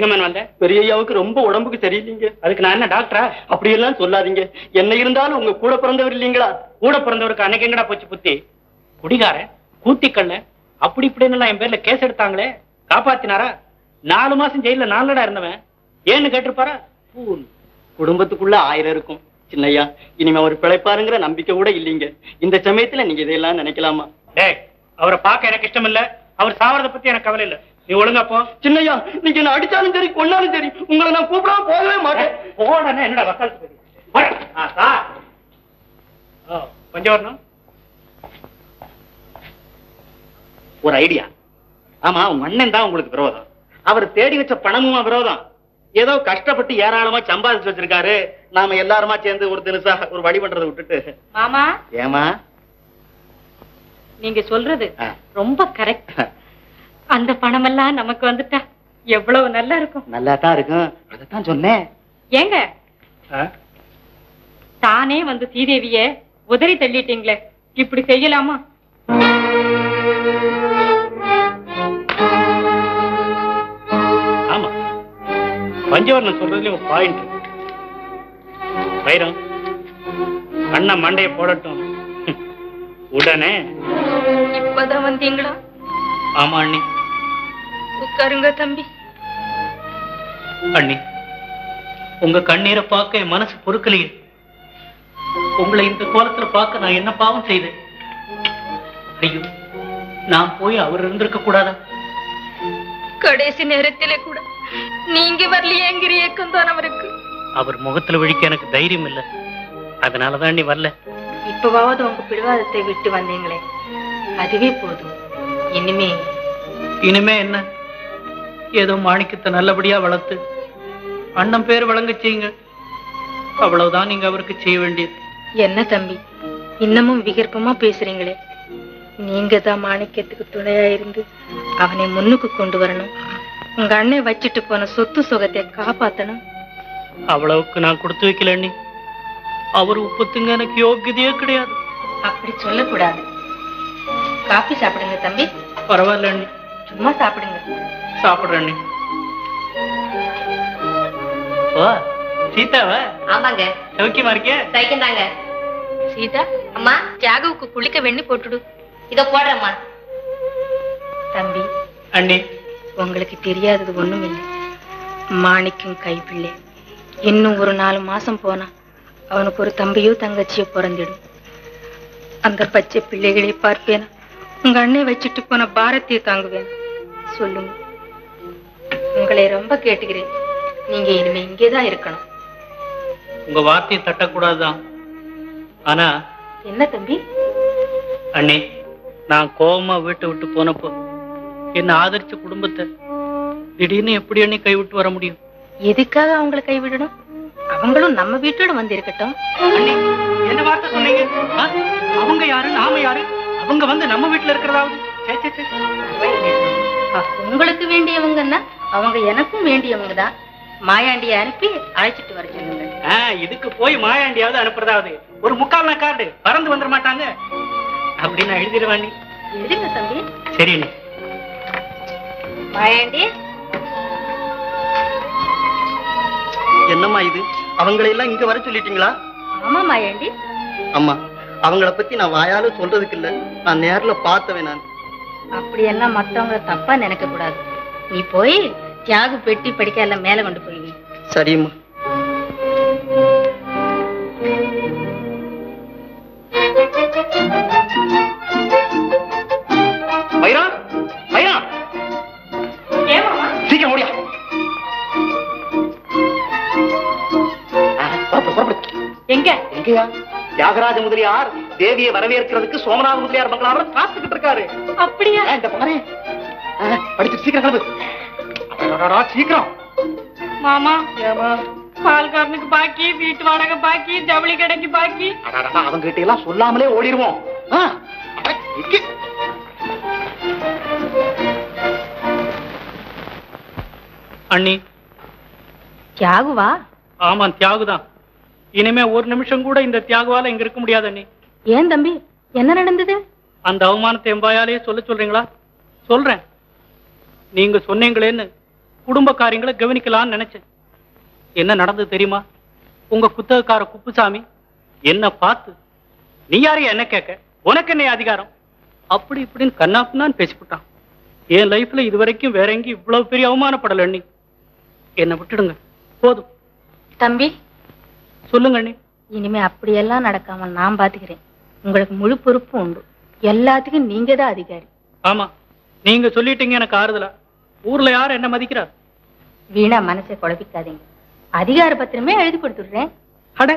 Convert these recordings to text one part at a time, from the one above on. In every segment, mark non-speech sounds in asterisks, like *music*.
எங்க மேன் வந்த? பெரியய்யாவுக்கு ரொம்ப உடம்புக்கு சரியில்லைங்க. அதுக்கு நான் என்ன டாக்டரா? அப்படியெல்லாம் சொல்லாதீங்க. என்ன இருந்தாலும் உங்க கூட பிறந்தவர் இல்லீங்களா? கூட பிறந்தவருக்கு அன்னைக்கு எங்கடா போச்சு புத்தி? குடிகாரன் கூத்திக்கல்ல அப்படி இப்படின்னு எல்லாம் என் பேர்ல கேஸ் எடுத்தாங்களே? காப்பாத்தினாரா? நாலு மாசம் ஜெயில நாலடா இருந்தவன். ஏன்னு கேட்டிருப்பாரா. குடும்பத்துக்குள்ள ஆயிரம் இருக்கும். சின்னையா இனிமே அவர் பிழைப்பாருங்கிற நம்பிக்கை கூட இல்லீங்க. இந்த சமயத்துல நீங்க இதையெல்லாம் நினைக்கலாமா? டேய் அவரை பார்க்க எனக்கு இஷ்டம் இல்ல அவர் சாவறத பத்தி எனக்கு கவலை இல்ல. நீ ஒழுங்கா போ. சின்னையா நீங்க என்ன அடிச்சாலும் சரி கொன்னாலும் சரி உங்களை நான் கூப்பிடாம போகவே மாட்டேன். போடனே என்னடா வக்காலத்து சார். ஓ, கொஞ்சம் வரணும்? ஒரு ஐடியா. ஆமா உங்க அண்ணன் தான் உங்களுக்கு விரோதம். அவர் தேடி வச்ச பணமும் விரோதம். ஏதோ கஷ்டப்பட்டு ஏராளமா சம்பாதிச்சு வச்சிருக்காரு. நாம எல்லாருமா சேர்ந்து ஒரு தினசா ஒரு வழி பண்றதை விட்டுட்டு. மாமா. ஏமா நீங்க சொல்றது. ரொம்ப கரெக்ட் *laughs* அந்த பணமெல்லாம் நமக்கு வந்துட்டா எவ்வளவு நல்லா இருக்கும். நல்லா தான் இருக்கும். அதைத்தான் சொன்னேன். ஏங்க? தானே வந்து சீதேவிய உதறி தள்ளிட்டீங்களே. இப்படி செய்யலாமா? ஆமா. பஞ்சவர்ணன் சொல்றதுல ஒரு பாயிண்ட் வைரம். அண்ணன் மண்டைய போடட்டும். உடனே. இப்பதான் வந்தீங்களா? ஆமா அண்ணி. உட்காருங்க தம்பி. அண்ணி உங்க கண்ணீரை பார்க்க என் மனசு பொறுக்கலையே. உங்களை இந்த கோலத்துல பார்க்க நான் என்ன பாவம் செய்தேன்? ஐயோ நான் போய் அவர் இருந்திருக்க கூடாதா? கடைசி நேரத்திலே கூட நீங்க வரலையேங்கிற ஏக்கம் தான் அவருக்கு. அவர் முகத்துல விழிக்க எனக்கு தைரியம் இல்ல. அதனாலதான் நீ வரல. இப்பவாவது உங்க பிடிவாதத்தை விட்டு வந்தீங்களே. அதுவே போதும். இனிமே இனிமே என்ன? ஏதோ மாணிக்கத்தை நல்லபடியா வளர்த்து அண்ணன் பேர் வழங்க செய்யுங்க. அவ்வளவுதான் நீங்க அவருக்கு செய்ய வேண்டியது. என்ன தம்பி இன்னமும் விகற்பமா பேசுறீங்களே. நீங்க தான் மாணிக்கத்துக்கு துணையா இருந்து அவனை முன்னுக்கு கொண்டு வரணும். உங்க அண்ணன் வச்சிட்டு போன சொத்து சுகத்தை காப்பாத்தணும். அவ்வளவுக்கு நான் கொடுத்து வைக்கல அண்ணி. அவர் உப்பத்துங்க எனக்கு யோக்கியதையே கிடையாது. அப்படி சொல்லக்கூடாது. காபி சாப்பிடுங்க தம்பி. பரவாயில்ல அண்ணி. சும்மா சாப்பிடுங்க. சாப்பிடுறேன் அண்ணி ஓ சீதாவா? ஆமாங்க. சௌக்கியமா இருக்கே தைக்கந்தாங்க சீதா அம்மா. தியாகுவுக்கு குளிக்க வெண்ணி போட்டுடு. இத போடுறேம்மா. தம்பி அண்ணி. உங்களுக்கு தெரியாதது ஒண்ணும் இல்லை. மாணிக்கும் கைப்பிள்ளை. இன்னும் ஒரு நாலு மாசம் போனா அவனுக்கு ஒரு தம்பியோ தங்கச்சியோ பிறந்திடும். அந்த பச்சை பிள்ளைகளை பார்ப்பேனா? உங்க அண்ணனை வச்சுட்டு போன பாரதியை தாங்குவேன்? சொல்லுங்க உங்களை ரொம்ப கேட்டுக்கிறேன். நீங்க இனிமே இங்கேதான் இருக்கணும். உங்க வார்த்தையை தட்டக்கூடாதுதான். ஆனா என்ன தம்பி? அண்ணே நான் கோவமா வீட்டை விட்டு போனப்போ என்ன ஆதரிச்ச குடும்பத்தை திடீர்னு எப்படி அண்ணி கைவிட்டு வர முடியும்? எதுக்காக அவங்களை கைவிடணும்? அவங்களும் நம்ம வீட்டோட வந்து இருக்கட்டும் என்ன வார்த்தை சொன்னீங்க? அவங்க யாரு? நாம யாரு? அவங்க வந்து நம்ம வீட்டுல இருக்கிறதாவது. உங்களுக்கு வேண்டியவங்கன்னா அவங்க எனக்கும் வேண்டியவங்க தான் மாயாண்டியை அனுப்பி அழைச்சிட்டு வர சொல்லுங்க. ஆ, இதுக்கு போய் மாயாண்டியாவது அனுப்புறதாவது. ஒரு முக்கால் கார்டு. பறந்து வந்துட மாட்டாங்க. அப்படி நான் எழுதிடுவேன் அண்ணி. எழுதுங்க தம்பி. சரி மாயாண்டி. என்னம்மா இது? அவங்களை எல்லாம் இங்க வர சொல்லிட்டீங்களா? ஆமா மாயாண்டி. அம்மா அவங்கள பத்தி நான் வாயால சொல்றதுக்கு இல்ல நான் நேர்ல பார்த்தவன் நான். அப்படியெல்லாம் மத்தவங்க தப்பா நினைக்க கூடாது நீ போய் தியாகு பெட்டி படிக்க எல்லாம் மேல கொண்டு போய் சரிம்மா. தியாகராஜ முதலியார் தேவியை வரவேற்கிறதுக்கு சோமநாத முதலியார் பங்களாவில காத்துக்கிட்டு இருக்காரு. அப்படியா? இந்த பாரு படிச்சு சீக்கிரம் கிளம்பு. சீக்கிரம். மாமா பால்காரனுக்கு பாக்கி வீட்டு வாடகை பாக்கி ஜவுளி கடைக்கு பாக்கி. அவங்க கிட்ட எல்லாம் சொல்லாமலே ஓடிடுவோம். அண்ணி. தியாகுவா? ஆமா தியாகுதான் இனிமே ஒரு நிமிஷம் கூட இந்த தியாகுவால இங்க இருக்க முடியாது அண்ணி. ஏன் தம்பி? என்ன நடந்தது? அந்த அவமானத்தை எம்பாயாலேயே சொல்ல சொல்றீங்களா? சொல்றேன். நீங்க சொன்னீங்களேன்னு குடும்ப காரியங்களை கவனிக்கலாம்னு நினைச்சேன். என்ன நடந்தது தெரியுமா? உங்க புத்தகக்கார குப்புசாமி என்ன பார்த்து நீ யாரையா என்ன கேட்க? உனக்கு என்ன அதிகாரம்? அப்படி இப்படின்னு கண்ணாப்புனான்னு பேசிவிட்டான் என் லைஃப்ல இதுவரைக்கும் வேற எங்கேயும் இவ்வளவு பெரிய அவமானப்படல அண்ணி. என்னை விட்டுடுங்க. போதும். தம்பி சொல்லுங்க அண்ணி. இனிமே அப்படியெல்லாம் நடக்காம நான் பாத்துக்கிறேன். உங்களுக்கு முழு பொறுப்பு உண்டு. எல்லாத்துக்கும் நீங்க தான் அதிகாரி. ஆமா. நீங்க சொல்லிட்டீங்க எனக்கு ஆறுதலா. ஊர்ல யார் என்ன மதிக்கிறார் வீணா மனசை குழப்பிக்காதீங்க. அதிகார பத்திரமே எழுதி கொடுத்துடுறேன். அட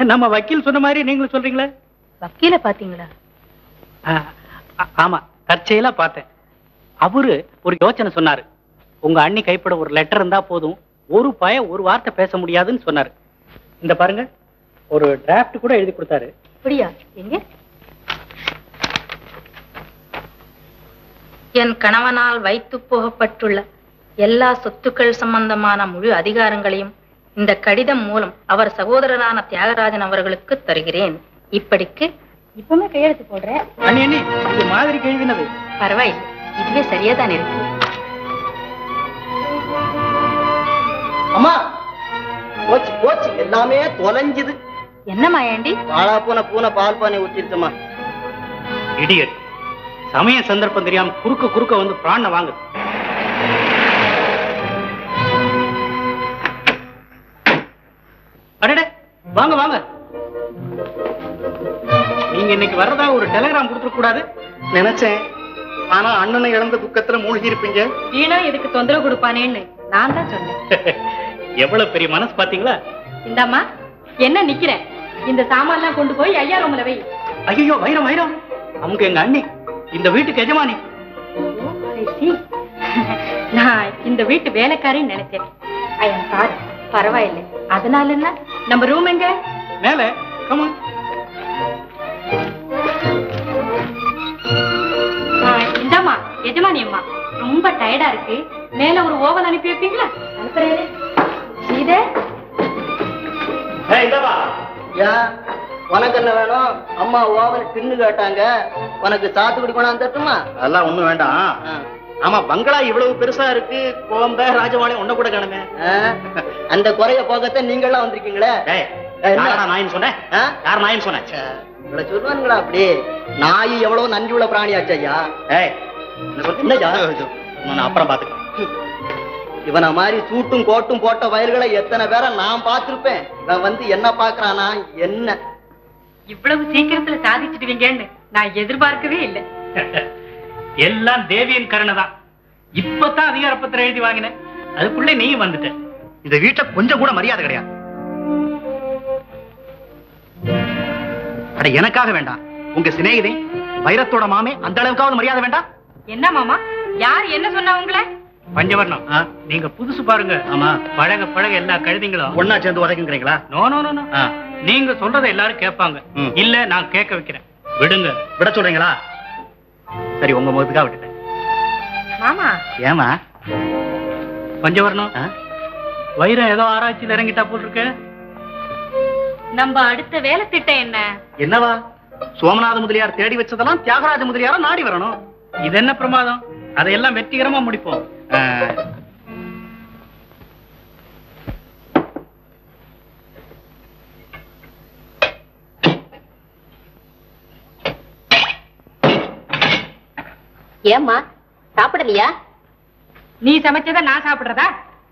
நம்ம வக்கீல் சொன்ன மாதிரி நீங்களும் சொல்றீங்களே? வக்கீல பாத்தீங்களா ஆமா. தற்செயலா பார்த்தேன். அவரு ஒரு யோசனை சொன்னாரு. உங்க அண்ணி கைப்பட ஒரு லெட்டர் இருந்தா போதும். ஒரு பய ஒரு வார்த்தை பேச முடியாதுன்னு சொன்னாரு. இந்த பாருங்க ஒரு டிராஃப்ட் கூட எழுதி கொடுத்தாரு. அப்படியா? எங்க? என் கணவனால் வைத்து போகப்பட்டுள்ள எல்லா சொத்துக்கள் சம்பந்தமான முழு அதிகாரங்களையும் இந்த கடிதம் மூலம் அவர் சகோதரரான தியாகராஜன் அவர்களுக்கு தருகிறேன். இப்படிக்கு இப்பவுமே கையெழுத்து போடுறேன் இது மாதிரி எழுதினது பரவாயில்லை இதுவே சரியாதான் இருக்கு. அம்மா போச்சு போச்சு. எல்லாமே தொலைஞ்சுது. என்ன மாயாண்டி பாலா பூனை பூனை பால் பானை ஊட்டிருச்சம்மா இடியட் சமய சந்தர்ப்பம் தெரியாம குறுக்க குறுக்க வந்து பிராண வாங்க. அடடே வாங்க வாங்க. நீங்க இன்னைக்கு வர்றதா ஒரு டெலிகிராம் கொடுத்துட கூடாது. நினைச்சேன். ஆனா அண்ணனை இழந்த துக்கத்துல மூழ்கி இருப்பீங்க வீணா இதுக்கு தொந்தரவு கொடுப்பானேன்னு நான் தான் சொன்னேன். *laughs* எவ்வளவு பெரிய மனசு பாத்தீங்களா இந்தாம்மா என்ன நிக்கிறேன் இந்த சாமான்லாம் கொண்டு போய் ஐயா ரூம்ல வை. ஐயோ வைரம் வைரம். அவங்க எங்க அண்ணி. இந்த வீட்டுக்கு எஜமானி. நான் இந்த வீட்டு வேலைக்காரின்னு நினைச்சேன். ஐ எம் சாரி பரவாயில்லை. அதனால என்ன நம்ம ரூம் எங்க? மேல. கமா ஆ, இந்தாம்மா எஜமானி அம்மா. ரொம்ப டயர்டா இருக்கு. மேல ஒரு ஓவல் அனுப்பி வைப்பீங்களா? அனுப்புறேன். இதே? ஏய், இந்தாப்பா. ஏன் உனக்கு என்ன வேணும்? அம்மா ஓவல் தின்னு கேட்டாங்க. உனக்கு சாத்துக்குடி கொண்டாந்து தட்டுமா அதெல்லாம் ஒண்ணும் வேண்டாம். ஆமா பங்களா இவ்வளவு பெருசா இருக்கு. கோம்ப ராஜவாணி ஒண்ணு கூட காணுமே? அந்த குறைய போகத்தான் நீங்களாம் வந்திருக்கீங்களே. ஏய், என்ன? யாரடா நாயின்னு சொன்னேன்? யார் நாயின்னு சொன்னேன் ச்சே, உங்களை சொல்லுவானுங்களா அப்படி? நாய் எவ்வளவு நன்றி உள்ள பிராணியாச்சு ஐயா. ஏய் அப்புறம் பாத்துக்கிறேன். இவனை மாதிரி சூட்டும் கோட்டும் போட்ட வயல்களை எத்தனை பேரை நான் பார்த்திருப்பேன்? இவன் வந்து என்ன பாக்குறானா என்ன? இவ்வளவு சீக்கிரத்துல சாதிச்சிடுவீங்கன்னு நான் எதிர்பார்க்கவே இல்லை. *laughs* எல்லாம் தேவியின் கருணை தான். இப்பதான் அதிகார பத்திரம் எழுதி வாங்கினேன். அதுக்குள்ளே நீயும் வந்துட்ட. இந்த வீட்டுல கொஞ்சம் கூட மரியாதை கிடையாது. அட எனக்காக வேண்டாம். உங்க சிநேகிதை வைரத்தோட மாமே அந்த அளவுக்காவது மரியாதை வேண்டாம்? என்ன மாமா? யார் என்ன சொன்னா உங்களை? பஞ்சவர்ணம்? நீங்க புதுசு பாருங்க. ஆமா. பழக பழக எல்லா கழுதிங்களும் ஒன்னா சேர்ந்து உதைக்குங்கிறீங்களா? No no no. நீங்க சொல்றதை எல்லாரும் கேட்பாங்க. இல்ல நான் கேட்க வைக்கிறேன். விடுங்க. விட சொல்றீங்களா? சரி உங்க முகத்துக்காக விட்டுட்டேன். மாமா. ஏமா பஞ்சவர்ணம்? வைரம் ஏதோ ஆராய்ச்சியில் இறங்கிட்டா போட்டிருக்க நம்ம அடுத்த வேலை திட்டம் என்ன? என்னவா? சோமநாத முதலியார் தேடி வச்சதெல்லாம் தியாகராஜ முதலியார நாடி வரணும்? இது என்ன பிரமாதம்? அதையெல்லாம் வெற்றிகரமா முடிப்போம். ஏம்மா சாப்பிடலையா? நீ சமைச்சதை நான் சாப்பிடுறதா?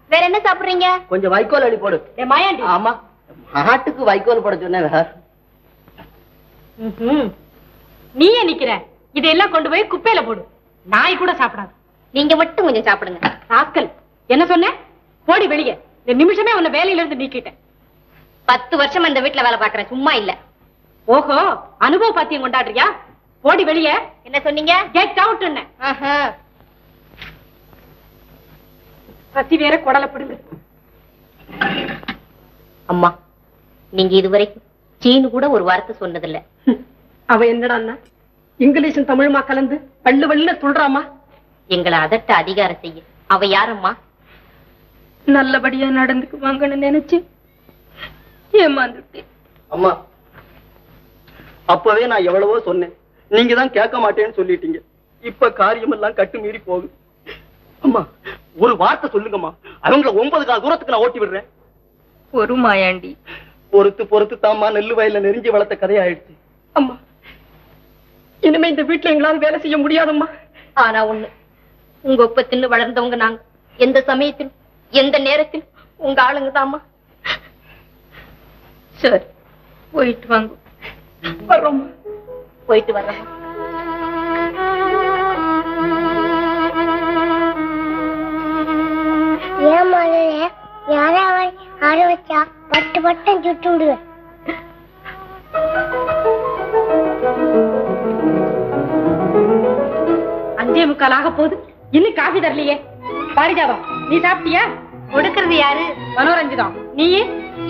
வேற என்ன சாப்பிடுறீங்க? கொஞ்சம் வைக்கோல் அடி போடு. ஏ மாயாண்டி. ஆமா. ஆட்டுக்கு வைக்கோல் போட. ம்ஹும். நீ நிக்கிற. இதெல்லாம் கொண்டு போய் குப்பையில போடு. நாய் கூட சாப்பிடாது. நீங்க மட்டும் கொஞ்சம் சாப்பிடுங்க. ராஸ்கல் என்ன சொன்ன? போடி வெளியே. இந்த நிமிஷமே உன்னை வேலையில இருந்து நீக்கிட்டேன். பத்து வருஷம் இந்த வீட்டுல வேலை பாக்குறேன் சும்மா இல்ல. ஓஹோ அனுபவ பாத்தியம் கொண்டாடுறியா? போடி வெளியே. என்ன சொன்னீங்க? கெட் அவுட் பசி வேற குடலை பிடுங்க. அம்மா நீங்க இதுவரைக்கும் சீனு கூட ஒரு வார்த்தை சொன்னதில்ல. அவ என்னடான்னா இங்கிலீஷும் தமிழுமா கலந்து பள்ளு வள்ளில சொல்றாமா எங்களை அதட்ட அதிகாரம் செய்ய. அவ யாரம்மா? நல்லபடியா நடந்துக்குவாங்கன்னு நினைச்சு ஏமாந்துட்டேன். அம்மா அப்பவே நான் எவ்வளவோ சொன்னேன். நீங்க தான் கேட்க மாட்டேன்னு சொல்லிட்டீங்க. இப்ப காரியம் எல்லாம் கட்டு மீறி போகுது. அம்மா ஒரு வார்த்தை சொல்லுங்கம்மா. அவங்கள ஒன்பது கால் தூரத்துக்கு நான் ஓட்டி விடுறேன். ஒரு மாயாண்டி பொறுத்து பொறுத்து தாம்மா நெல்லு வயல்ல நெறிஞ்சு வளர்த்த கதையாயிடுச்சு. அம்மா இனிமே இந்த வீட்டுல எங்களால வேலை செய்ய முடியாதம்மா. ஆனா ஒண்ணு உங்க ஒப்ப தின்னு வளர்ந்தவங்க நாங்க. எந்த சமயத்திலும் எந்த நேரத்திலும் உங்க ஆளுங்க தாம்மா. சரி போயிட்டு வாங்க. வர்றோம் போயிட்டு வர்றோம் ஏன் மகளே யாராவது ஆட வச்சா பட்டு பட்டம் சுட்டு விடுவேன். அஞ்சே முக்கால் ஆக போகுது. இன்னும் காஃபி தரலையே. பாரிஜாதம் நீ சாப்பிட்டியா? கொடுக்கறது யாரு? மனோரஞ்சிதம். நீ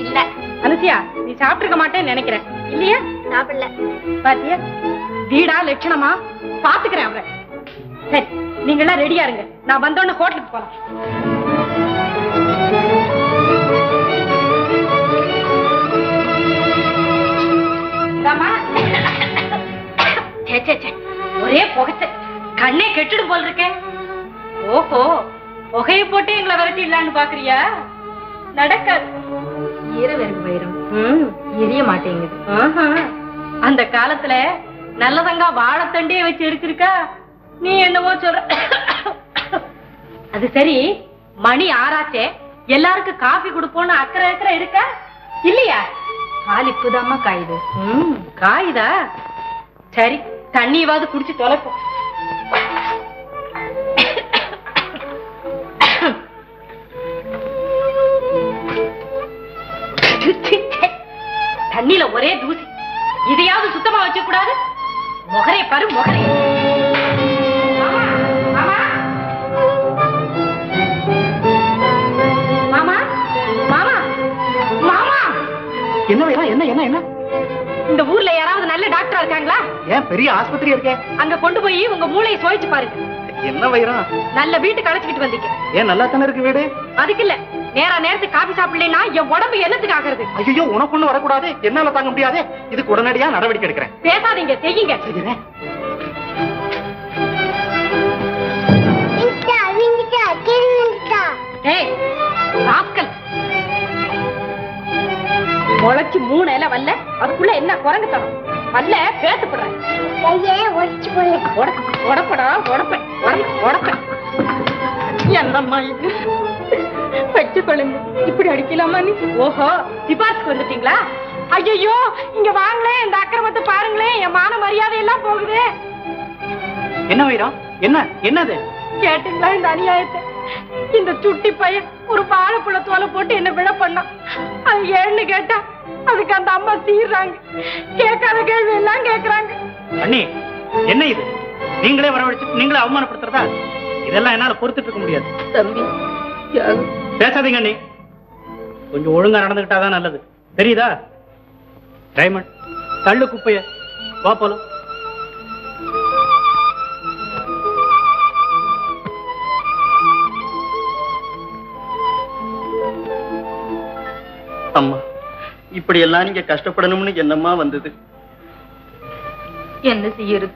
இல்ல. அனுசியா நீ சாப்பிட்டிருக்க மாட்டேன்னு நினைக்கிறேன். இல்லையா? சாப்பிடல. பாத்தியா? வீடா லட்சணமா? பாத்துக்கிறேன் அவரை. சரி நீங்க எல்லாம் ரெடியா இருங்க. நான் வந்தோடனே ஹோட்டலுக்கு போலாம். ஒரே புகச்ச. கண்ணே கெட்டுடும் போல் இருக்கேன் ஓஹோ புகைய போட்டு எங்களை விரட்டிடலான்னு பாக்குறியா? நடக்காது. ஈர வெறும் வயிறும் எரிய மாட்டேங்குது. அந்த காலத்துல நல்லதங்கா வாழைத்தண்டே வச்சு எரிச்சிருக்கா நீ என்னவோ சொல்ற. அது சரி மணி ஆறாச்சே. எல்லாருக்கும் காபி கொடுப்போம்னு அக்கறை அக்கறை இருக்கா? இல்லையா? கால் இப்பதாம்மா காயுது காயுதா? சரி தண்ணியாவது குடிச்சு தொலைப்போம். தண்ணியில ஒரே தூசி. இதையாவது சுத்தமா வச்சு கூடாது மாமா மாமா. மாமா என்ன என்ன என்ன என்ன? இந்த ஊர்ல யாராவது நல்ல டாக்டரா இருக்காங்களா? ஏன் பெரிய ஆஸ்பத்திரி இருக்கேன் அங்க கொண்டு போய் உங்க மூளையை சோதிச்சு பாருங்க. என்ன வயிறா நல்ல வீட்டுக்கு அழைச்சிக்கிட்டு வந்தீங்க ஏன் நல்லா தானே இருக்கு வீடு? அதுக்கு இல்ல. நேரா நேரத்துக்கு காபி சாப்பிடலைன்னா என் உடம்பு என்னத்துக்கு ஆகுறது? ஐயோ உனக்கு ஒண்ணு வரக்கூடாது. என்னால தாங்க முடியாது. இதுக்கு உடனடியா நடவடிக்கை எடுக்கிறேன். பேசாதீங்க செய்யுங்க. செய்கிறேன். முளைச்சு மூணு இலை வல்ல அதுக்குள்ள என்ன குரங்கு தரும் வல்ல பேசப்படுறேன். கையே ஒடிச்சு போடு. உடப்படா உடப்பேன் உடப்பேன். என்னம்மா இது வச்சு கொள்ளுங்க இப்படி அடிக்கலாமா நீ? ஓஹோ சிபாஸ்க்கு வந்துட்டீங்களா? ஐயோ இங்க வாங்களேன் இந்த அக்கிரமத்தை பாருங்களேன் என் மான மரியாதை எல்லாம் போகுது. என்ன வைரம்? என்ன என்னது? கேட்டீங்களா இந்த அநியாயத்தை? இந்த சுட்டி பையன் ஒரு வாழைப்பழ தோலை போட்டு என்ன விழ பண்ணான். அது ஏன்னு கேட்டா அதுக்கு அந்த அம்மா சீர்றாங்க கேட்காத கேள்வி எல்லாம் கேக்குறாங்க அண்ணி என்ன இது? நீங்களே வரவழைச்சு நீங்களே அவமானப்படுத்துறதா? இதெல்லாம் என்னால பொறுத்துட்டு இருக்க முடியாது. தம்பி பேசாதீங்க அண்ணி. கொஞ்சம் ஒழுங்கா நடந்துக்கிட்டாதான் நல்லது. தெரியுதா? டைமண்ட் தள்ளு குப்பைய வா போலாம். அம்மா இப்படி எல்லாம் நீங்க கஷ்டப்படணும்னு என்னம்மா வந்தது? என்ன செய்யறது?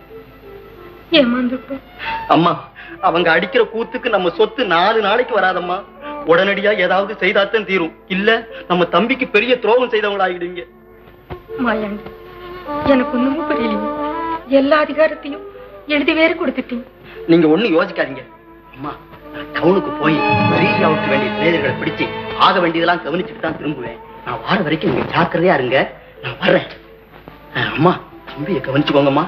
ஏமாந்துட்டோம். அம்மா அவங்க அடிக்கிற கூத்துக்கு நம்ம சொத்து நாலு நாளைக்கு வராதம்மா. உடனடியா ஏதாவது செய்தாத்தான் தீரும். இல்ல நம்ம தம்பிக்கு பெரிய துரோகம் செய்தவங்களாகிடுங்க மாயாண்டி எனக்கு ஒண்ணுமும் புரியலைங்க எல்லா அதிகாரத்தையும் எழுதி வேறு கொடுத்துட்டீங்க நீங்க ஒண்ணு யோசிக்காதீங்க. அம்மா நான் டவுனுக்கு போய் மரீஷாவுக்கு வேண்டிய சிநேகர்களை பிடிச்சு ஆக வேண்டியதெல்லாம் கவனிச்சுட்டு தான் திரும்புவேன். நான் வார வரைக்கும் நீங்க ஜாக்கிரதையா இருங்க. நான் வர்றேன். அம்மா தம்பியை கவனிச்சுக்கோங்கம்மா.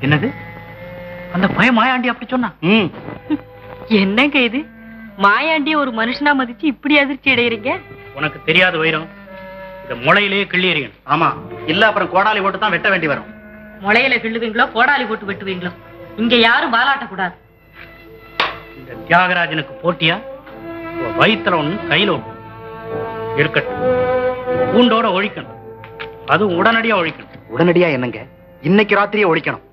என்னது? அந்த பய மாயாண்டி அப்படி சொன்னா? ம். என்னங்க இது? மாயாண்டிய ஒரு மனுஷனா மதிச்சு இப்படி அதிர்ச்சி அடையறீங்க? உனக்கு தெரியாத வைரம் இத முளையிலேயே கிள்ளி எறியணும் ஆமா. இல்ல அப்புறம் கோடாலி போட்டு தான் வெட்ட வேண்டி வரும். முளையில கிள்ளுவீங்களோ கோடாலி போட்டு வெட்டுவீங்களோ? இங்க யாரும் பாலாட்ட கூடாது. இந்த தியாகராஜனுக்கு போட்டியா? வயித்துல ஒண்ணு கையில ஒண்ணு. இருக்கட்டும். பூண்டோட ஒழிக்கணும். அதுவும் உடனடியா ஒழிக்கணும். உடனடியா என்னங்க? இன்னைக்கு ராத்திரியே ஒழிக்கணும்.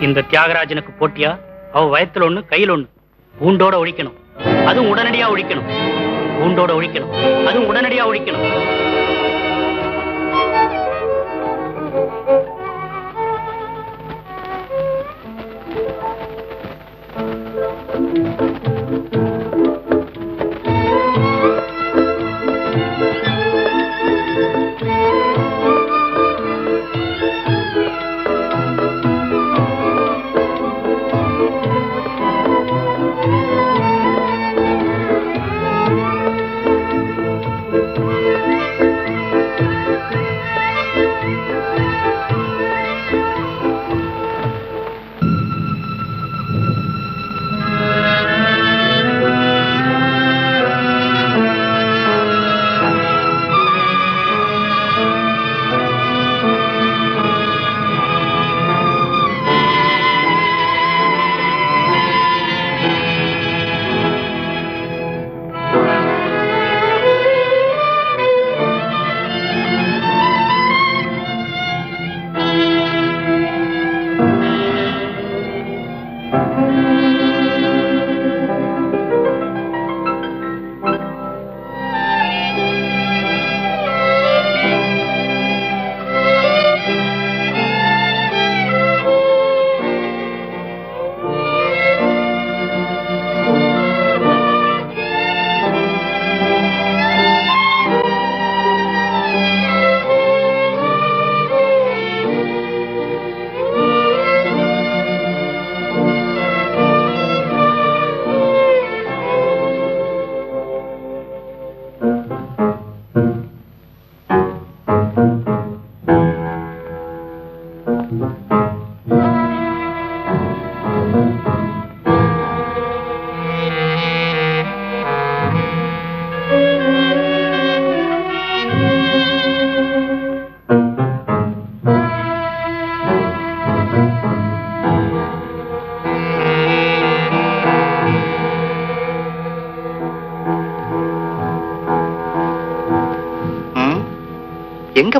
இந்த தியாகராஜனுக்கு போட்டியா? அவ வயத்துல ஒண்ணு கையில ஒண்ணு. பூண்டோட ஒழிக்கணும். அதுவும் உடனடியா ஒழிக்கணும். பூண்டோட ஒழிக்கணும். அதுவும் உடனடியா ஒழிக்கணும்.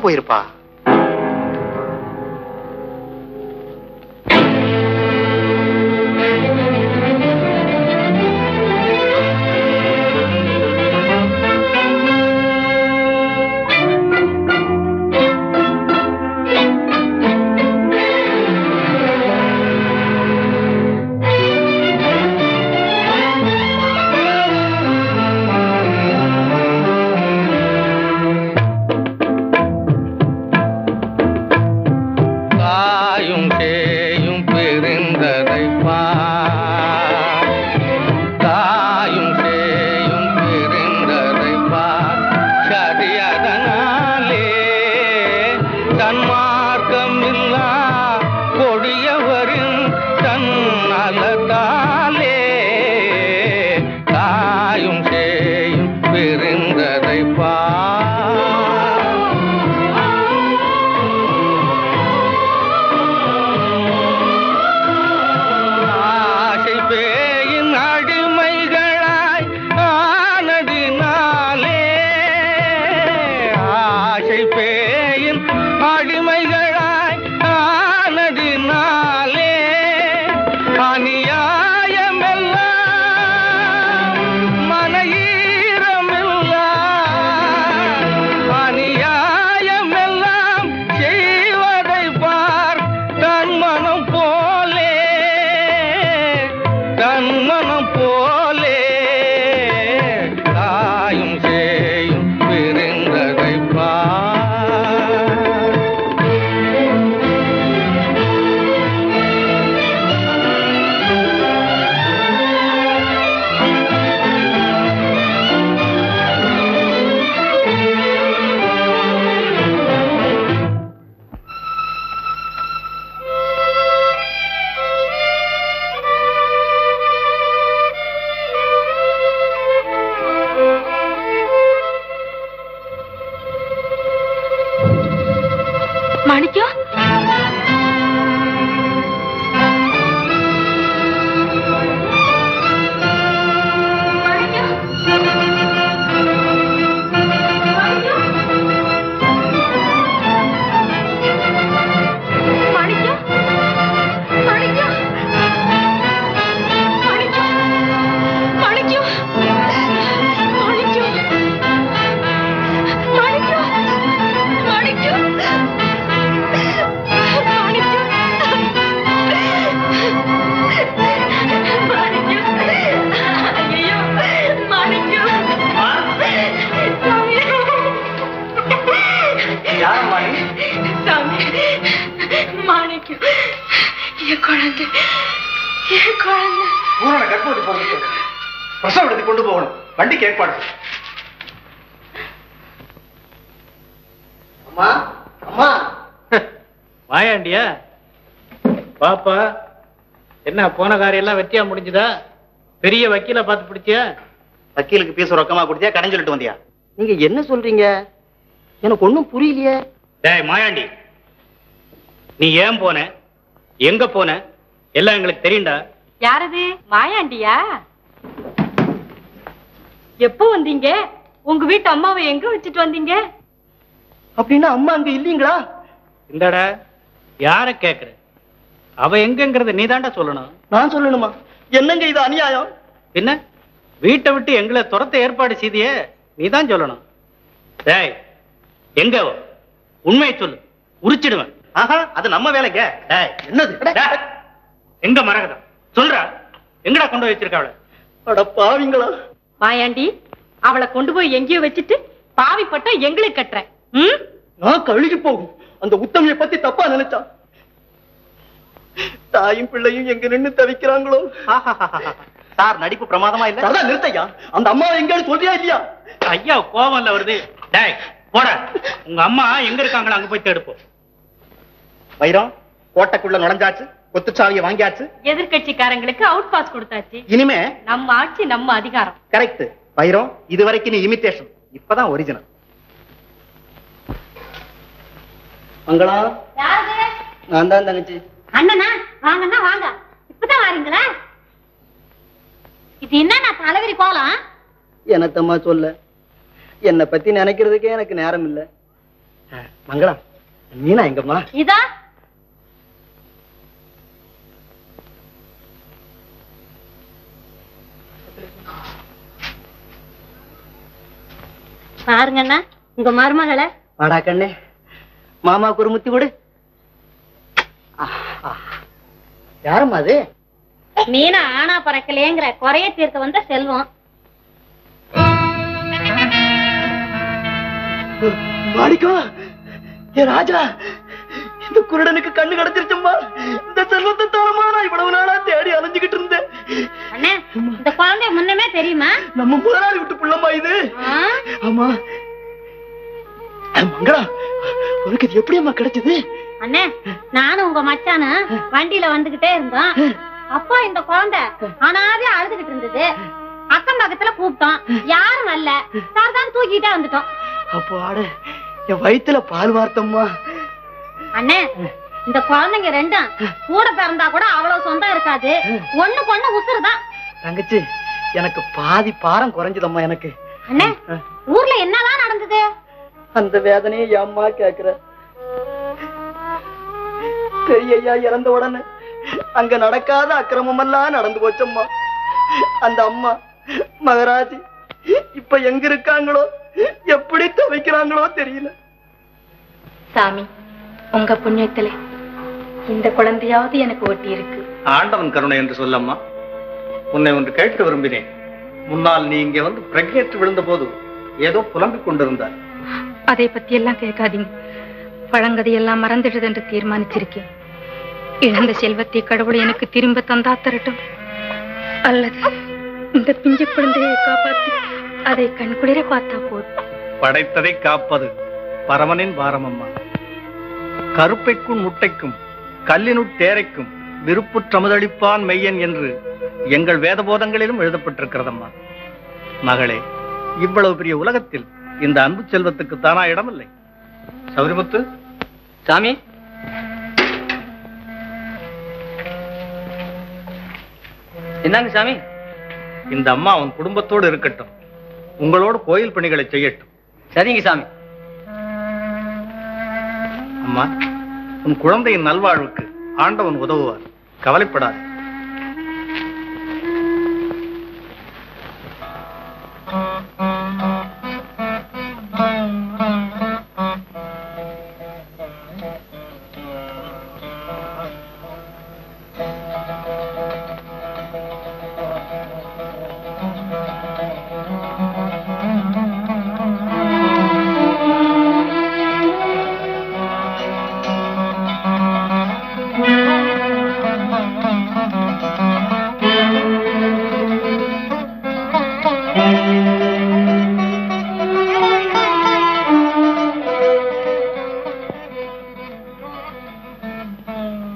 போயிருப்பா? பிரசவ எடுத்து கொண்டு போகணும். வண்டிக்கு ஏற்பாடு. அம்மா அம்மா. வாயாண்டியா? பாப்பா என்ன போன காரியம் எல்லாம் வெற்றியா முடிஞ்சுதா? பெரிய வக்கீல பார்த்து பிடிச்சியா? வக்கீலுக்கு பீஸ் ரொக்கமா கொடுத்தியா கடன் சொல்லிட்டு வந்தியா? நீங்க என்ன சொல்றீங்க? எனக்கு ஒண்ணும் புரியலையே. டேய் மாயாண்டி. நீ ஏன் போன? எங்க போன? எல்லாம் எங்களுக்கு தெரியும்டா. யாரது? மாயாண்டியா? எப்போ வந்தீங்க? உங்க வீட்டு அம்மாவை எங்க வச்சுட்டு வந்தீங்க? அப்படின்னா அம்மா அங்க இல்லீங்களா? இந்தடா யார கேக்குற? அவ எங்கங்கறத நீதான்டா சொல்லணும். நான் சொல்லணுமா? என்னங்க இது அநியாயம்? பின்ன வீட்டை விட்டு எங்களை துரத்த ஏற்பாடு செய்தியே நீதான் சொல்லணும். டேய் எங்க? உண்மையை சொல்லு. உரிச்சிடுவேன். ஆஹா அது நம்ம வேலைங்க. டேய் என்னது? எங்க மரகதம்? சொல்றா. எங்கடா கொண்டு போய் வச்சிருக்க அவளை? அட பாவிங்களா. மாயாண்டி அவளை கொண்டு போய் எங்கேயோ வச்சுட்டு பாவி பட்டா எங்களுக்கு கட்டுறேன். நான் கழுகி போகும். அந்த உத்தமைய பத்தி தப்பா நினைச்சா? தாயும் பிள்ளையும் எங்க நின்னு தவிக்கிறாங்களோ? சார் நடிப்பு பிரமாதமா இல்ல? அதான் நிறுத்தையா? அந்த அம்மாவை எங்கன்னு சொல்றியா இல்லையா? ஐயா கோவம் இல்ல வருது. டேய் போட. உங்க அம்மா எங்க இருக்காங்களா அங்க போய் தேடுப்போம். வைரம் கோட்டைக்குள்ள நுழைஞ்சாச்சு. கொத்துச்சாவியை வாங்கியாச்சு. எதிர்க்கட்சிக்காரங்களுக்கு அவுட் பாஸ் கொடுத்தாச்சு. இனிமே நம்ம ஆட்சி நம்ம அதிகாரம். கரெக்ட் வைரம் இது வரைக்கும் நீ இமிட்டேஷன் இப்பதான் ஒரிஜினல் மங்களா? நான் தான் தங்கச்சி. அண்ணனா? வாங்கண்ணா வாங்க. இப்பதான் வாரீங்களா? இது என்ன தலைவரி கோலம்? என்னத்தம்மா சொல்ல. என்னை பத்தி நினைக்கிறதுக்கே எனக்கு நேரம் இல்ல மங்களம் மீனா எங்கம்மா? இதா பாருங்கண்ணா உங்க மருமகளை. வாடா கண்ணே. மாமாவுக்கு ஒரு முத்தி கொடு. யாரம்மா அது? மீனா ஆனா பறக்கலையேங்கிற குறைய தீர்க்க வந்த செல்வம். மாணிக்கா ஏ ராஜா. இந்த குருடனுக்கு கண்ணு கிடைச்சிருச்சம்மா. இந்த செல்வத்தை நான் இவ்வளவு நாளா தேடி அலைஞ்சுகிட்டு இருந்தேன். இந்த குழந்தைய முன்னமே தெரியுமா? நம்ம முதலாளி விட்டு புள்ளம்மா இது? ஆமா. மங்களா உனக்கு இது எப்படி அம்மா கிடைச்சது? அண்ணே நானும் உங்க மச்சானும் வண்டியில வந்துகிட்டே இருந்தோம். அப்போ இந்த குழந்தை ஆனாவே அழுதுகிட்டு இருந்தது. அக்கம் பக்கத்துல கூப்பிட்டோம். யாரும் வரல. சார் தான் தூக்கிட்டே வந்துட்டோம். அப்போ ஆட என் வயித்துல பால் வார்த்தம்மா. அண்ணே இந்த குழந்தைங்க ரெண்டும் கூட பிறந்தா கூட அவ்வளவு சொந்தம் இருக்காது. ஒண்ணு உசுறுதான். தங்கச்சி எனக்கு பாதி பாரம் குறைஞ்சதம்மா எனக்கு. அண்ணே ஊர்ல என்னதான் நடந்தது? அந்த வேதனையை ஏம்மா கேக்குற பெரியய்யா இறந்த உடனே அங்க நடக்காத அக்கிரமம் எல்லாம் நடந்து போச்சம்மா. அந்த அம்மா மகராஜி இப்ப எங்க இருக்காங்களோ? எப்படி தவிக்கிறாங்களோ தெரியல. சாமி உங்க புண்ணியத்திலே இந்த குழந்தையாவது எனக்கு ஒட்டி இருக்கு ஆண்டவன் கருணை என்று சொல்லம்மா. உன்னை ஒன்று கேட்க விரும்பினேன். முன்னால் நீ இங்கே வந்து பிரக்ஞேற்று விழுந்த போது ஏதோ புலம்பிக் கொண்டிருந்தார் அதை பத்தி எல்லாம் கேட்காதீங்க பழங்கதையெல்லாம் மறந்துடுது என்று தீர்மானிச்சிருக்கேன். இழந்த செல்வத்தை கடவுள் எனக்கு திரும்ப தந்தா தரட்டும். அல்லது இந்த பிஞ்சு குழந்தையை காப்பாத்தி அதை கண்குளிர பார்த்தா போதும். படைத்ததை காப்பது பரமனின் பாரமம்மா. கருப்பைக்கும் முட்டைக்கும் கல்லினுட் தேரைக்கும் விருப்புற்றமுதளிப்பான் மெய்யன் என்று எங்கள் வேதபோதங்களிலும் எழுதப்பட்டிருக்கிறதம்மா. மகளே இவ்வளவு பெரிய உலகத்தில் இந்த அன்பு செல்வத்துக்கு தானா இடமில்லை. சௌரிமுத்து? சாமி? என்னங்க சாமி. இந்த அம்மா உன் குடும்பத்தோடு இருக்கட்டும். உங்களோடு கோயில் பணிகளை செய்யட்டும். சரிங்க சாமி. அம்மா உன் குழந்தையின் நல்வாழ்வுக்கு ஆண்டவன் உதவுவார். கவலைப்படாதே.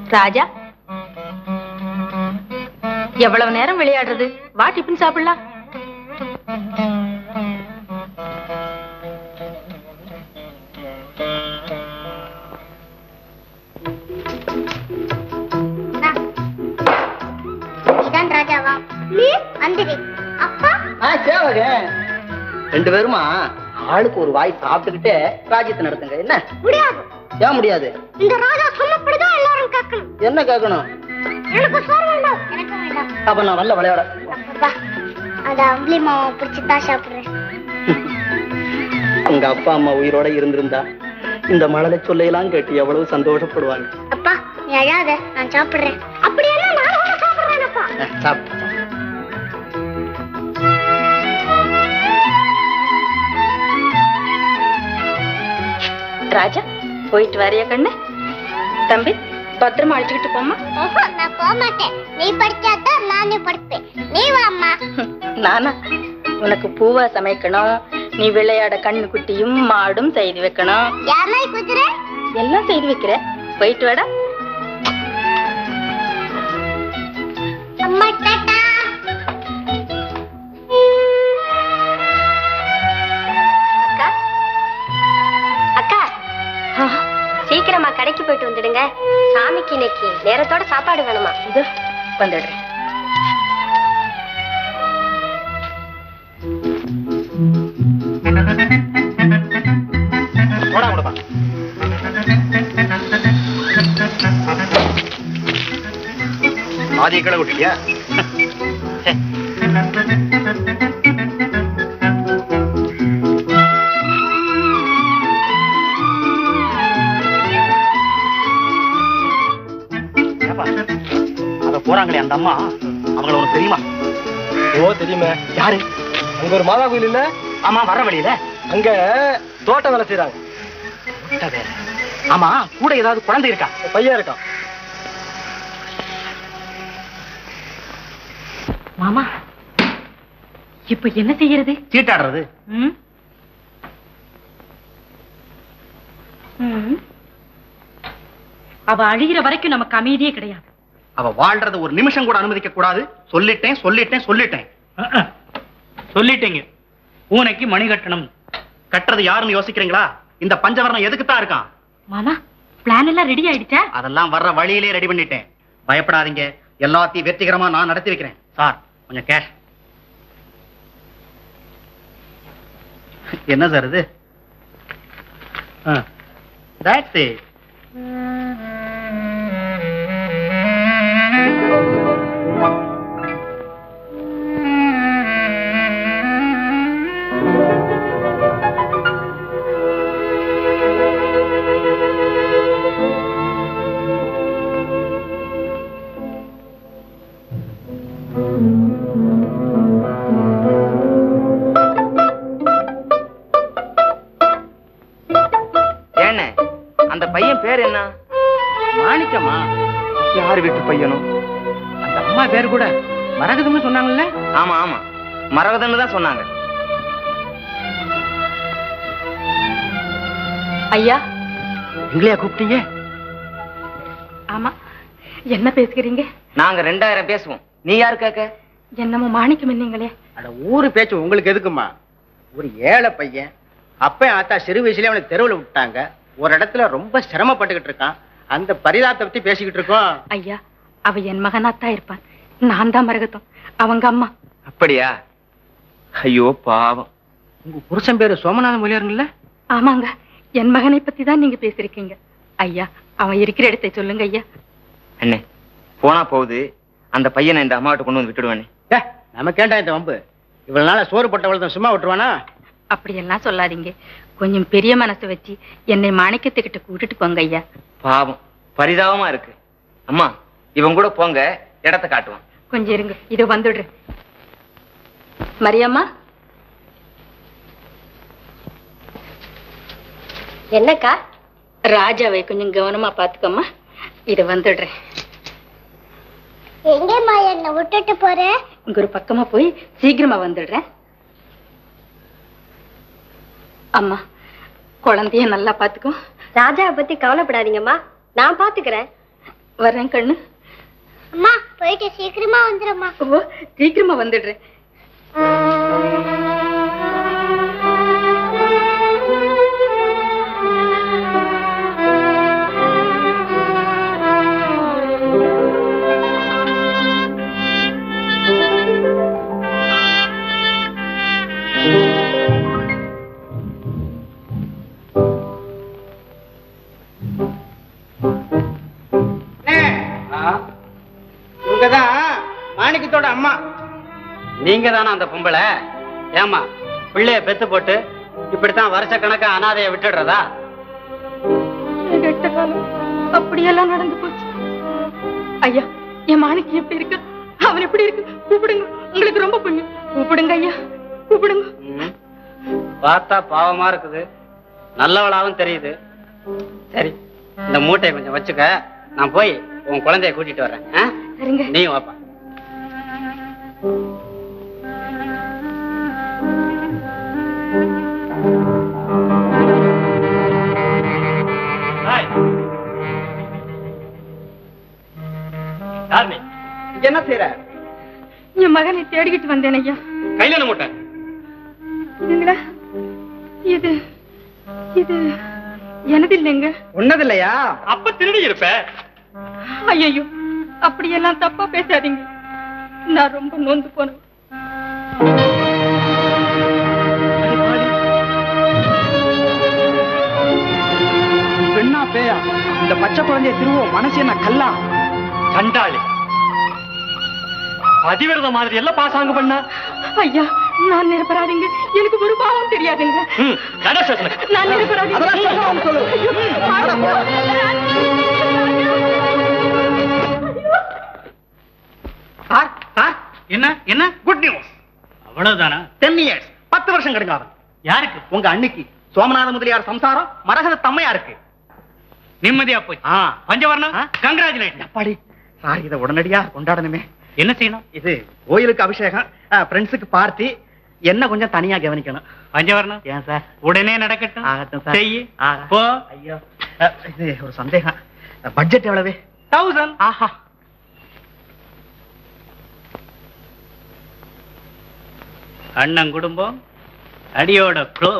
ராஜா? எவ்வளவு நேரம் விளையாடுறது? வா டிஃபன் சாப்பிடலாம். ரெண்டு பேருமா? ஆளுக்கு ஒரு வாய் சாப்பிட்டுக்கிட்டே ராஜ்யத்தை நடத்துங்க. என்ன? முடியாது. ஏன் முடியாது? இந்த ராஜா சொல்லப்படுதான் எல்லாரும் கேட்கணும். என்ன கேட்கணும்? எனக்கு சோறு வேண்டாம். எனக்கு வேண்டாம். அப்ப நான் வரல விளையாட. அப்பா அந்த அம்பளி மாவை பிடிச்சி தான் சாப்பிடுறேன். உங்க அப்பா அம்மா உயிரோட இருந்திருந்தா இந்த மழலை சொல்லையெல்லாம் கேட்டு எவ்வளவு சந்தோஷப்படுவாங்க. அப்பா நீ அழாத நான் சாப்பிடுறேன். அப்படியெல்லாம் நான் ஒண்ணு சாப்பிடுறேனப்பா அஹ், ராஜா போயிட்டு வரையா கண்ணு. தம்பி பத்திரமா அழைச்சுக்கிட்டு ஓஹோ நான் போக மாட்டேன் நீ படிச்சாதான் நானே படிப்பேன். நீ வாம்மா. *laughs* நானா? உனக்கு பூவா சமைக்கணும் நீ விளையாட கண்ணு குட்டியும் மாடும் செய்து வைக்கணும். யாரா குதிரை? எல்லாம் செய்து வைக்கிற போயிட்டு வாடா. அம்மா சீக்கிரமா கடைக்கு போயிட்டு வந்துடுங்க. சாமிக்கு இன்னைக்கு நேரத்தோட சாப்பாடு வேணுமா? இது வந்துடுறேன். ஆதிய கடை விட்டுட்டியா அத போறாங்களே அந்த அம்மா. அவங்கள உனக்கு தெரியுமா? ஓ தெரியுமே. யாரு? அங்க ஒரு மாதா கோயில் இல்ல? ஆமா வர வழியில. அங்க தோட்ட வேலை செய்யறாங்க. ஆமா கூட ஏதாவது குழந்தை இருக்கா? பையன் இருக்கான். மாமா இப்ப என்ன செய்யறது? சீட்டாடுறது. அவ அழிகிற வரைக்கும் நமக்கு அமைதியே கிடையாது. அவ வாழ்றது ஒரு நிமிஷம் கூட அனுமதிக்க கூடாது. சொல்லிட்டேன் சொல்லிட்டேன் சொல்லிட்டேன். சொல்லிட்டீங்க. பூனைக்கு மணி கட்டணம். கட்டுறது யாருன்னு யோசிக்கிறீங்களா? இந்த பஞ்சவரணம் எதுக்கு தான் இருக்கான்? மாமா பிளான் எல்லாம் ரெடி ஆயிடுச்சா? அதெல்லாம் வர்ற வழியிலே ரெடி பண்ணிட்டேன். பயப்படாதீங்க. எல்லாத்தையும் வெற்றிகரமா நான் நடத்தி வைக்கிறேன். சார் கொஞ்சம் கேஷ் என்ன சார் இது? தட்ஸ் இட் சொன்னாங்கல்ல? ஆமா ஆமா. மரகதன்னு தான் சொன்னாங்க. ஐயா? எங்களையா கூப்பிட்டீங்க? ஆமா. என்ன பேசுகிறீங்க? நாங்க ரெண்டாயிரம் பேசுவோம். நீ யாரு கேக்க? என்னமோ மாணிக்கம் என்னீங்களே. அட ஊரு பேச்சு உங்களுக்கு எதுக்குமா ஒரு ஏழை பையன் அப்ப ஆத்தா சிறு வயசுலயே அவனை தெருவுல விட்டாங்க. ஒரு இடத்துல ரொம்ப சிரமப்பட்டுக்கிட்டு இருக்கான். அந்த பரிதாபத்தை பத்தி பேசிக்கிட்டு இருக்கோம். ஐயா அவ என் மகனாத்தான் இருப்பான். நான் தான் மரகத்தம் அவங்க அம்மா. அப்படியா? ஐயோ பாவம். உங்க புருஷன் பேரு சோமநாத மொழியாருங்கல்ல? ஆமாங்க. என் மகனை பத்தி தான் நீங்க பேசிருக்கீங்க. ஐயா அவன் இருக்கிற இடத்தை சொல்லுங்க ஐயா. அண்ணே போனா போகுது. அந்த பையனை இந்த அம்மாவிட்ட கொண்டு வந்து விட்டுடுவானே ஏ நமக்கேண்டா இந்த வம்பு? இவ்வளவு நாள சோறு போட்டவளை சும்மா விட்டுருவானா? அப்படியெல்லாம் சொல்லாதீங்க. கொஞ்சம் பெரிய மனசு வச்சு என்னை மாணிக்கத்துக்கிட்ட கூட்டிட்டு போங்க ஐயா. பாவம். பரிதாபமா இருக்கு. அம்மா இவன் கூட போங்க. இடத்த காட்டுவான். கொஞ்சம் இருங்க. இதோ வந்துடுறேன். மரியம்மா? என்னக்கா? ராஜாவை கொஞ்சம் கவனமா பாத்துக்கம்மா. இது வந்துடுறேன். எங்கேம்மா என்ன விட்டுட்டு போற? இங்க ஒரு பக்கமா போய் சீக்கிரமா வந்துடுறேன். அம்மா குழந்தைய நல்லா பாத்துக்கோ. ராஜாவை பத்தி கவலைப்படாதீங்கம்மா. நான் பாத்துக்கிறேன். வர்றேன் கண்ணு. அம்மா போயிட்டு சீக்கிரமா வந்துடும்மா சீக்கிரமா வந்துடுறேன். நீங்க தானே அந்த பொம்பளை? ஏமா பிள்ளைய பெத்து போட்டு இப்படித்தான் வருஷ கணக்கா அனாதைய விட்டுடுறதா? அப்படியெல்லாம் நடந்து போச்சு. ஐயா என் மாணிக்கு எப்படி இருக்கு? அவன் எப்படி இருக்கு? கூப்பிடுங்க. உங்களுக்கு ரொம்ப புண்ணியம். கூப்பிடுங்க ஐயா. கூப்பிடுங்க. பார்த்தா பாவமா இருக்குது. நல்லவளாவும் தெரியுது. சரி இந்த மூட்டையை கொஞ்சம் வச்சுக்க. நான் போய் உன் குழந்தைய கூட்டிட்டு? சரிங்க. நீ வாப்பா. என்ன செய்யற என் மகனை தேடிக்கிட்டு வந்தேன் ஐயா. கையில என்ன மூட்டை? இது இது எனது இல்லைங்க. ஒன்னது இல்லையா அப்ப திருடி இருப்ப. ஐயோ அப்படியெல்லாம் தப்பா பேசாதீங்க. நான் ரொம்ப நொந்து போனேன். பெண்ணா பேயா? இந்த பச்சை குழந்தைய திருவோம் மனசு என்ன கல்லா? சண்டாளி. பதிவிரத மாதிரி எல்லாம் பாசாங்க பண்ண? ஐயா நான் நிரப்பராதீங்க எனக்கு ஒரு பாவம் தெரியாதுங்க. நான் சார் என்ன என்ன? குட் நியூஸ் அவ்வளவுதானா? டென் இயர்ஸ் பத்து வருஷம் கடுங்காவல் யாருக்கு? உங்க அன்னைக்கு சோமநாத முதலியார் சம்சாரம் மரகத தம்மையாருக்கு. நிம்மதியா போய் ஆ. பஞ்சவர்ணம் ஆ? கங்கராச்சுலேஷன் அப்பாடி. சார் இதை உடனடியா கொண்டாடணுமே. என்ன செய்யணும்? இது கோயிலுக்கு அபிஷேகம் ஃப்ரெண்ட்ஸுக்கு பார்ட்டி என்ன கொஞ்சம் தனியா கவனிக்கணும். பஞ்சவர்ணம்? ஏன் சார்? உடனே நடக்கட்டும். ஆகட்டும் சார். செய்யு. போ. ஐயோ. இது ஒரு சந்தேகம். பட்ஜெட் எவ்வளவு? தௌசண்ட் ஆஹா. அண்ணன் குடும்பம் அடியோட க்ளோ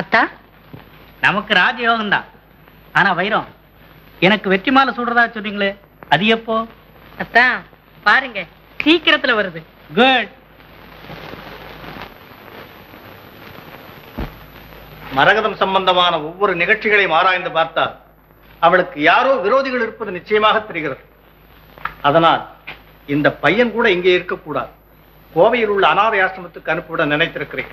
அத்தா? நமக்கு ராஜயோகம் தான் ஆனா வைரம் எனக்கு வெற்றி மாலை சுடுறதா சொன்னீங்களே அது எப்போ? அத்தா பாருங்க சீக்கிரத்துல வருது. குட் மரகதம் சம்பந்தமான ஒவ்வொரு நிகழ்ச்சிகளையும் ஆராய்ந்து பார்த்தால் அவளுக்கு யாரோ விரோதிகள் இருப்பது நிச்சயமாக தெரிகிறது. அதனால் இந்த பையன் கூட இங்கே இருக்கக்கூடாது. கோவையில் உள்ள அனாதை ஆசிரமத்துக்கு அனுப்பிவிட நினைத்திருக்கிறேன்.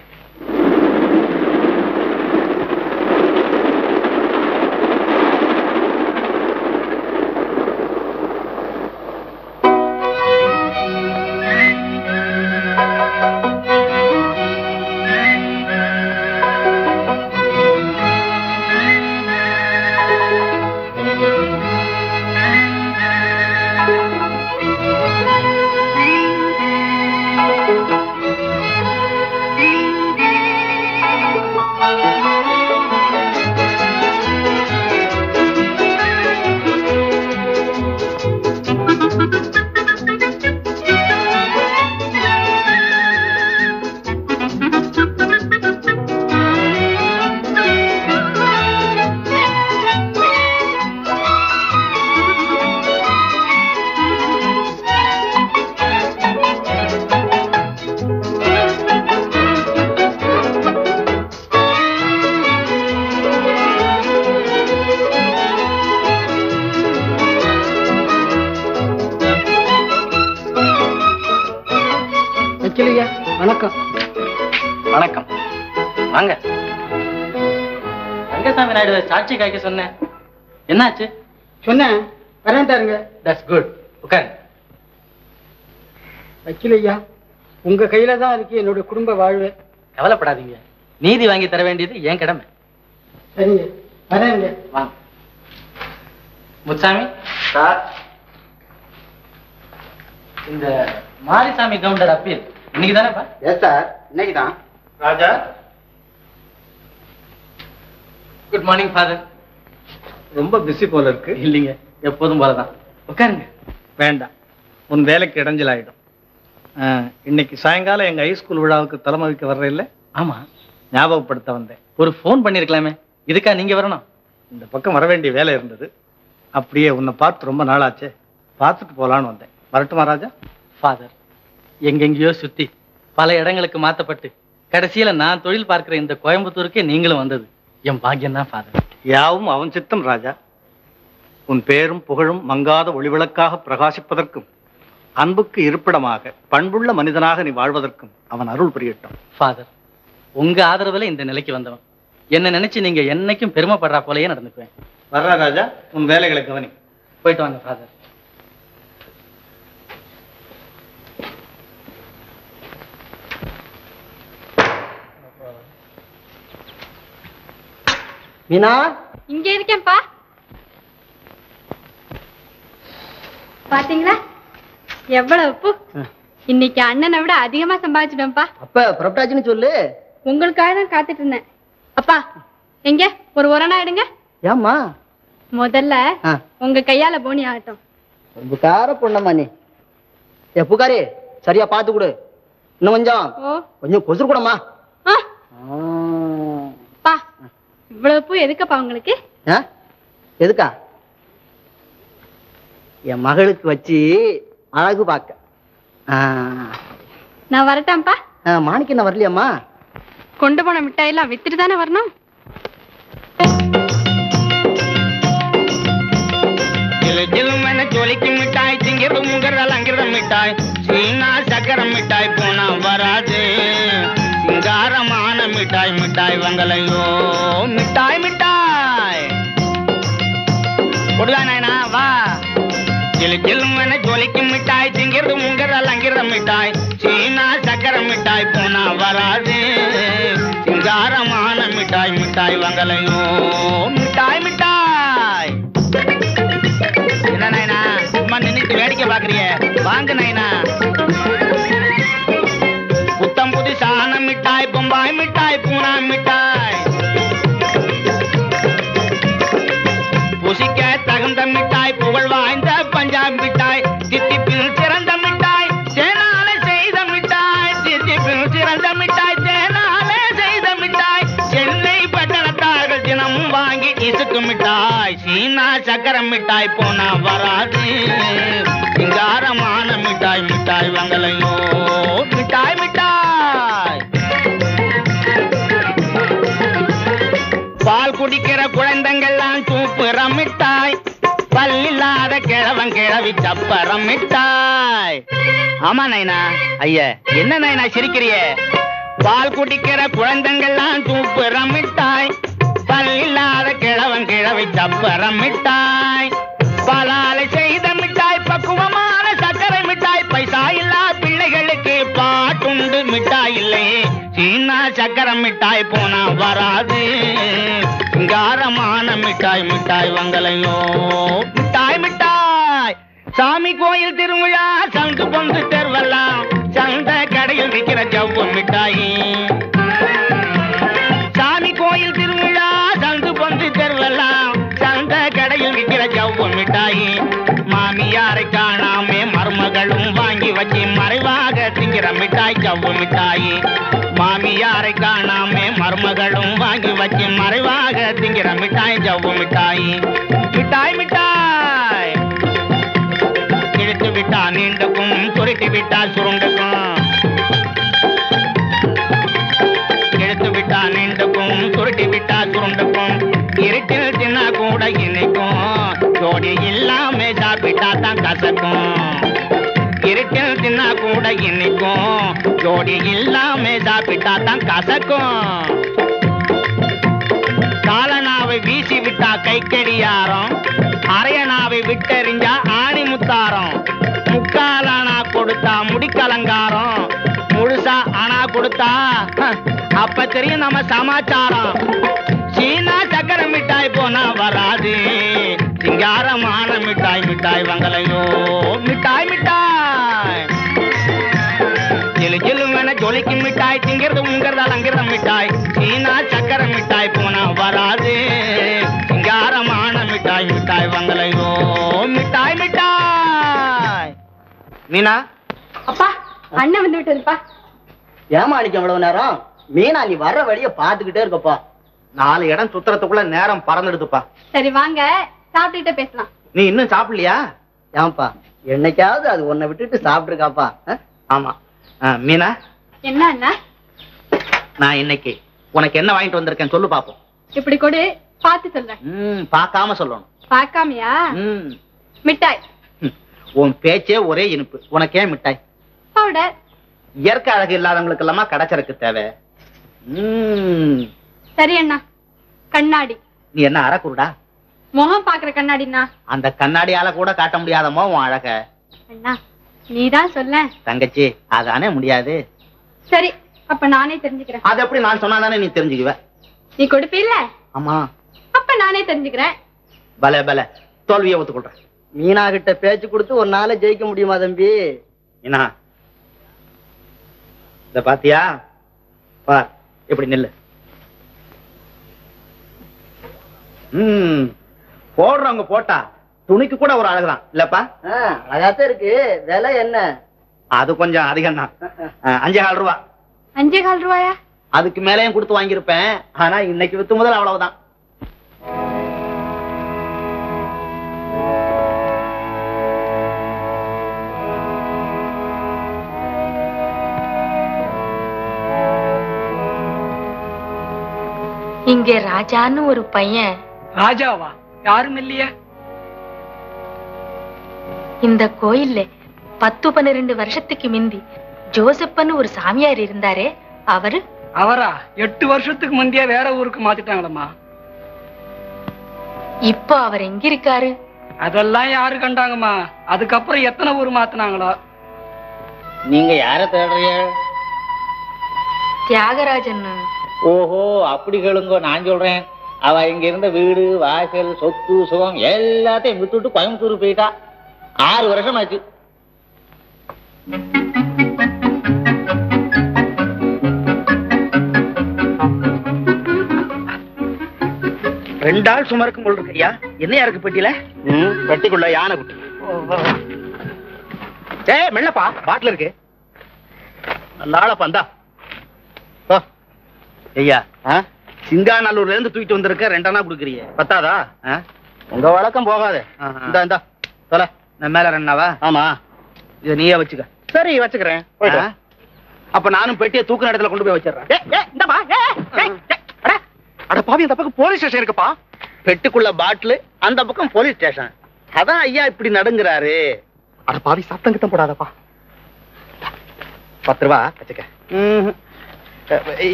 சாட்சி காய்க்க சொன்னேன். என்னாச்சு? சொன்னேன். வரேன்ட்டாருங்க தட்ஸ் குட் உட்காரு வக்கீல் ஐயா உங்க கையில தான் இருக்கு என்னோட குடும்ப வாழ்வு. கவலைப்படாதீங்க. நீதி வாங்கி தர வேண்டியது என் கடமை. சரிங்க. வரேங்க. வாங்க முத்தாமி சார். இந்த மாரிசாமி கவுண்டர் அப்பீல் இன்னைக்கு தானேப்பா எஸ் சார் இன்னைக்கு தான் ராஜா குட் மார்னிங் ஃபாதர் ரொம்ப பிஸி போல இருக்கு. இல்லைங்க எப்போதும் போலதான். உட்காருங்க. வேண்டாம். உன் வேலைக்கு இடைஞ்சல் ஆயிடும். இன்னைக்கு சாயங்காலம் எங்க ஹைஸ்கூல் விழாவுக்கு தலைமை வைக்க வர்ற இல்ல? ஆமா. ஞாபகப்படுத்த வந்தேன். ஒரு ஃபோன் பண்ணிருக்கலாமே. இதுக்கா நீங்க வரணும்? இந்த பக்கம் வர வேண்டிய வேலை இருந்தது. அப்படியே உன்னை பார்த்து ரொம்ப நாளாச்சே. பார்த்துட்டு போலான்னு வந்தேன். வரட்டுமா ராஜா? ஃபாதர் எங்கெங்கேயோ சுத்தி பல இடங்களுக்கு மாத்தப்பட்டு கடைசியில நான் தொழில் பார்க்கிற இந்த கோயம்புத்தூருக்கே நீங்களும் வந்தது. என் பாக்கியம் தான் ஃபாதர் யாவும் அவன் சித்தம் ராஜா. உன் பேரும் புகழும் மங்காத ஒளிவிளக்காக பிரகாசிப்பதற்கும் அன்புக்கு இருப்பிடமாக பண்புள்ள மனிதனாக நீ வாழ்வதற்கும் அவன் அருள் புரியட்டும். ஃபாதர் உங்க ஆதரவுல இந்த நிலைக்கு வந்தவன். என்ன நினைச்சு நீங்க என்னைக்கும் பெருமைப்படுறா போலயே நடந்துக்குவேன். வர்றா ராஜா. உன் வேலைகளை கவனி. போயிட்டு வாங்க ஃபாதர் மீனா? இங்க இருக்கேன்ப்பா. பாத்தீங்களா? எவ்வளவு உப்பு? இன்னைக்கு அண்ணனை விட அதிகமா சம்பாதிச்சிட்டோம்ப்பா அப்ப சொல்லு. உங்களுக்காக தான் காத்துட்டு இருந்தேன். அப்பா எங்க? ஒரு உரணா எடுங்க. ஏம்மா? முதல்ல. உங்க கையால போனி ஆகட்டும். புகார பொண்ணம்மா நீ. ஏ புகாரி சரியா பார்த்து கொடு. இன்னும் கொஞ்சம். கொஞ்சம் கொசுறு கூடம்மா. ஆ, இவ்வளவு பூ எதுக்குப்பா உங்களுக்கு? எதுக்கா? என் மகளுக்கு வச்சு அழகு பார்க்க. நான் வரட்டாம்ப்பா ஆ, மாணிக்கம் என்ன வரலையாம்மா? கொண்டு போன மிட்டாயெல்லாம் வித்துட்டு தானே வரணும்? மிட்டாய் திங்கிறது மிட்டாய். சீனா சக்கரம் மிட்டாய் போனா வராது. சிங்காரமான மிட்டாய் மிட்டாய் வங்கலையோ. மிட்டாய் மிட்டாய். கொடுதா நாயனா வா. ஜிலு ஜிலுமன ஜொலிக்கு மிட்டாய் திங்கிறது முங்கறதால் அங்கிற மிட்டாய். சீனா சக்கர மிட்டாய் போனா வராது. சிங்காரமான மிட்டாய் மிட்டாய் வங்கலையோ. மிட்டாய் மிட்டாய். என்ன நாயனா சும்மா நின்றுட்டு வேடிக்கை பாக்குறிய வாங்க நாயனா. புத்தம் புது சாண மிட்டாய் பொம்பாய் மிட்டாய் பூனா மிட்டாய் புசிக்க தகுந்த மிட்டாய் புகழ் வாய்ந்த பஞ்சாப் மிட்டாய் தித்திப்பில் சிறந்த மிட்டாய் தேனால செய்த மிட்டாய் தித்திப்பில் சிறந்த மிட்டாய் தேனால செய்த மிட்டாய் சென்னை பட்டணத்தார்கள் தினமும் வாங்கி இசுக்கு மிட்டாய் சீனா சக்கரம் மிட்டாய் போனா வராது சிங்காரமான மிட்டாய் மிட்டாய் வங்கலையோ மிட்டாய் மிட்டாய் பால் குடிக்கிற குழந்தைங்கள்லாம் தூப்புற மிட்டாய் பல்லில்லாத கிழவன் கிழவி சப்பர மிட்டாய் ஆமா நைனா ஐயா என்ன நைனா சிரிக்கிறிய? பால் குடிக்கிற குழந்தைங்கள்லாம் தூப்புற மிட்டாய் பல்லில்லாத கிழவன் கிழவி சப்பர மிட்டாய் பலாலை செய்த மிட்டாய் பக்குவமான சக்கரை மிட்டாய். பைசா இல்லா பிள்ளைகளுக்கு பாட்டுண்டு மிட்டாய் இல்லையே. சக்கரம் மிட்டாய் போனா வராது. காரமான மிட்டாய் மிட்டாய் வங்கலையோ. மிட்டாய் மிட்டாய். சாமி கோயில் திருவிழா சங்கு பொந்து தெருவெல்லாம் சந்த கடையில் விற்கிற ஜவ்வு மிட்டாய். சாமி கோயில் திருவிழா சங்கு பொந்து தெருவெல்லாம் சந்த கடையில் விற்கிற ஜவ்வு மிட்டாய். மாமியாரை வச்சு மறைவாக திங்கிற மிட்டாய் ஜவ்வு மிட்டாயி. மாமியாரை காணாமே மருமகளும் வாங்கி வச்சு மறைவாக திங்கிற மிட்டாய் ஜவ்வு மிட்டாயி. மிட்டாய் மிட்டாய். இழுத்து விட்டா நீண்டுக்கும் சுருட்டி விட்டா சுருண்டுக்கும். இழுத்து விட்டா நீண்டுக்கும் சுருட்டி விட்டா சுருண்டுக்கும். இருட்டில் தின்னா கூட இணைக்கும். ஜோடி இல்லாம சாப்பிட்டா தான் கசக்கும். இருட்டில் தின்னா கூட இன்னைக்கும் ஜோடி இல்லாம சாப்பிட்டா தான் கசக்கும். காலனாவை வீசி விட்டா கை கடியாரம் அரையனாவை விட்டெறிஞ்சா ஆணி முத்தாரம். முக்காலானா கொடுத்தா முடிக்கலங்காரம் முழுசா அணா கொடுத்தா அப்ப தெரியும் நம்ம சமாச்சாரம். சீனா சக்கரை மிட்டாய் போனா வராது. சிங்காரமான மிட்டாய் மிட்டாய் வங்கலையோ. மிட்டாய் மிட்டாய். ஜிலு ஜிலு வேண ஜொலிக்கு மிட்டாய் திங்கிறது உங்கிறது அலங்கிறத மிட்டாய். சீனா சக்கரை மிட்டாய் போனா வராது. சிங்காரமான மிட்டாய் மிட்டாய் வங்கலையோ. மிட்டாய் மிட்டாய். மீனா? அப்பா அண்ணன் வந்து விட்டதுப்பா ஏமா அன்னைக்கு அவ்வளவு நேரம்? மீனா நீ வர்ற வழிய பாத்துக்கிட்டே இருக்கப்பா. நாலு இடம் சுத்துறதுக்குள்ள நேரம் பறந்துடுதுப்பா. சரி வாங்க. சாப்பிட்டுட்டே பேசலாம். நீ இன்னும் சாப்பிடலையா? ஏன்பா என்னைக்காவது அது உன்னை விட்டுட்டு சாப்பிட்டுருக்காப்பா? ஆமா. மீனா? என்ன அண்ணா? நான் இன்னைக்கு உனக்கு என்ன வாங்கிட்டு வந்திருக்கேன் சொல்லு பாப்போம். இப்படி கொடு பார்த்து சொல்றேன். ம் பார்க்காம சொல்லணும். பார்க்காமையா? ம். மிட்டாய். உன் பேச்சே ஒரே இனிப்பு. உனக்கு மிட்டாய்? பவுடர். இயற்கை அழகு இல்லாதவங்களுக்கு எல்லாமா கடைச்சரக்கு தேவை. ம். சரி அண்ணா கண்ணாடி. நீ என்ன அறக்குருடா? முகம் பாக்குற கண்ணாடிண்ணா. அந்த கண்ணாடியால கூட காட்ட முடியாதமோ உன் அழக? அண்ணா நீதான் சொல்ல. தங்கச்சி அதானே முடியாது. சரி அப்ப நானே தெரிஞ்சுக்கிறேன். அது எப்படி நான் சொன்னாதானே நீ தெரிஞ்சுக்குவ? நீ கொடுப்பீல்ல? ஆமா. அப்ப நானே தெரிஞ்சுக்கிறேன். பல பல. தோல்வியை ஒத்துக்கொள்றேன். மீனா கிட்ட பேச்சு கொடுத்து ஒரு நாளை ஜெயிக்க முடியுமா தம்பி? என்ன இத பாத்தியா? பார் இப்படி நில்லு. ம். போடுறவங்க போட்டா துணிக்கு கூட ஒரு அழகுதான். இல்லப்பா? அழகாத்தான் இருக்கு. விலை என்ன? அது கொஞ்சம் அதிகம் தான் அஞ்சே கால் ரூபா. அஞ்சே கால் ரூபாயா? அதுக்கு மேலேயும் கொடுத்து வாங்கியிருப்பேன். ஆனா இன்னைக்கு வித்து முதல் அவ்வளவுதான். இங்க ராஜான்னு ஒரு பையன். ராஜாவா? யாரும் இல்லையே? இந்த கோயில்ல பத்து பன்னிரெண்டு வருஷத்துக்கு மிந்தி ஜோசப்பன்னு ஒரு சாமியார் இருந்தாரே அவரு? அவரா? எட்டு வருஷத்துக்கு முந்தைய வேற ஊருக்கு மாத்திட்டாங்களம்மா. இப்போ அவர் எங்க இருக்காரு அதெல்லாம் யாரு கண்டாங்கம்மா? அதுக்கப்புறம் எத்தனை ஊர் மாத்தினாங்களோ? நீங்க யார தேடுறீங்க? தியாகராஜன். ஓஹோ அப்படி கேளுங்க நான் சொல்றேன். அவ இங்க இருந்த வீடு வாசல் சொத்து சுகம் எல்லாத்தையும் வித்துட்டு கோயம்புத்தூர் போயிட்டா. ஆறு வருஷம் ஆச்சு ரெண்டு ஆள் சுமருக்கும் போல் இருக்கு ஐயா. என்னையா இருக்கு பெட்டியில? பெட்டிக்குள்ள யானை குட்டி. ஏய் மெல்லப்பா. பாட்டில் இருக்கு. நல்ல ஆளப்பா இந்தா. போ. ஐயா சிங்காநல்லூர்ல இருந்து தூக்கிட்டு வந்திருக்க ரெண்டனா குடுக்குறீங்க. பத்தாதா? உங்க வழக்கம் போகாது. இந்தா இந்தா. தொலை. நான் மேல ரெண்டாவா ஆமா. இத நீயே வச்சுக்க. சரி வச்சுக்கிறேன்? அப்ப நானும் பெட்டியை தூக்குன இடத்துல கொண்டு போய் வச்சிடுறேன். அட, பாவி அந்த பக்கம் போலீஸ் ஸ்டேஷன் இருக்குப்பா. பெட்டுக்குள்ள பாட்டில் அந்த பக்கம் போலீஸ் ஸ்டேஷன். அதான் ஐயா இப்படி நடுங்குறாரு. அட பாவி சத்தம் கிட்டம் போடாதப்பா. பத்து ரூபா வச்சுக்க.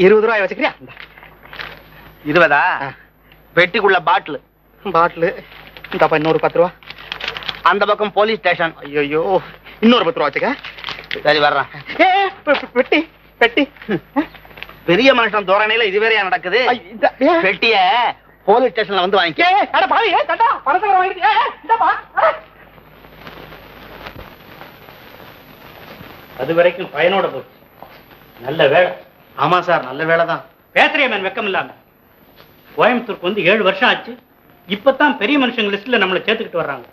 இருபது ரூபாய் வச்சுக்கிறியா. இருபதா? பெட்டிக்குள்ள பாட்டில். பாட்டில். இந்தாப்பா இன்னொரு பத்து ரூபா. அந்த பக்கம் போலீஸ் ஸ்டேஷன். ஐயோ இன்னொரு பத்து ரூபா வச்சுக்க. சரி வர்றேன். பெட்டி பெட்டி. பெரிய மனுஷன் தோரணையில இது வேறையா நடக்குது பெட்டிய போலீஸ் ஸ்டேஷன்ல வந்து வாங்கிக்க. அது வரைக்கும் பயனோட போச்சு. நல்ல வேலை. ஆமா சார் நல்ல வேலை தான் பேசுறிய மேன் வெக்கம் இல்லாம கோயம்புத்தூருக்கு வந்து ஏழு வருஷம் ஆச்சு. இப்பதான் பெரிய மனுஷங்க லிஸ்ட்ல நம்மளை சேர்த்துக்கிட்டு வர்றாங்க.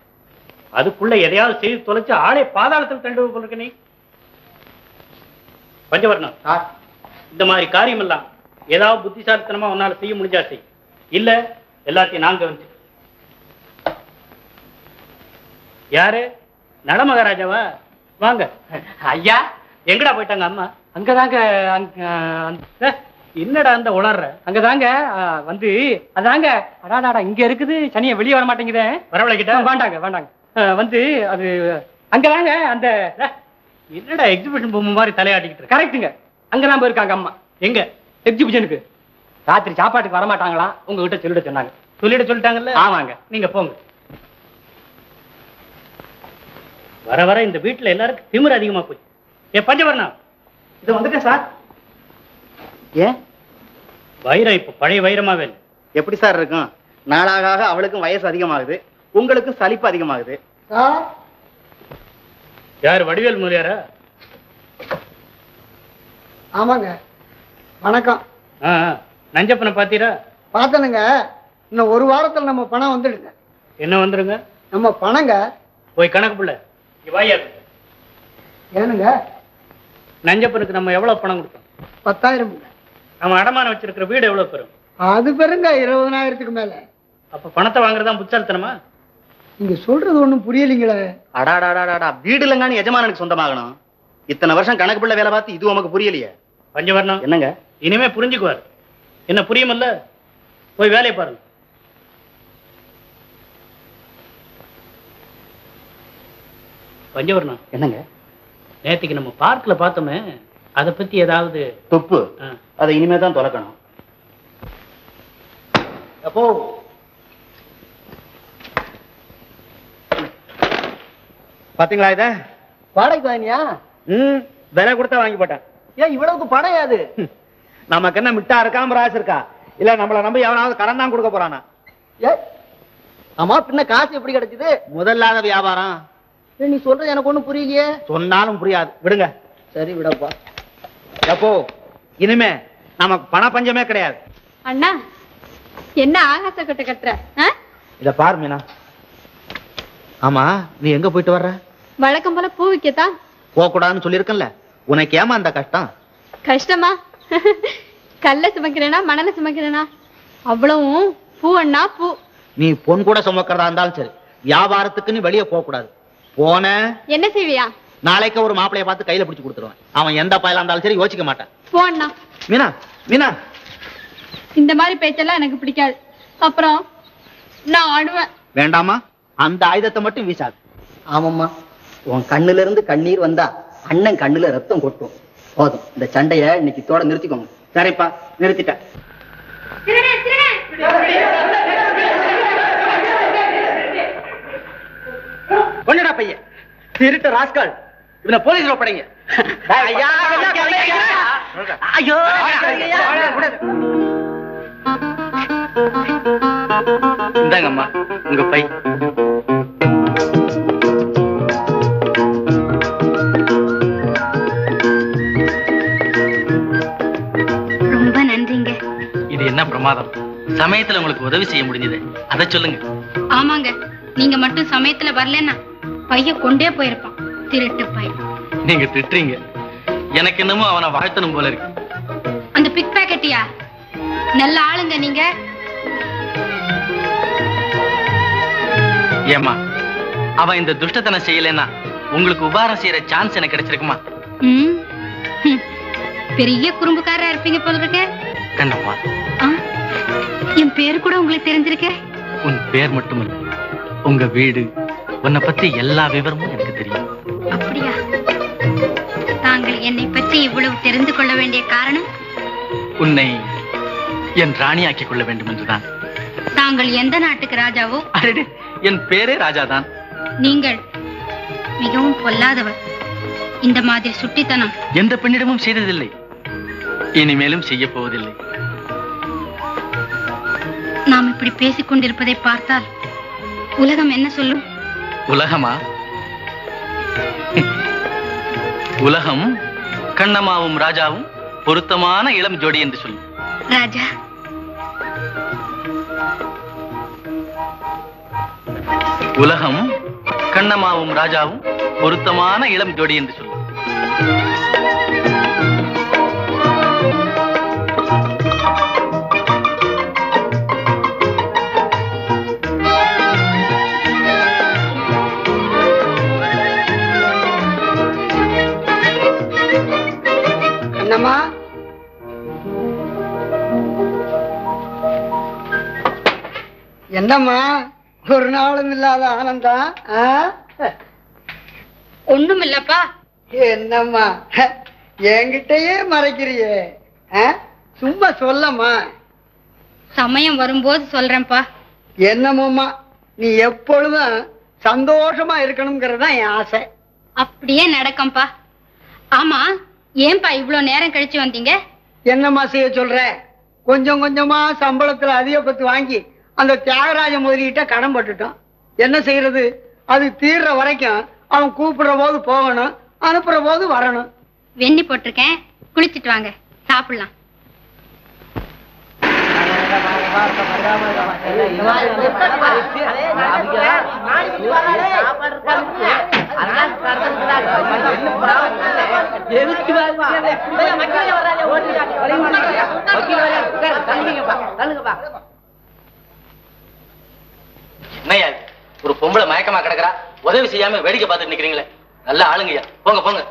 அதுக்குள்ள எதையாவது செய்து தொலைச்சு ஆளே பாதாளத்தில் தண்டு போல இருக்க நீ. பஞ்சவர்ணம். இந்த மாதிரி காரியம் எல்லாம் ஏதாவது புத்திசாலித்தனமா உன்னால செய்ய முடிஞ்சா செய். இல்ல எல்லாத்தையும் நாங்க வந்து யாரு? நலமகாராஜாவா? வாங்க. ஐயா. எங்கடா போயிட்டாங்க அம்மா? அங்கதாங்க அங்க என்னடா அந்த உளர்ற? அங்கதாங்க. ஆ, வந்து அதாங்க. அடாடாடா இங்க இருக்குது. சனிய வெளியே வர மாட்டேங்குதே. வரவழைக்கிட்ட? வேண்டாங்க வேண்டாங்க. வந்து அது அங்கதாங்க அந்த என்னடா எக்ஸிபிஷன் பொம்மை மாதிரி தலையாட்டிக்கிட்டு கரெக்ட்டுங்க அங்கதான் போயிருக்காங்க அம்மா. எங்க? எக்ஸிபிஷனுக்கு ராத்திரி சாப்பாட்டுக்கு வர மாட்டாங்களாம் உங்ககிட்ட சொல்லிட சொன்னாங்க. சொல்லிட சொல்லிட்டாங்கல்ல? ஆமாங்க. நீங்க போங்க. வர வர இந்த வீட்டுல எல்லாருக்கும் திமிரு அதிகமா போச்சு. ஏ பஞ்சவர்ணம் இது வந்துட்டேன் சார். ஏன்? வைரம் இப்ப பழைய வைரமாவே இல்லை. எப்படி சார் இருக்கும்? நாளாக ஆக அவளுக்கும் வயசு அதிகமாகுது. உங்களுக்கும் சலிப்பு அதிகமாகுது. யார் வடிவேல் முதலியாரா? ஆமாங்க. வணக்கம். ஆ ஆ. நஞ்சப்பனை பாத்தீரா? பார்த்தனுங்க இன்னும் ஒரு வாரத்துல நம்ம பணம் வந்துடுங்க. என்ன வந்துருங்க? நம்ம பணங்க. போய் கணக்கு பிள்ளை. இங்க வாயா. ஏனுங்க நஞ்சப்பனுக்கு நம்ம எவ்வளவு பணம் கொடுத்தோம்? பத்தாயிரம். நம்ம அடமானம் வச்சிருக்கிற வீடு எவ்வளவு பெறும் அது பெருங்க இருபதனாயிரத்துக்கு மேல. அப்ப பணத்தை வாங்குறதா புச்சாலித்தனமா நீங்க சொல்றது ஒண்ணும் புரியலீங்களே. அடாடாடாடாடா வீடு இல்லைங்கானு எஜமானனுக்கு சொந்தமாகணும். இத்தனை வருஷம் கணக்கு பிள்ளை வேலை பார்த்து இது உமக்கு புரியலையே? பஞ்சவர்ணம். என்னங்க? இனிமே புரிஞ்சுக்குவார். என்ன புரியுமல்ல? போய் வேலையை பாருங்க. பஞ்சவர்ணம். என்னங்க? நேத்திக்கு நம்ம பார்க்ல பார்த்தோமே அதை பத்தி ஏதாவது? தொப்பு. அதை இனிமே தான் துறக்கணும் அப்போ பாத்தீங்களா இத? வாடகைக்கு வாங்கினியா? ம் விலை கொடுத்தா வாங்கி போட்டேன். ஏன் இவ்வளவுக்கு பணம் யாது? நமக்கு என்ன மிட்டா இருக்கா மிராஸ் இருக்கா? இல்ல நம்மள நம்பி எவனாவது கடன் தான் கொடுக்க போறானா? ஏ ஆமா பின்ன காசு எப்படி கிடைச்சது? முதல்லாத வியாபாரம். நீ சொல்றது எனக்கு ஒண்ணும் புரியலையே. சொன்னாலும் புரியாது. விடுங்க. சரி விடப்பா. எப்போ இனிமே நமக்கு பண பஞ்சமே கிடையாது. அண்ணா என்ன ஆகாச கட்டு கட்டுற? இத பாரு மீனா. ஆமா நீ எங்க போயிட்டு வர்ற? வழக்கம் போல பூ விக்கத்தான். போக கூடாதுன்னு உனக்கு ஏமா அந்த கஷ்டம்? கஷ்டமா? கல்ல சுமக்கிறேனா மணல சுமக்கிறேனா? அவ்வளவும் பூ அண்ணா பூ. நீ பொன் கூட சுமக்கிறதா இருந்தாலும் சரி வியாபாரத்துக்கு நீ வெளியே போக கூடாது போன என்ன செய்வியா? நாளைக்கு ஒரு மாப்பிளைய பார்த்து கையில பிடிச்சு கொடுத்துருவேன். அவன் எந்த பயலா இருந்தாலும் சரி யோசிக்க மாட்டான். போ அண்ணா. மீனா மீனா. இந்த மாதிரி பேச்செல்லாம் எனக்கு பிடிக்காது. அப்புறம் நான் ஆடுவேன். வேண்டாமா அந்த ஆயுதத்தை மட்டும் வீசாது. ஆமாம்மா. உன் கண்ணுல இருந்து கண்ணீர் வந்தா அண்ணன் கண்ணுல ரத்தம் கொட்டும். போதும். இந்த சண்டைய இன்னைக்கு தோட நிறுத்திக்கோங்க. சரிப்பா நிறுத்திட்டேன். கொண்டுடா பையன். திருட்டு ராஸ்கால். இவனை போலீஸ்ல ஒப்படைங்க. ஐயா, இந்தாங்கம்மா உங்க பை. ரொம்ப நன்றிங்க. இது என்ன பிரமாதம்? சமயத்துல உங்களுக்கு உதவி செய்ய முடிஞ்சது. அதை சொல்லுங்க. ஆமாங்க. நீங்க மட்டும் சமயத்துல வரலன்னா பையன் கொண்டே போயிருப்பான். திருட்டு பையன் நீங்க திட்டுறீங்க. எனக்கு என்னமோ அவனை வாழ்த்தணும் போல இருக்கு. அந்த பிக் பேக்கெட்டியா நல்ல ஆளுங்க நீங்க. ஏமா அவன் இந்த துஷ்டத்தனம் செய்யலைன்னா உங்களுக்கு உபகாரம் செய்யற சான்ஸ் எனக்கு கிடைச்சிருக்குமா. பெரிய குறும்புக்காரா இருப்பீங்க போல இருக்க. கண்ணம்மா என் பேரு கூட உங்களுக்கு தெரிஞ்சிருக்கே? உன் பேர் மட்டுமல்ல உங்க வீடு உன்னை பத்தி எல்லா விவரமும் எனக்கு தெரியும். அப்படியா? தாங்கள் என்னை பற்றி இவ்வளவு தெரிந்து கொள்ள வேண்டிய காரணம்? உன்னை என் ராணியாக்கிக் கொள்ள வேண்டும் என்றுதான். தாங்கள் எந்த நாட்டுக்கு ராஜாவோ? என் பேரே ராஜாதான். நீங்கள் மிகவும் பொல்லாதவர். இந்த மாதிரி சுட்டித்தனம். எந்த பெண்ணிடமும் செய்ததில்லை. இனிமேலும் செய்ய போவதில்லை. நாம் இப்படி பேசிக் கொண்டிருப்பதை பார்த்தால் உலகம் என்ன சொல்லும்? உலகமா? *laughs* உலகம் கண்ணம்மாவும் ராஜாவும் பொருத்தமான இளம் ஜோடி என்று சொல்லும் ராஜா. உலகம் கண்ணம்மாவும் ராஜாவும் பொருத்தமான இளம் ஜோடி என்று சொல்லும் என்னம்மா? ஒரு நாளும் இல்லாத ஆனந்தம் ஆ? ஒண்ணும் இல்லப்பா என்னம்மா? என்கிட்டயே மறைக்கிறியே. ஆ? சும்மா சொல்லம்மா. சமயம் வரும்போது சொல்றேன்ப்பா. என்னமோம்மா? நீ எப்பொழுதும் சந்தோஷமா இருக்கணுங்கிறது தான் என் ஆசை. அப்படியே நடக்கும்பா ஆமா ஏன்பா இவ்ளோ நேரம் கழிச்சு வந்தீங்க? என்னம்மா செய்ய சொல்ற? கொஞ்சம் கொஞ்சமா சம்பளத்துல அதிக பத்து வாங்கி அந்த தியாகராஜ முதலிகிட்ட கடன் பட்டுட்டோம் என்ன செய்யறது? அது தீர்ற வரைக்கும் அவன் கூப்பிடுற போது போகணும் அனுப்புற போது வரணும். வெண்ணி போட்டிருக்கேன். குளிச்சிட்டு வாங்க. சாப்பிடலாம். என்னையா இது? ஒரு பொம்பளை மயக்கமா கிடக்குறா? உதவி செய்யாம வேடிக்கை பார்த்துட்டு நிக்கிறீங்களே. நல்ல ஆளுங்கய்யா. போங்க போங்க.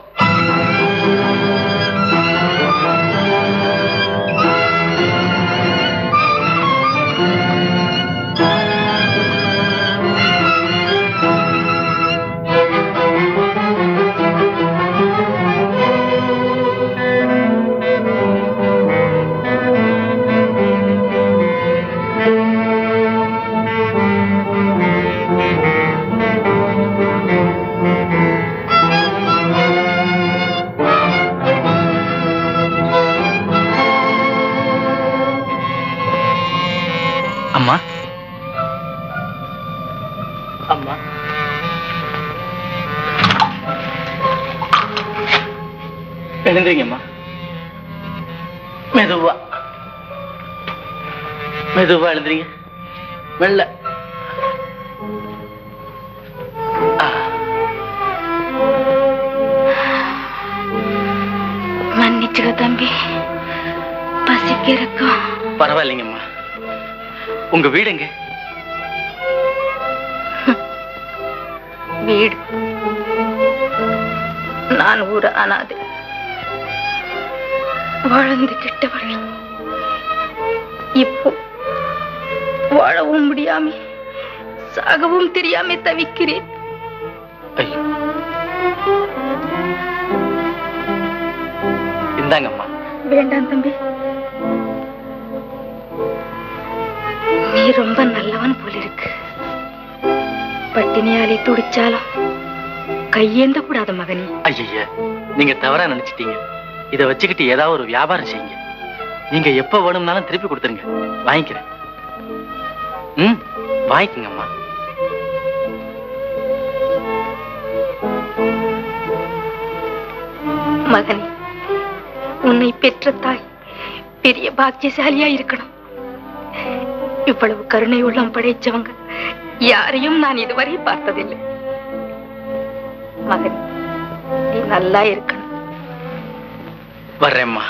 எழுந்திரிங்கம்மா மெதுவா. மெதுவா எழுந்திரிங்க மெல்ல. மன்னிச்சுக்க தம்பி. பசிக்கிறக்கும் பரவாயில்லைங்கம்மா. உங்க வீடு எங்க? வீடு. நான் ஒரு அனாதை வாழ்ந்துகிட்டவள் இப்போ வாழவும் முடியாம சாகவும் தெரியாம தவிக்கிறேன். இந்தாங்கம்மா. வேண்டாம் தம்பி. நீ ரொம்ப நல்லவன் போல இருக்கு பட்டினியாலே துடிச்சாலும் கையேந்த கூடாத மகனே. ஐய நீங்க தவறா நினைச்சிட்டீங்க. இதை வச்சுக்கிட்டு ஏதாவது ஒரு வியாபாரம் செய்யுங்க. நீங்க எப்ப வேணும்னாலும் திருப்பி கொடுத்துருங்க. வாங்கிக்கிறேன். ம் வாங்கிக்கங்கம்மா. மகனே உன்னை பெற்ற தாய் பெரிய பாக்கியசாலியா இருக்கணும். இவ்வளவு கருணை உள்ளம் படைச்சவங்க யாரையும் நான் இதுவரை பார்த்ததில்லை. மகன் நீ நல்லா இருக்கணும். வர்றேம்மா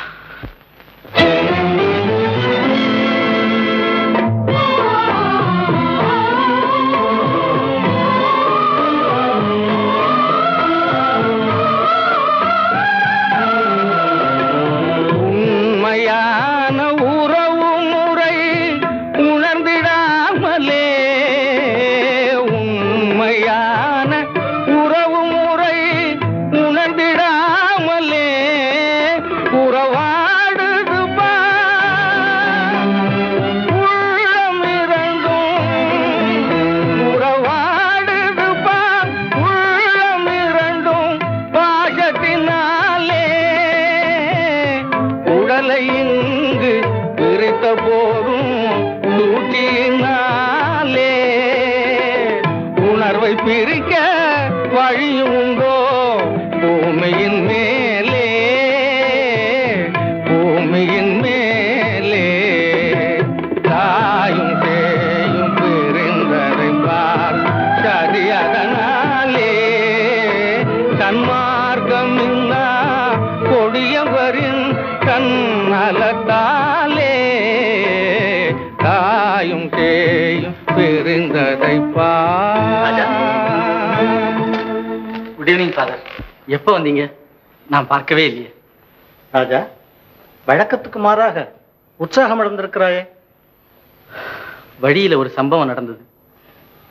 எப்போ வந்தீங்க? நான் பார்க்கவே இல்லையே. ராஜா வழக்கத்துக்கு மாறாக உற்சாகம் அடைந்திருக்கிறாயே. வழியில ஒரு சம்பவம் நடந்தது.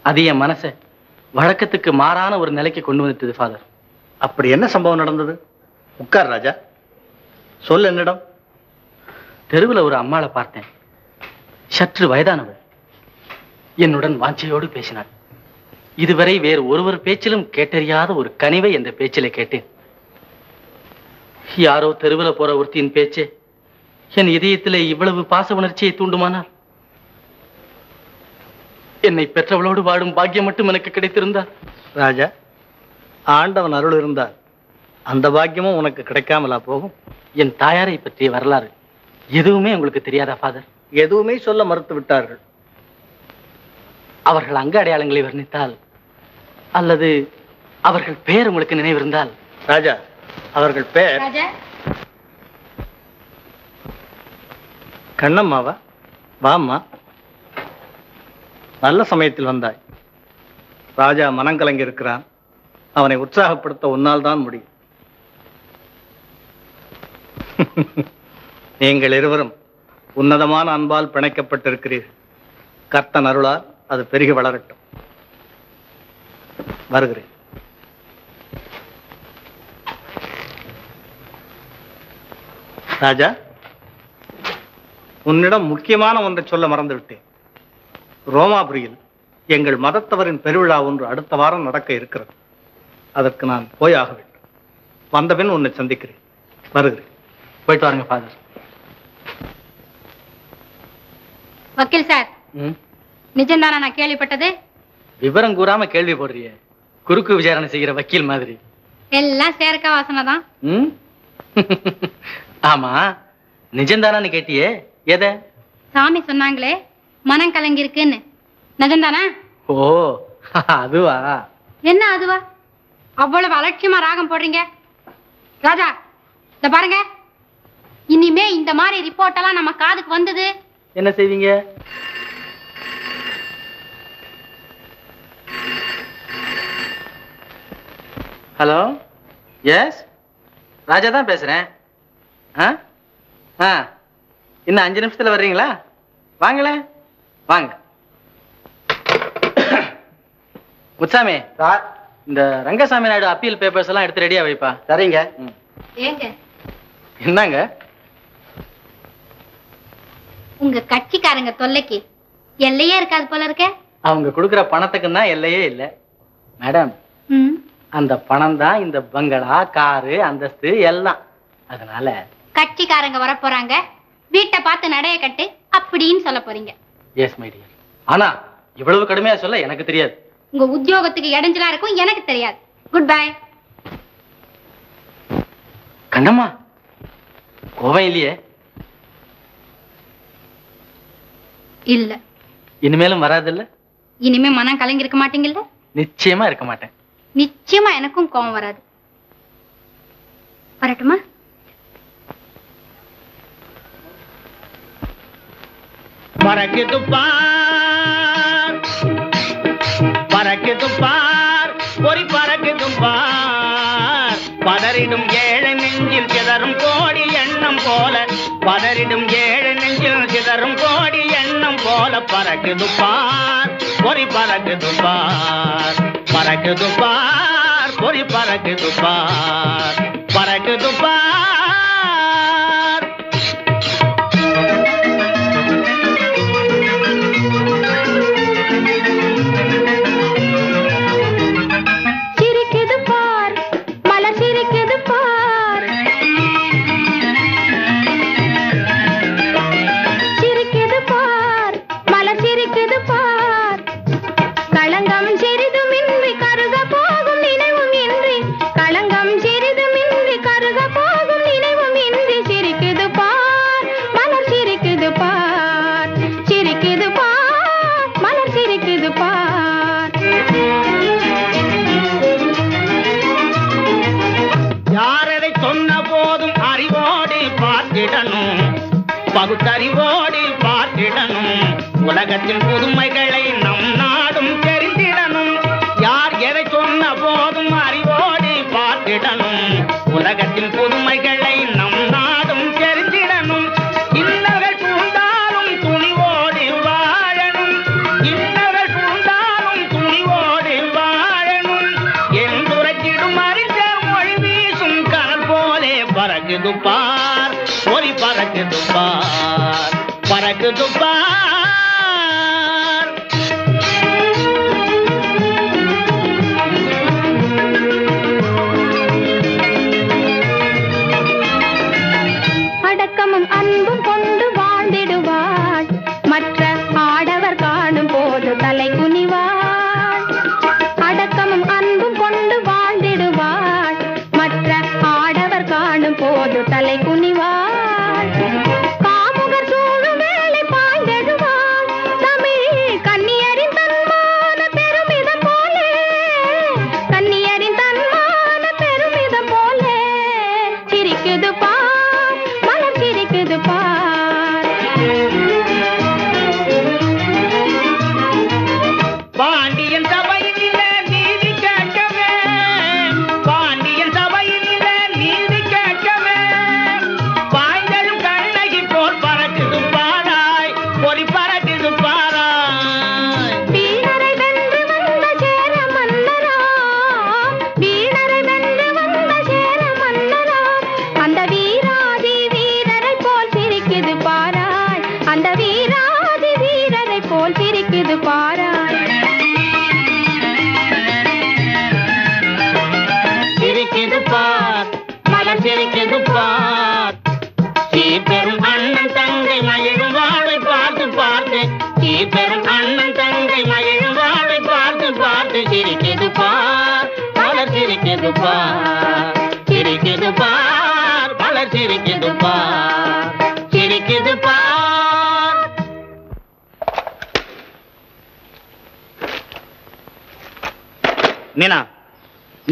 அது என் மனசை வழக்கத்துக்கு மாறான ஒரு நிலைக்கு கொண்டு வந்துட்டது ஃபாதர் அப்படி என்ன சம்பவம் நடந்தது? உட்கார் ராஜா. சொல் என்னிடம். தெருவுல ஒரு அம்மாளை பார்த்தேன். சற்று வயதானவள் என்னுடன் வாஞ்சையோடு பேசினாள் இதுவரை வேறு ஒருவர் பேச்சிலும் கேட்டறியாத ஒரு கனிவை அந்த பேச்சிலே கேட்டேன். யாரோ தெருவுல போற ஒருத்தியின் பேச்சே என் இதயத்திலே இவ்வளவு பாச உணர்ச்சியை தூண்டுமானால்? என்னை பெற்றவளோடு வாடும் பாக்கியம் மட்டும் எனக்கு கிடைத்திருந்தால்? ராஜா ஆண்டவன் அருள் இருந்தால் அந்த பாக்கியமும் உனக்கு கிடைக்காமலா போகும்? என் தாயாரை பற்றிய வரலாறு எதுவுமே உங்களுக்கு தெரியாதா ஃபாதர் எதுவுமே சொல்ல மறுத்து விட்டார்கள் அவர்கள் அங்க அடையாளங்களை வர்ணித்தால் அல்லது அவர்கள் பெயர் உங்களுக்கு நினைவிருந்தால் ராஜா அவர்கள் பேர் ராஜா. கண்ணம்மாவா? வாம்மா. நல்ல சமயத்தில் வந்தாய். ராஜா மனங்கலங்கி இருக்கிறான். அவனை உற்சாகப்படுத்த உன்னால் தான் முடியும். *laughs* நீங்கள் இருவரும் உன்னதமான அன்பால் பிணைக்கப்பட்டிருக்கிறீர்கள். கர்த்தன் அருளால் அது பெருகி வளரட்டும். வருகிறேன். ராஜா உன்னிடம் முக்கியமான ஒன்றை சொல்ல மறந்துவிட்டேன். ரோமாபுரியில் எங்கள் மதத்தவரின் பெருவிழா ஒன்று அடுத்த வாரம் நடக்க இருக்கிறது. அதற்கு நான் போய் ஆக வேண்டும். வந்தபின் உன்னை சந்திக்கிறேன். வருகிறேன். போயிட்டு வாருங்க ஃபாதர் வக்கீல் சார். நிஜம்தானா நான் கேள்விப்பட்டது? விவரம் கூறாம கேள்வி போடுறிய. குறுக்கு விசாரணை செய்கிற வக்கீல் மாதிரி. எல்லாம் சேர்க்க வாசனை தான்? *laughs* ஆமா. நிஜம்தானான்னு கேட்டியே. எதை? சாமி சொன்னாங்களே மனம் கலங்கி இருக்குன்னு நிஜம்தானா? ஓ *laughs* அதுவா? என்ன அதுவா? அவ்வளவு அலட்சியமா ராகம் போடுறீங்க. ராஜா இத பாருங்க. இனிமே இந்த மாதிரி ரிப்போர்ட் எல்லாம் நம்ம காதுக்கு வந்தது. என்ன செய்வீங்க? ஹலோ எஸ் ராஜா தான் பேசுறேன். ஆ? ஆ. இன்னும் அஞ்சு நிமிஷத்துல வர்றீங்களா? வாங்களேன் வாங்க. முத்தாமி சார். இந்த ரங்கசாமி நாயுடு அப்பீல் பேப்பர்ஸ் எல்லாம் எடுத்து ரெடியா வைப்பா. சரிங்க. ஏங்க? என்னங்க? உங்க கட்சிக்காரங்க தொல்லைக்கு எல்லையே இருக்காது போல இருக்க. அவங்க கொடுக்குற பணத்துக்குன்னா எல்லையே இல்லை. மேடம் ம். அந்த பணம் தான் இந்த பங்களா காரு அந்தஸ்து எல்லாம். அதனால கட்சிக்காரங்க வர போறாங்க வீட்டை பார்த்து நடைய கட்டு அப்படின்னு சொல்ல போறீங்க. எஸ் மை டியர் ஆனா இவ்வளவு கடுமையா சொல்ல எனக்கு தெரியாது. உங்க உத்தியோகத்துக்கு இடைஞ்சலா இருக்கும் எனக்கு தெரியாது. குட் பை கண்ணம்மா கோவம் இல்லையே? இல்ல. இனிமேலும் வராதுல்ல? இனிமே மனம் கலங்கி இருக்க மாட்டீங்கல்ல? நிச்சயமா இருக்க மாட்டேன். நிச்சயமா எனக்கும் கோபம் வராது. வரட்டுமா? பறக்குது பார். பறக்குது பார். பொறி பறக்குது பார். பதறிடும் ஏழு நெஞ்சில் சிதறும் கோடி எண்ணம் போல. பதறிடும் ஏழு நெஞ்சில் சிதறும் கோடி எண்ணம் போல. பறக்குது பார். பொறி பறக்குது பார். பறக்குது பார் பொறி பறக்குது பார். பறக்குது பார். பகுத்தறிவோடு பார்த்திடணும். உலகத்தின் புதுமைகளை பறக்குது பார் அடக்கமும்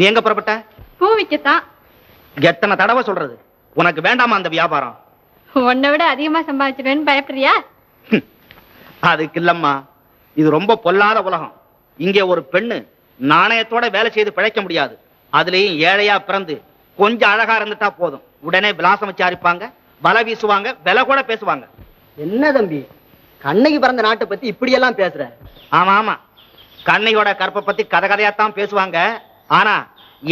எங்க புறப்பட்ட? பூ விக்கத்தான் எத்தனை தடவை சொல்றது? உனக்கு வேண்டாமா அந்த வியாபாரம்? உன்னை விட அதிகமா சம்பாதிச்சிருவேன்னு பயப்படுறியா? அதுக்கு இல்லம்மா. இது ரொம்ப பொல்லாத உலகம். இங்கே ஒரு பெண்ணு நாணயத்தோட வேலை செய்து பிழைக்க முடியாது. அதுலயும் ஏழையா பிறந்து கொஞ்சம் அழகா இருந்துட்டா போதும். உடனே விலாசம் விசாரிப்பாங்க வலை வீசுவாங்க விலை கூட பேசுவாங்க. என்ன தம்பி? கண்ணகி பிறந்த நாட்டை பத்தி இப்படியெல்லாம் பேசுற? ஆமா ஆமா. கண்ணையோட கற்பை பத்தி கதை கதையாத்தான் பேசுவாங்க. ஆனா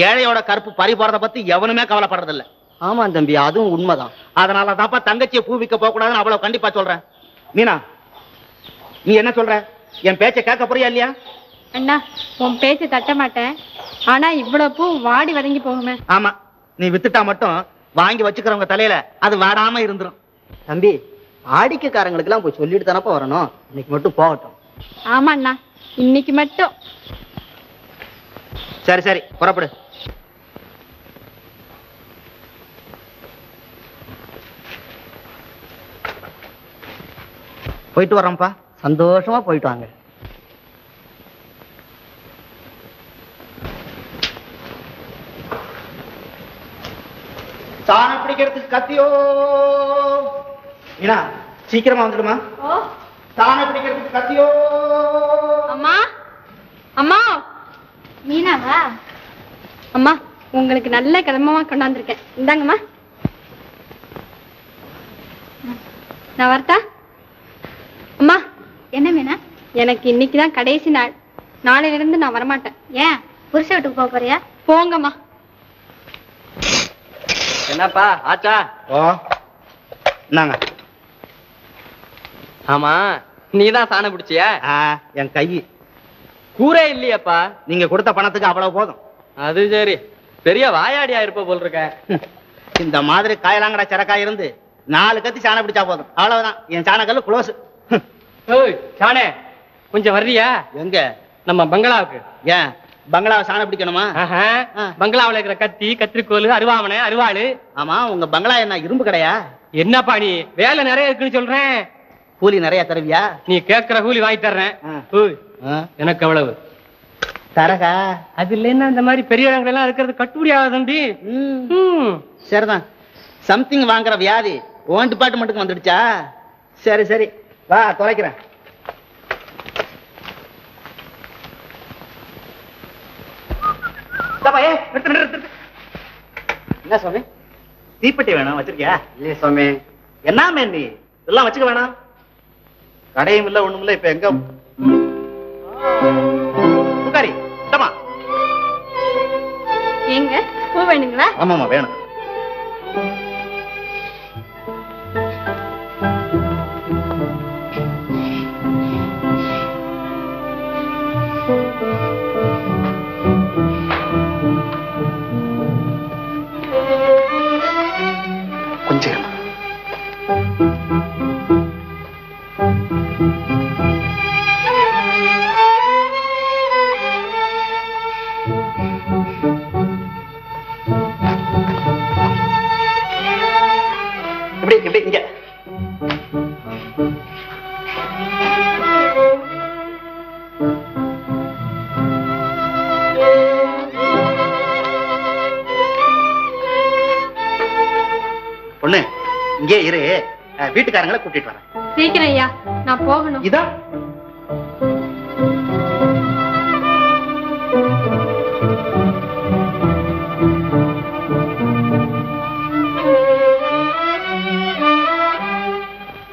ஏழையோட கற்பு பறி போறத பத்தி எவனுமே கவலைப்படுறதில்ல. ஆமா தம்பி அதுவும் உண்மைதான். அதனால தான்ப்பா தங்கச்சியை பூ விற்க போக கூடாதுன்னு அவ்வளவு கண்டிப்பா சொல்றேன். மீனா நீ என்ன சொல்ற? என் பேச்சை கேட்க போறியா இல்லையா? அண்ணா உன் பேச்சு தட்ட மாட்டேன். ஆனா இவ்வளவு பூ வாடி வதங்கி போகுமே. ஆமா நீ வித்துட்டா மட்டும் வாங்கி வச்சுக்கிறவங்க தலையில அது வாடாம இருந்துரும். தம்பி வாடிக்கைக்காரங்களுக்கு எல்லாம் போய் சொல்லிட்டு தானப்பா வரணும். இன்னைக்கு மட்டும் போகட்டும். ஆமா அண்ணா இன்னைக்கு மட்டும். சரி சரி புறப்படு. போயிட்டு வரோம்ப்பா சந்தோஷமா போயிட்டு வாங்க. சாணம் பிடிக்கிறதுக்கு கத்தியோ. மீனா சீக்கிரமா வந்துடுமா? சாணம் பிடிக்கிறதுக்கு கத்தியோ. அம்மா அம்மா. மீனாவா? அம்மா உங்களுக்கு நல்ல கிளம்பமா கொண்டாந்துருக்கேன். இந்தாங்கம்மா. நான் வரட்டா? அம்மா என்ன மீனா? எனக்கு இன்னைக்கு தான் கடைசி நாள். நாளையில இருந்து நான் வரமாட்டேன். ஏன்? புருஷ வீட்டுக்கு போக போறியா? போங்கம்மா. என்னப்பா ஆச்சா? ஓ நாங்க ஆமா நீதான் சாணம் பிடிச்சியா? என் கை. கூரே இல்லையாப்பா. நீங்க கொடுத்த பணத்துக்கு அவ்வளவு போதும். அது சரி. பெரிய வாயாடியா இருப்ப போல் இருக்க இந்த மாதிரி காயலாங்கடா சரக்காய் இருந்து நாலு கத்தி சாணம் பிடிச்சா போதும். அவ்வளவுதான். என் சாணக்கல்லு க்ளோஸ் ஓய் சாணே கொஞ்சம் வர்றியா? எங்க? நம்ம பங்களாவுக்கு. ஏன்? பங்களாவை சாணம் பிடிக்கணுமா? பங்களாவுல இருக்கிற கத்தி கத்திரிக்கோல் அருவாமனை அருவாளு. ஆமா உங்க பங்களா என்ன இரும்பு கடையா? என்னப்பா நீ? வேலை நிறைய இருக்குன்னு சொல்றேன். கூலி நிறைய தருவியா? நீ கேக்குற கூலி வாங்கி தர்றேன். எனக்கு எவ்வளவு தரகா? அது இல்லைன்னா இந்த மாதிரி பெரிய இடங்கள் எல்லாம் இருக்கிறது கட்டுப்படி ஆகுதுண்டி. சரிதான். சம்திங் வாங்குற வியாதி ஓன் டிபார்ட்மெண்ட்டுக்கு வந்துடுச்சா? சரி சரி. வா தொலைக்கிறேன். இந்தாப்பா, ஏய், நிறுத்து, நிறுத்து, நிறுத்து. என்ன சுவாமி? தீப்பெட்டி வேணும் வச்சிருக்கியா? இல்லையே சுவாமி. என்ன நீ? இதெல்லாம் வச்சுக்க வேணாம். கடையும் இல்ல ஒண்ணும் இல்ல இப்ப எங்க? புகாரி இந்தமா ஏங்க பூ வேணுங்களா? ஆமாமா வேணும். இங்கே இரு. வீட்டுக்காரங்களை கூட்டிட்டு வரேன். சீக்கிரம் ஐயா நான் போகணும். இதா.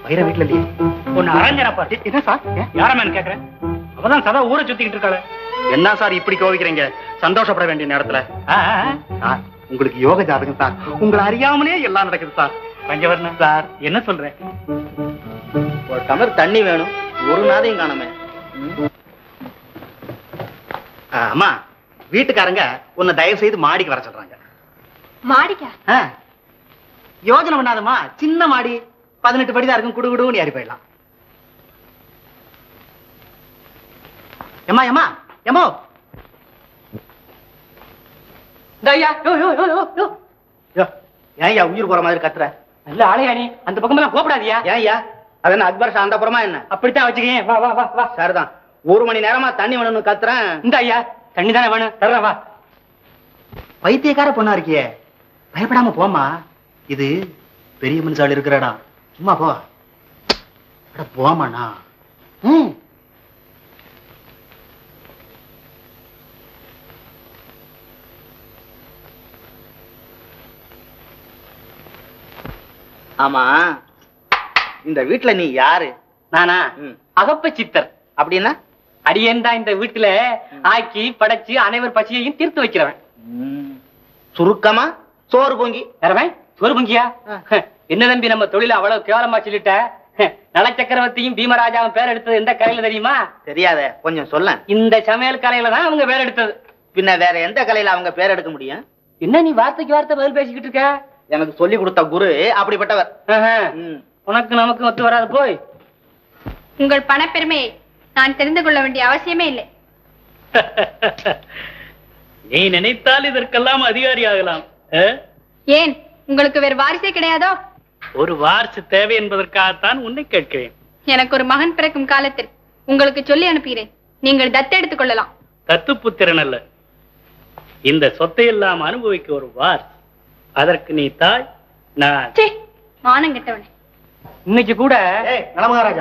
வைர வீட்டுல இல்லையே. ஒன்னு அரஞ்சனா பாரு. என்ன சார்? யாரமேன்னு கேக்குறேன் அவதான் சதா ஊரை சுத்திக்கிட்டு இருக்காளே. என்ன சார் இப்படி கோவிக்கிறீங்க? சந்தோஷப்பட வேண்டிய நேரத்துல. உங்களுக்கு யோக ஜாதகம் சார். உங்களை அறியாமலே எல்லாம் நடக்குது சார். பஞ்சவர்ணன் சார் என்ன சொல்ற ஒரு டம்ளர் தண்ணி வேணும். ஒரு நாதையும் காணாம. அம்மா வீட்டுக்காரங்க உன்னை தயவு செய்து மாடிக்கு வர சொல்றாங்க. மாடிக்கா? ஆ. யோசனை பண்ணாதம்மா சின்ன மாடி பதினெட்டு படி தான் இருக்கும் குடு குடுன்னு ஏறி போயிடலாம். ஏமா ஏமா ஏமோ ஐயா யோ யோ யோ யோ யோ. யோ, ஏன்யா உயிர் போற மாதிரி கத்துற? நல்ல ஆளையா நீ அந்த பக்கமெல்லாம் போகப்படாதியா ஏன்யா அது என்ன அக்பர் ஷா அந்த புறமா என்ன? அப்படித்தான் வச்சுக்கேன். வா வா வா வா. சரிதான். ஒரு மணி நேரமா தண்ணி வேணும்னு கத்துறேன். இந்த ஐயா தண்ணி தானே வேணும். தர்றேன் வா. பைத்தியக்கார பொண்ணா இருக்கியே. பயப்படாம போம்மா. இது பெரிய மனுஷாள் இருக்கிற இடம் சும்மா போ. போமாண்ணா ம். ஆமா. இந்த வீட்டுல நீ யாரு? நானா. அகப்ப சித்தர். அப்படின்னா? அடியேன் தான் இந்த வீட்டுல ஆக்கி படைச்சு அனைவர் பசியையும் தீர்த்து வைக்கிறவன். சுருக்கமா? சோறு பொங்கி. தரவன் சோறு பங்கியா? என்ன தம்பி நம்ம தொழில அவ்வளவு கேவலமா சொல்லிட்ட? நல சக்கரவர்த்தியும் பீமராஜாவும் பேர் எடுத்தது எந்த கலையில தெரியுமா? தெரியாத கொஞ்சம் சொல்ல இந்த சமையல் கலையில தான் அவங்க பேர் எடுத்தது. பின்ன வேற எந்த கலையில அவங்க பேர் எடுக்க முடியும்? என்ன நீ வார்த்தைக்கு வார்த்தை பதில் பேசிக்கிட்டு இருக்க? எனக்கு சொல்லி கொடுத்த குரு அப்படிப்பட்டவர். உனக்கு நமக்கு ஒத்து வராது போய். உங்கள் பணப்பெருமையை நான் தெரிந்து கொள்ள வேண்டிய அவசியமே இல்லை. *laughs* நீ நினைத்தால் இதற்கெல்லாம் அதிகாரி ஆகலாம்? ஏன்? உங்களுக்கு வேறு வாரிசே கிடையாதோ? ஒரு வாரிசு தேவை என்பதற்காகத்தான் உன்னை கேட்கிறேன். எனக்கு ஒரு மகன் பிறக்கும் காலத்தில் உங்களுக்கு சொல்லி அனுப்புகிறேன். நீங்கள் தத்தெடுத்துக் கொள்ளலாம். தத்துப்புத்திரன் அல்ல. இந்த சொத்தை எல்லாம் அனுபவிக்க ஒரு வார் அதற்கு நீ தாய் நான். மானம் கெட்டவனே. இன்னைக்கு கூட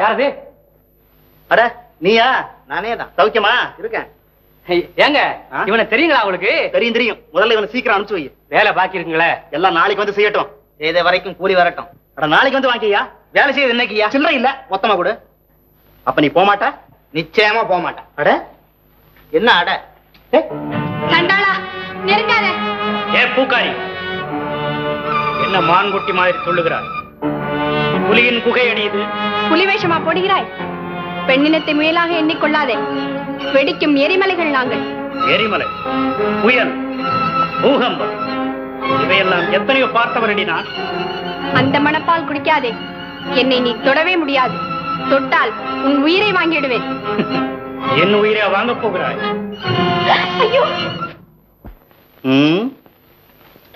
யாரது அட நீயா? நானே தான். சௌக்கியமா? இருக்கேன். ஏங்க? இவனை தெரியுங்களா உங்களுக்கு? தெரியும் தெரியும். முதல்ல இவனை சீக்கிரம் அனுப்பிச்சு வை. வேலை பாக்கி இருக்குங்களே எல்லாம் நாளைக்கு வந்து செய்யட்டும். செய்த வரைக்கும் கூலி வரட்டும். அட நாளைக்கு வந்து வாங்கியா வேலை செய்யுது இன்னைக்குயா சில்லறை இல்ல. மொத்தமா கொடு. அப்ப நீ போக மாட்ட நிச்சயமா போக மாட்ட அட. என்ன அட? சண்டாளா நெருங்காத. ஏ பூக்காரி. என்ன மான்குட்டி மாதிரி சொல்லுகிறார் புலியின் குகை அணியுது. புலி வேஷமா போடுகிறாய்? பெண்ணினத்தை முயலாக எண்ணிக்கொள்ளாதே. வெடிக்கும் எரிமலைகள் நாங்கள். எரிமலை புயல் பூகம்பம் இவையெல்லாம் எத்தனையோ பார்த்தவரடி நான் அந்த மணப்பால் குடிக்காதே. என்னை நீ தொடவே முடியாது. தொட்டால் உன் உயிரை வாங்கிடுவேன். *laughs* என் உயிரை வாங்க போகிறாய்.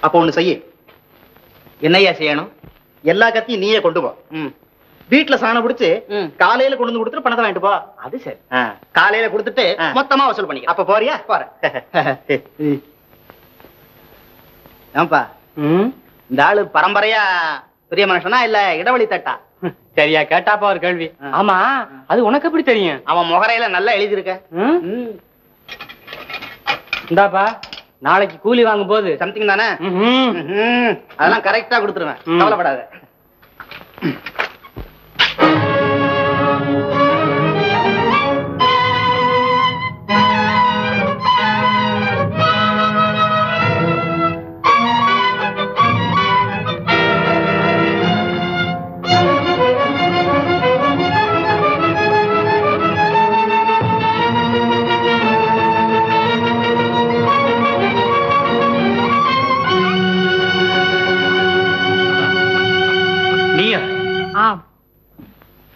அப்ப ஒண்ணு செய்ய. என்னையா செய்யணும்? எல்லா கத்தியும் நீயே கொண்டு போ. வீட்டுல சாணம் பிடிச்சு காலையில கொண்டு வந்து கொடுத்துட்டு பணத்தை வாங்கிட்டு போ. அது சரி. காலையில கொடுத்துட்டு மொத்தமா வசூல் பண்ணி அப்ப போறியா? போறேன். *laughs* ஏன்பா? இந்த ஆளு பரம்பரையா பெரிய மனுஷனா இல்ல இடவழி தட்டா? சரியா கேட்டாப்பா ஒரு கேள்வி. ஆமா அது உனக்கு எப்படி தெரியும்? அவன் முகரையில நல்லா எழுதியிருக்க? இந்தாப்பா. நாளைக்கு கூலி வாங்கும் போது சம்திங் தானே. அதெல்லாம் கரெக்டா கொடுத்துருவேன். கவலைப்படாத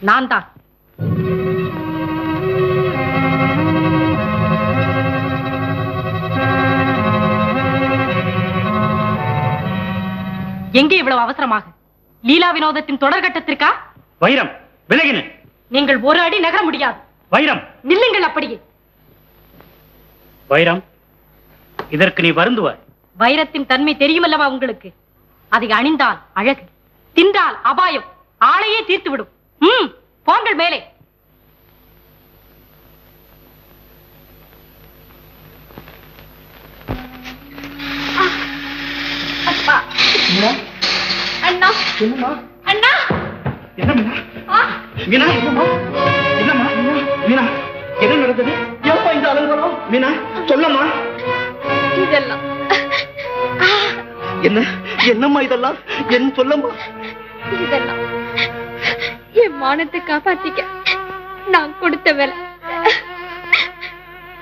நான் தான் எங்கே இவ்வளவு அவசரமாக? லீலா வினோதத்தின் தொடர்கட்டத்திற்கா வைரம் விலகின. நீங்கள் ஒரு அடி நகர முடியாது. வைரம். நில்லுங்கள் அப்படியே. வைரம் இதற்கு நீ வருந்துவாய். வைரத்தின் தன்மை தெரியுமல்லவா உங்களுக்கு? அதை அணிந்தால் அழகு தின்றால் அபாயம் ஆளையே தீர்த்து விடும் ம் போங்கள் மேலே. அப்பா அண்ணா. அண்ணா. என்ன மீனா என்னம்மா? என்னம்மா? மீனா என்ன நடந்தது? ஏப்பா இந்த அலங்கரம் மீனா சொல்லம்மா. இதெல்லாம். என்ன? என்னம்மா இதெல்லாம்? என்ன சொல்லம்மா. இதெல்லாம். என் மானத்தை காப்பாத்திக்க நான் கொடுத்த வேலை.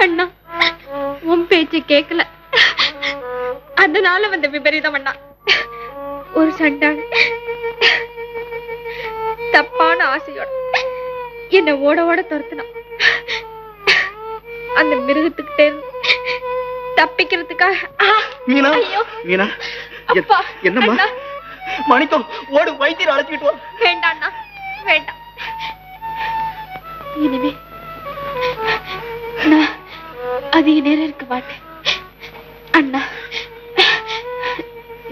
அண்ணா உன் பேச்சு கேட்கல அதனால வந்த விபரீதம் அண்ணா. ஒரு சண்டான தப்பான ஆசையோட என்ன ஓட ஓட துரத்துனான். அந்த மிருகத்துக்கிட்டே தப்பிக்கிறதுக்காக! மீனா என்னம்மா. மணிக்கம் ஓடு வைத்தியர் அழைச்சிட்டு வா வேண்டாண்ணா வேண்டாம். இனிமே நான் அதிக நேரம் இருக்க மாட்டேன். அண்ணா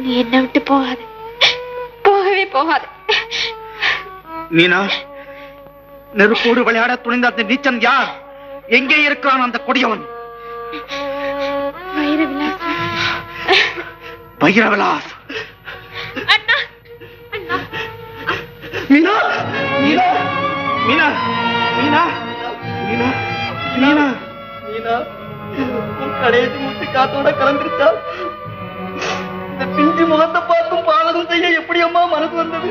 நீ என்ன விட்டு போகாத. போகவே போகாத. மீனா நெருப்போடு விளையாட துணிந்த அந்த நீச்சன் யார்? எங்கே இருக்கிறான் அந்த கொடியவன்? பைரவலாஸ் அண்ணா அண்ணா மீனா மீனா மீனா மீனா மீனா மீனா. மீனா உன் கடைசி முட்டு காத்தோட கலந்துருச்சா? இந்த பிஞ்சு முகத்தை பார்த்தும் பாலகம் செய்ய எப்படி அம்மா மனசு வந்தது?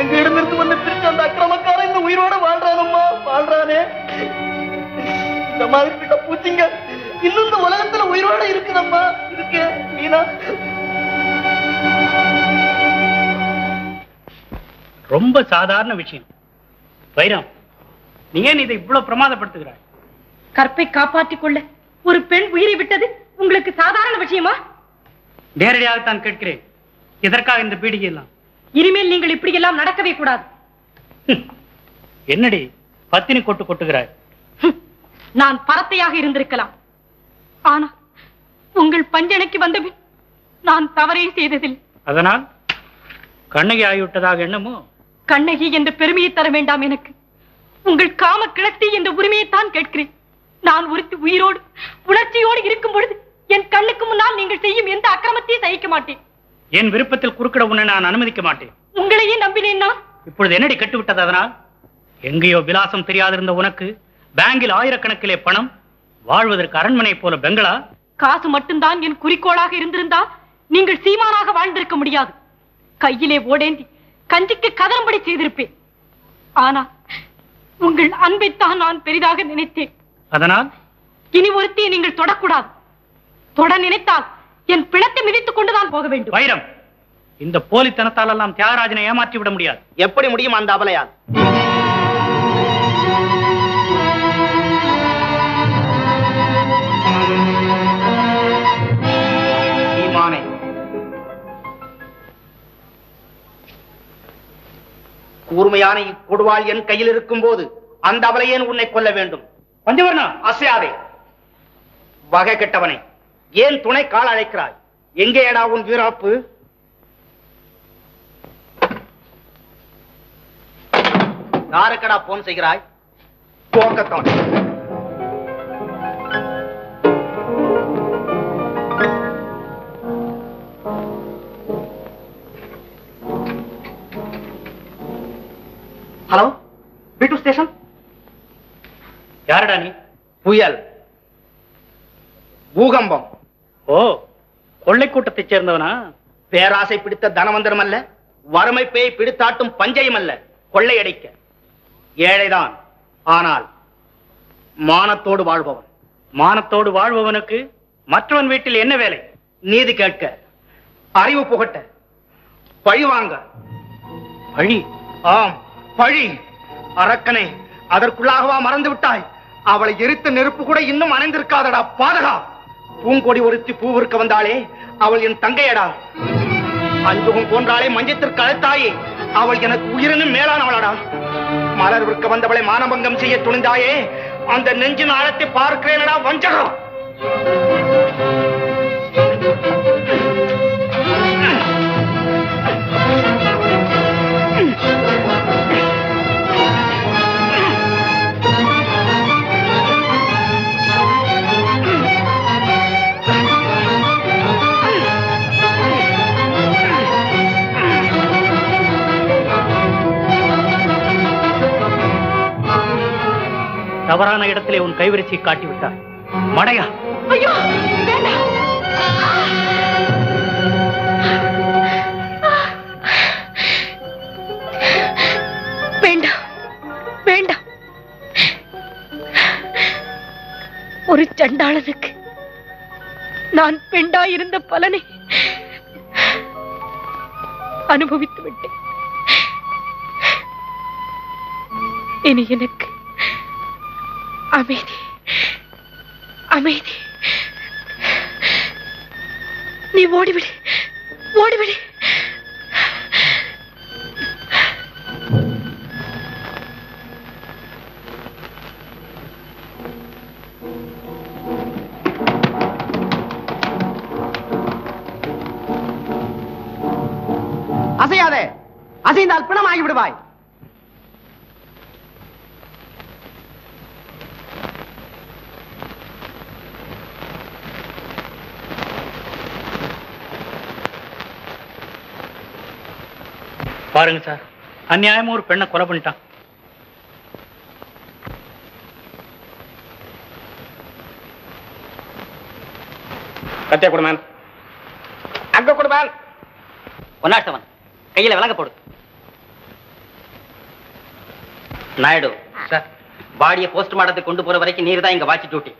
எங்க இடமிருந்து வந்து பிரிச்சு அந்த அக்கிரமக்காரன் இந்த உயிரோட வாழ்றானம்மா வாழ்றானே. இந்த மாதிரி பூச்சிங்க இன்னும் இந்த உலகத்துல உயிரோட இருக்குதம்மா. இருக்கு மீனா ரொம்ப சாதாரண விஷயம். வைரம் நீ ஏன் இதை இவ்வளவு பிரமாதப்படுத்துகிறாய்? கற்பை காப்பாற்றிக் கொள்ள ஒரு பெண் உயிரை விட்டது உங்களுக்கு சாதாரண விஷயமா? நேரடியாகத்தான் கேட்கிறேன். எதற்காக இந்த பீடிகை எல்லாம் இனிமேல் நீங்கள் இப்படியெல்லாம் நடக்கவே கூடாது. என்னடி பத்தினி கொட்டு கொட்டுகிறாய்? நான் பரத்தையாக இருந்திருக்கலாம். ஆனா உங்கள் பஞ்சனைக்கு வந்தபின் நான் தவறே செய்ததில்லை. அதனால் கண்ணகி ஆகிவிட்டதாக எண்ணமோ கண்ணகி என்ற பெருமையை தர வேண்டாம் எனக்கு. உங்கள் காம கிழத்தி என்ற உரிமையைத்தான் கேட்கிறேன். நான் ஒருத்தி உயிரோடு உணர்ச்சியோடு இருக்கும் பொழுது என் கண்ணுக்கு முன்னால் நீங்கள் செய்யும் எந்த அக்கிரமத்தையும் சகிக்க மாட்டேன். என் விருப்பத்தில் குறுக்கிட உன்னை நான் அனுமதிக்க மாட்டேன். உங்களையே நம்பினேன் நான். இப்பொழுது என்னடி கட்டுவிட்டது அதனால்? எங்கேயோ விலாசம் தெரியாதிருந்த உனக்கு பேங்கில் ஆயிரக்கணக்கிலே பணம் வாழ்வதற்கு அரண்மனை போல பெங்களா? காசு மட்டும்தான் என் குறிக்கோளாக இருந்திருந்தா நீங்கள் சீமானாக வாழ்ந்திருக்க முடியாது. கையிலே ஓடேந்தி கஞ்சிக்கு கதறும்படி செய்திருப்பேன். ஆனா உங்கள் அன்பைத்தான் நான் பெரிதாக நினைத்தேன். அதனால்? இனி ஒருத்தியை நீங்கள் தொடக்கூடாது. தொட நினைத்தால் என் பிணத்தை மிதித்துக் கொண்டுதான் போக வேண்டும். வைரம்! இந்த போலித்தனத்தால் எல்லாம் தியாகராஜனை ஏமாற்றி விட முடியாது. எப்படி முடியும் அந்த அபலையால் கூர்மையான இக்கொடுவாள் என் கையில் இருக்கும் போது அந்த அவளையேன் உன்னை கொல்ல வேண்டும்? பஞ்சவர்ணா! அசையாதே. வகை கெட்டவனே. ஏன் துணை கால் அழைக்கிறாய்? எங்கேடா உன் வீராப்பு? யாருக்கடா போன் செய்கிறாய்? போக்கத்தான். ஹலோ பி ஸ்டேஷன் யாரடா நீ? புயல். பூகம்பம். ஓ கொள்ளை கூட்டத்தைச் சேர்ந்தவனா? பேராசை பிடித்த தனவந்தரம் அல்ல வறுமை பேய் பிடித்தாட்டும் பஞ்சயம் அல்ல கொள்ளையடிக்க ஏழைதான் ஆனால் மானத்தோடு வாழ்பவன். மானத்தோடு வாழ்பவனுக்கு மற்றவன் வீட்டில் என்ன வேலை? நீதி கேட்க அறிவு புகட்ட பழி வாங்க. பழி? ஆம். பழி. அரக்கனே அதற்குள்ளாகவா மறந்து விட்டாய் அவளை எரித்த நெருப்பு கூட இன்னும் அணைந்திருக்காதடா பாதகா. பூங்கொடி ஒருத்தி பூவிற்க வந்தாளே அவள் என் தங்கையடா. அன்புகம் போன்றாலே மஞ்சத்திற்கு அழைத்தாயே. அவள் எனக்கு உயிரினும் மேலானவளடா. மலர் விற்க வந்தவளை மானபங்கம் செய்ய துணிந்தாயே. அந்த நெஞ்சின் ஆழத்தை பார்க்கிறேனடா வஞ்சகம் தவறான இடத்திலே உன் கைவரிசை காட்டிவிட்டாய். மடையா. ஐயோ வேண்டாம் வேண்டாம் ஒரு சண்டாளனுக்கு நான் பெண்டா இருந்த பலனை அனுபவித்து விட்டேன். இனி எனக்கு அமைதி அமைதி நீ ஓடிவிடு ஓடிவிடு அசையாதே அசைந்தால் பிணமாகி விடுவாய் பாருங்க சார். அநியாயமா ஒரு பெண்ணை கொலை பண்ணிட்டான். கத்திய கொடுமேன் அங்க கொடுமேன் ஒன்னாட்டவன் கையில விலங்க போடு. நாயுடு சார். பாடியை போஸ்ட்மார்ட்டத்துக்கு கொண்டு போற வரைக்கும் நீர் தான் இங்க வாட்சி டியூட்டி.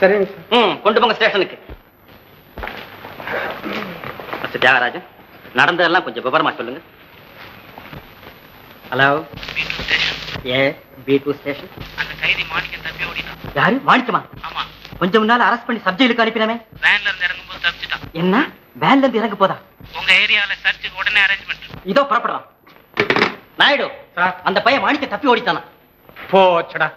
சரிங்க ம் கொண்டு போங்க ஸ்டேஷனுக்கு. தியாகராஜன். நடந்ததெல்லாம் கொஞ்சம் விவரமா சொல்லுங்க. Hello A B two station? அந்த கைதி மாணிக்கம் தப்பி ஓடினான் யாரு? மாணிக்கமா? ஆமா. கொஞ்சம் முன்னால அரெஸ்ட் பண்ணி சப்ஜெக்டுக்கு அனுப்பினமே. வேன்ல இருந்து இறங்கும்போது தப்பிச்சிட்டான். என்ன? வேன்ல இருந்து இறங்க போதா? உங்க ஏரியால சர்ச்சுக்கு உடனே அரேஞ்ச்மெண்ட் இதோ புறப்படலாம். நாயுடு அந்த பையன் மாணிக்க தப்பி ஓடித்தானா போச்சடா.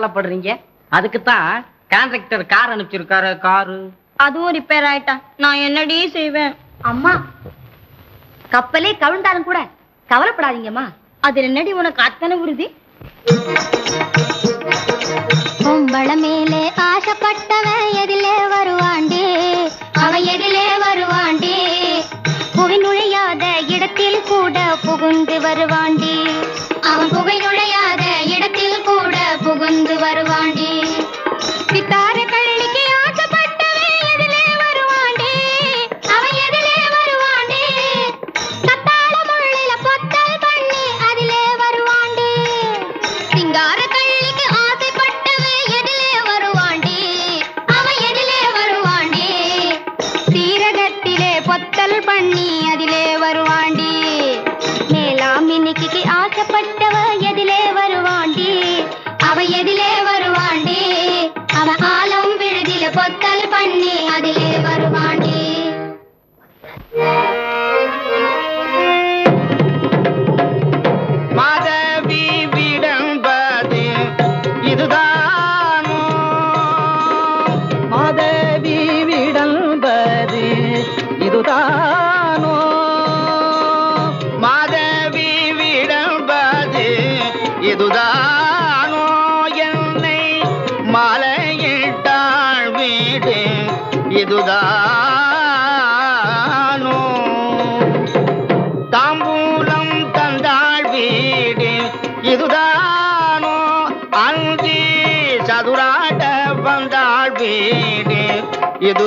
கவலைப்படுறீங்க? அதுக்குத்தான் கான்ட்ராக்டர் கார் அனுப்பிச்சிருக்காரு காரு. அதுவும் ரிப்பேர் ஆயிட்டா. நான் என்னடி செய்வேன்? அம்மா கப்பலே கவிழ்ந்தாலும் கூட கவலைப்படாதீங்கம்மா. அது என்னடி உனக்கு அத்தனை உறுதி? பொம்பள மேலே ஆசைப்பட்டவன் எதிலே வருவாண்டி. அவன் எதிலே வருவாண்டி. புவி நுழையாத இடத்தில் கூட புகுந்து வருவாண்டி. அவன் புகை நுழையாத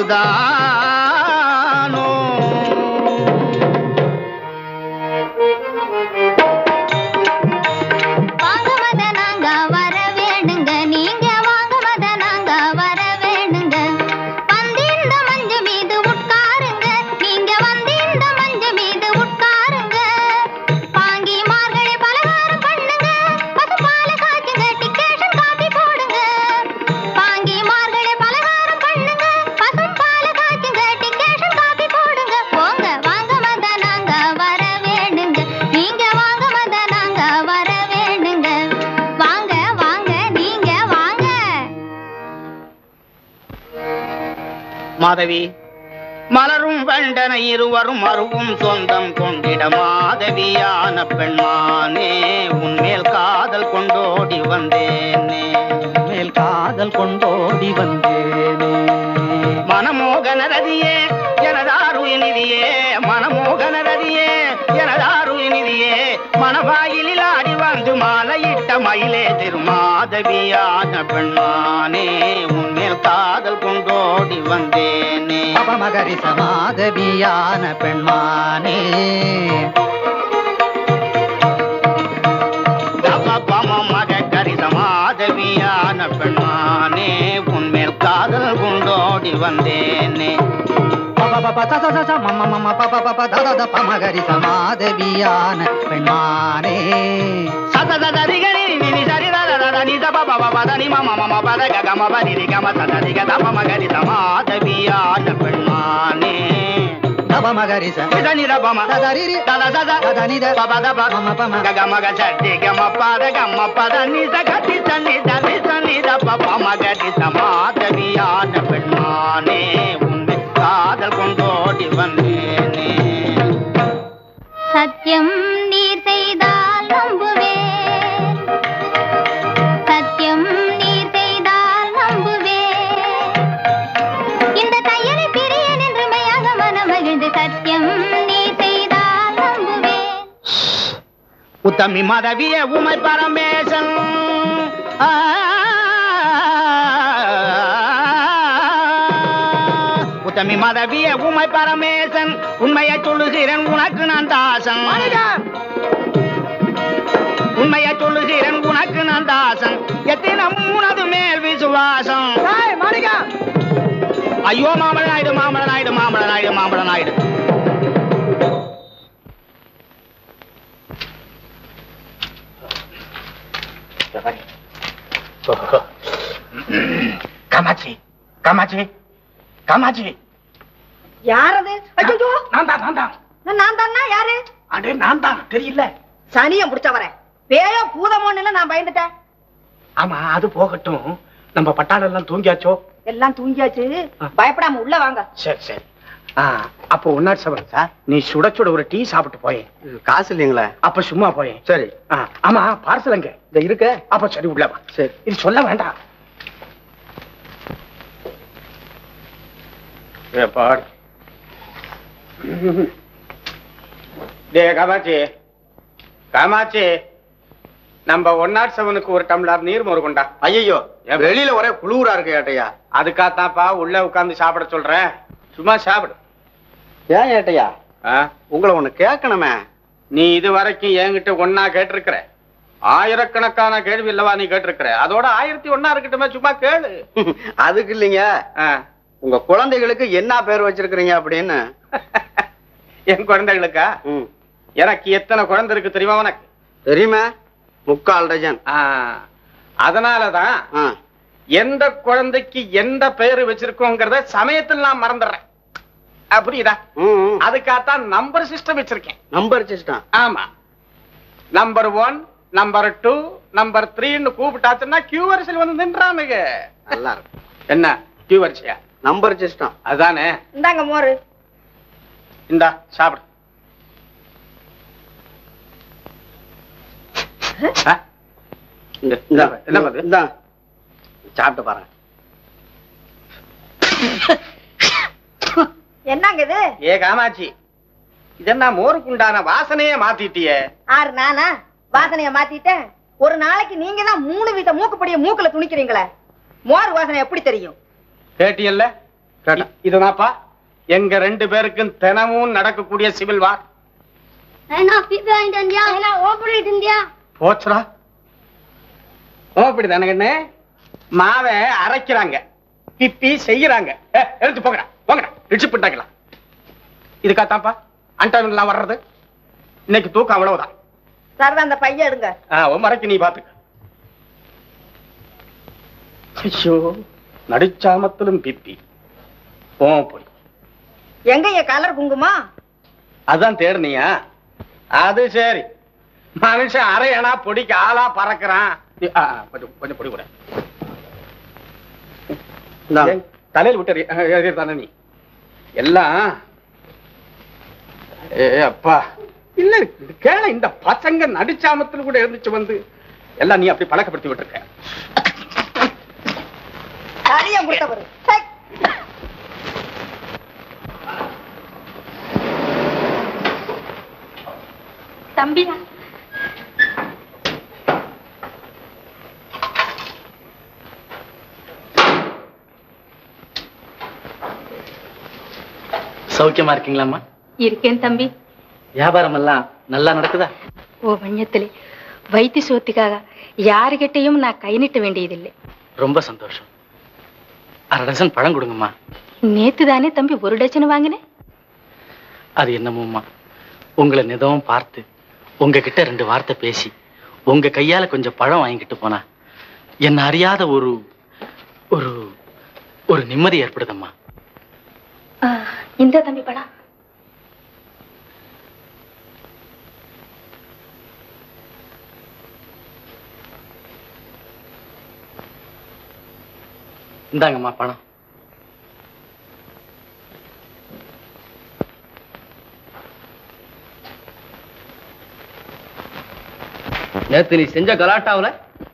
இதுதானோ மாதவி. மலரும் வண்டன இருவரும் அருவும் சொந்தம் கொண்டிட மாதவியான பெண்மானே உன்மேல் காதல் கொண்டோடி வந்தேனே. மேல் காதல் கொண்டோடி வந்தேனே. மனமோகன ரதியே எனதாருயினிதியே மனமோகன ரதியே எனதாருயினிதியே மனவாயிலில் ஆடி வந்து மாலையிட்ட மயிலே திருமாதவியான பெண்மானே காதல் கொண்டோடி வந்தேனே. மகரி சமாதவியான பெண்மானே. மக கரிச மாதவியான பெண்மானே உன்மேல் காதல் கொண்டோடி வந்தேனே. மகரி சமாதவியான பெண்மானே. சரி దని దబ బబ బదని మమ మమ పద గగ మ బరి రి గమ సద రి గ దమ మగరి దమ దబియా టపెల్మానే దబ మగరి స దని రబ మ దద రి రి దద దద దని ద బబ దబ మమ పమ గగ మగ చట్టి గమ పద గమ పద ని ద గటి సని ద రి సని ద పప మగరి సమ దబియా టపెల్మానే ఉంది కాదల్ కొండోటి వన్నేనే சத்தியம் நீர் செய்தால் நம்புவேன் உத்தமி மதவிய உமை பரமேசன். உத்தமி மதவிய உமை பரமேசன் உண்மையை சொல்லுகிறேன் உனக்கு நான் தாசன். உண்மையை சொல்லுகிறேன் உனக்கு நான் தாசன். எத்தினம் உனது மேல் விசுவாசம். ஐயோ மாமல நாயுடு மாமல நாயுடு மாமல நாயுடு மாமல நாயுடு காமாட்சி காமாட்சி காமாட்சி யாரது? ஐயோ நான் தான் நான் தான். நான் யாரு? அடே நான் தான். தெரியல. சனியம் புடிச்சவரே. பேயோ பூதமோன்னு நான் பயந்துட்டேன். ஆமா அது போகட்டும். நம்ம பட்டாளம் எல்லாம் தூங்கியாச்சோ? எல்லாம் தூங்கியாச்சு. பயப்படாம உள்ள வாங்க. சரி சரி. ஆ, அப்போ ஒன்னாட் சவரம் சார்? நீ சுட சுட ஒரு டீ சாப்பிட்டு போயேன் காசு இல்லைங்களா? அப்ப சும்மா போயேன் சரி. ஆமா பார்சல் அங்க. இந்த இருக்க. அப்ப சரி உள்ள வா. சரி. இது சொல்ல வேண்டாம். பாடு டே காமாட்சி. காமாட்சி. நம்ம ஒன் நாட் செவனுக்கு ஒரு டம்ளர் நீர் மோர் கொண்டா ஐயோ வெளியில ஒரே குளூரா இருக்கு ஏட்டையா. அதுக்காகத்தான்ப்பா உள்ள உட்கார்ந்து சாப்பிட சொல்றேன். சும்மா சாப்பிடு. ஏன் ஏட்டையா? உங்களை ஒண்ணு கேட்கணுமே நீ இது வரைக்கும் என்கிட்ட ஒன்னா கேட்டிருக்கிற. ஆயிரக்கணக்கான கேள்வி இல்லவா நீ கேட்டிருக்கிற. அதோட ஆயிரத்தி ஒன்னா இருக்கட்டுமே சும்மா கேளு. *laughs* அதுக்கு இல்லைங்க. உங்க குழந்தைகளுக்கு என்ன பேர் வச்சிருக்கிறீங்க அப்படின்னு? *laughs* என் குழந்தைகளுக்கா. எனக்கு எத்தனை குழந்தை இருக்கு தெரியுமா உனக்கு? தெரியுமா. முக்கால் டஜன். அதனாலதான். எந்த குழந்தைக்கு எந்த பெயர் வச்சிருக்கோங்கிறத சமயத்தில் நான் மறந்துடுறேன். புரியுதா. அதுக்காகத்தான் நம்பர் சிஸ்டம் வச்சிருக்கேன். நம்பர் சிஸ்டம் ஆமா. Number one number two number த்ரீன்னு கூப்பிட்டாச்சுன்னா கியூ வரிசையில் வந்து நின்றானுங்க நல்லா இருக்கு என்ன? கியூ வரிசையா? நம்பர் சிஸ்டம் அதானே? இந்தாங்க மோரு. இந்தா சாப்பிடு. என்ன சாப்பிட்டு பாருங்க. என்னங்க இது ஏ காமாட்சி இதென்ன மோருக்குண்டான வாசனையே மாத்திட்டியே? ஆறு நானா? வாசனைய மாத்திட்டேன். ஒரு நாளைக்கு நீங்க தான் மூணு வீத மூக்குப்படிய மூக்குல துணிக்கிறீங்களே. மோர் வாசனை எப்படி தெரியும்? கேட்டியல்ல? இதுதான்ப்பா எங்க ரெண்டு பேருக்கும் தினமும் நடக்கக்கூடிய சிவில் வார். நான் பிபி வாங்கிட்டு வந்தியா? நான் ஓப்பன் இருந்தியா போச்சுடா. ஓ இப்படி தானே மாவை அரைக்கிறாங்க. கிப்பி செய்யறாங்க எடுத்து போங்கடா. போங்கடா இடிச்சு பிட்டாக்கலாம் இதுக்காத்தாப்பா அன்டைம்லாம் வர்றது. இன்னைக்கு தூக்கம் அவ்வளவுதான். சார் அந்த பையன் எடுங்க. உன் மறைக்கு நீ பாத்துக்க. ஐயோ நடிச்சாமத்திலும் பிப்பி. போ போய். எங்க என் கலர் குங்குமா? அதான் தேடுனியா? அது சரி. மனுஷன் அரையனா பொடிக்கு ஆளா பறக்குறான். கொஞ்சம் கொஞ்சம் பொடி கூட. தலையில் விட்டு எறி- நீ? எல்லாம் ஏ அப்பா. இல்ல கேள இந்த பசங்க நடிச்சாமத்தில் கூட இருந்துச்சு வந்து எல்லாம் நீ அப்படி பழக்கப்படுத்தி விட்டுருக்க. தம்பியா? சௌக்கியமா இருக்கீங்களாம்மா? இருக்கேன் தம்பி. வியாபாரம் எல்லாம் நல்லா நடக்குதா? ஓ வண்ணத்திலே வைத்தி சோத்துக்காக யாருகிட்டையும் நான் கை நீட்ட வேண்டியதில்லை. ரொம்ப சந்தோஷம். அரை டசன் பழம் கொடுங்கம்மா. நேத்து தானே தம்பி ஒரு டஜன் வாங்கினேன். அது என்னமோம்மா? உங்களை நிதமும் பார்த்து உங்ககிட்ட ரெண்டு வார்த்தை பேசி உங்க கையால கொஞ்சம் பழம் வாங்கிட்டு போனா என்ன அறியாத ஒரு ஒரு ஒரு நிம்மதி ஏற்படுதம்மா. இந்த தம்பி பழம் இந்தாங்கம்மா பணம். நேத்து நீ செஞ்ச கலாட்டாவுல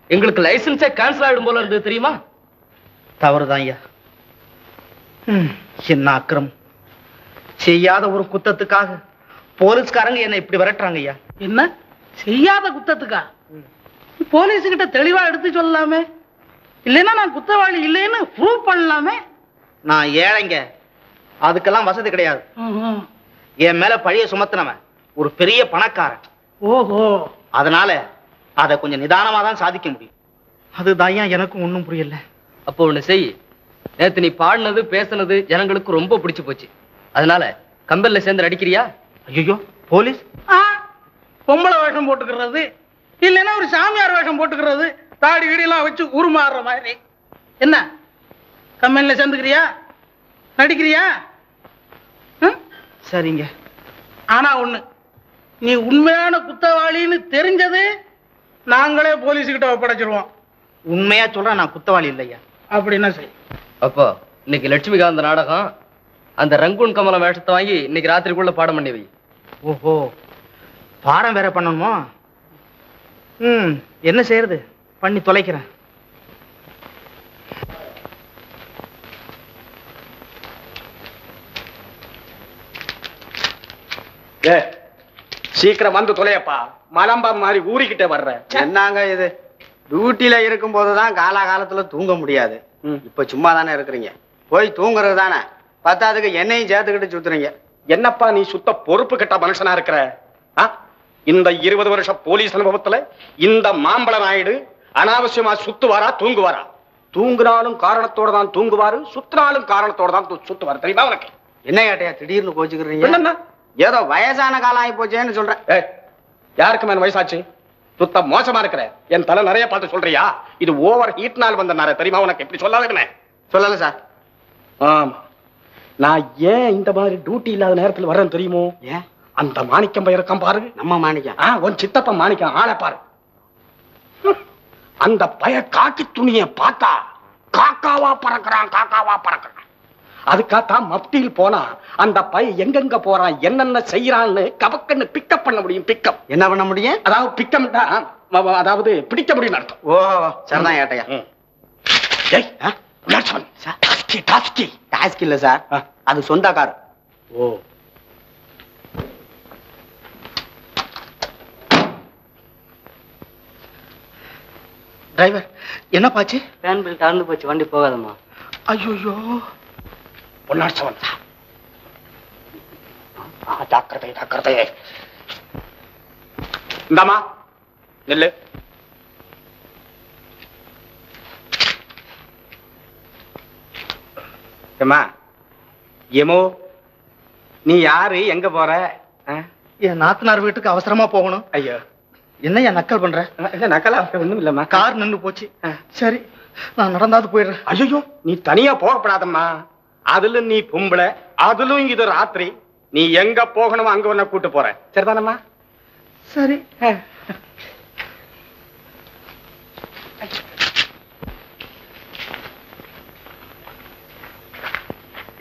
எங்களுக்கு லைசன்ஸே கேன்சல் ஆயிடும் போல இருந்தது தெரியுமா? தவறுதான் ஐயா. என்ன அக்கிரம் செய்யாத ஒரு குத்தத்துக்காக போலீஸ்காரங்க என்ன இப்படி விரட்டுறாங்க ஐயா. என்ன? செய்யாத குத்தத்துக்கா? போலீஸ் கிட்ட தெளிவா எடுத்து சொல்லலாமே. இல்லைன்னா நான் குத்தவாளி இல்லைன்னு ப்ரூவ் பண்ணலாமே. நான் ஏழைங்க. அதுக்கெல்லாம் வசதி கிடையாது. என் மேல பழிய சுமத்தினவன் ஒரு பெரிய பணக்காரன். ஓஹோ. அதனால அதை கொஞ்சம் நிதானமா தான் சாதிக்க முடியும். அதுதான் எனக்கும் ஒண்ணும் புரியல. அப்போ ஒண்ணு செய். நேத்து நீ பாடினது பேசுனது ஜனங்களுக்கு ரொம்ப பிடிச்சு போச்சு. அதனால கம்பெனில சேர்ந்து நடிக்கிறியா? ஐயோ போலீஸ்? ஆ, பொம்பளை வேஷம் போட்டுக்கிறது இல்லைன்னா ஒரு சாமியார் வேஷம் போட்டுக்கிறது தாடி கீடியெல்லாம் வச்சு உருமாறுற மாதிரி. என்ன? கம்பெனில சேர்ந்துக்கிறியா? நடிக்கிறியா? சரிங்க. ஆனா ஒண்ணு நீ உண்மையான குத்தவாளின்னு தெரிஞ்சது நாங்களே போலீஸ் கிட்ட ஒப்படைச்சிருவோம். உண்மையா சொல்றேன் நான் குத்தவாளி இல்லையா? அப்படின்னா சரி அப்போ இன்னைக்கு லட்சுமிகாந்த் நாடகம். அந்த ரங்கூன் கமலம் வேஷத்தை வாங்கி இன்னைக்கு ராத்திரிக்குள்ள பாடம் பண்ணி வை. ஓஹோ பாடம் வேற பண்ணணுமோ? ம் என்ன செய்யறது பண்ணி தொலைக்கிறேன். ஏ சீக்கிரம் வந்து தொலையப்பா. மலம்பம் மாதிரி ஊறிக்கிட்டே வர்ற. என்னங்க இது? டியூட்டில இருக்கும் போதுதான் காலாகாலத்துல தூங்க முடியாது. இப்ப சும்மா தானே இருக்கிறீங்க? போய் தூங்குறது தானே? பத்தாதுக்கு என்னையும் சேர்த்துக்கிட்டு சுத்துறீங்க. என்னப்பா நீ சுத்த பொறுப்பு கெட்ட மனுஷனா இருக்கிற? இந்த இருபது வருஷ போலீஸ் அனுபவத்துல இந்த மாம்பழ நாயுடு அனாவசியமா சுத்துவாரா தூங்குவாரா? தூங்குனாலும் காரணத்தோட தான் தூங்குவாரு சுத்தினாலும் காரணத்தோட தான் சுத்துவாரு. தெரியுமா உனக்கு? என்ன கேட்டையா திடீர்னு கோச்சுக்கிறீங்க? ஏதோ வயசான காலம் ஆகி போச்சேன்னு சொல்றேன். யாருக்கு மேல வயசாச்சு? சுத்த மோசமா இருக்கிற. என் தலை நிறைய பார்த்து சொல்றியா? இது ஓவர் ஹீட்னால் வந்த நரை தெரியுமா உனக்கு? எப்படி சொல்லாத சொல்லல சார். ஆமா. நான் ஏன் இந்த மாதிரி டியூட்டி இல்லாத நேரத்துல வர்றேன் தெரியுமோ? ஏன்? அந்த மாணிக்கம் பையன் இருக்கான் பாரு. நம்ம மாணிக்கம். ஆ உன் சித்தப்பா மாணிக்கம் ஆளை பாரு. அந்த பய காக்கி துணிய பார்த்தா காக்காவா பறக்குறான் காக்காவா பறக்குறான். அதுக்காகத்தான் மப்டியில் போனா அந்த பையன் எங்கெங்க போறான் என்னென்ன செய்யறான்னு கபக்கன்னு பிக்கப் பண்ண முடியும் பிக்கப் என்ன பண்ண முடியும்? அதாவது பிக்கம் அதாவது பிடிக்க முடியும் அர்த்தம். ஓ சரிதான் ஏட்டையா. டாஸ்கி டாஸ்கி. டாஸ்க் இல்ல சார். அது சொந்த கார் ஓ. டிரைவர் என்ன பாச்சு ஃபேன் பில் கறந்து போச்சு வண்டி போகாதம்மா. ஐயோ பொன்னார் சவன் ஜாக்கிரதை ஜாக்கிரதை இந்தாமா நெல்லு. ஏம்மா எமோ நீ யாரு எங்க போற? என் நாத்தனார் வீட்டுக்கு அவசரமா போகணும். ஐயோ. என்ன என் நக்கல் பண்ற? நக்கலா ஒண்ணும் இல்லம்மா. கார் நின்னு போச்சு. சரி நான் நடந்தாது போயிடுறேன். ஐயோ நீ தனியா போகப்படாதம்மா. அதுல நீ பொம்பளை அதுலும் இது ராத்திரி. நீ எங்க போகணுமோ அங்க உன்னை கூட்டு போற சரிதானம்மா? சரி.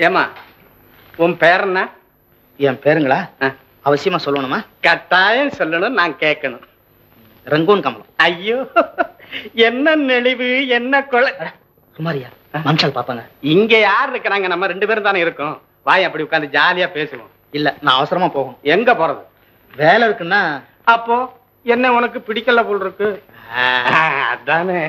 ஏமா உன் பேர் என்ன? என் பேருங்களா? அவசியமா சொல்லணுமா? கட்டாயம் சொல்லணும் நான் கேட்கணும். ரங்கூன் கமலம். ஐயோ என்ன நெளிவு என்ன கொலை. சுமாரியா மனுஷால் பாப்பாங்க இங்க யார் இருக்கிறாங்க நம்ம ரெண்டு பேரும் தானே இருக்கோம். வாய் அப்படி உட்கார்ந்து ஜாலியா பேசுவோம். இல்ல நான் அவசரமா போகணும். எங்க போறது? வேலை இருக்குன்னா அப்போ என்ன உனக்கு பிடிக்கல போல் இருக்கு? அதானே.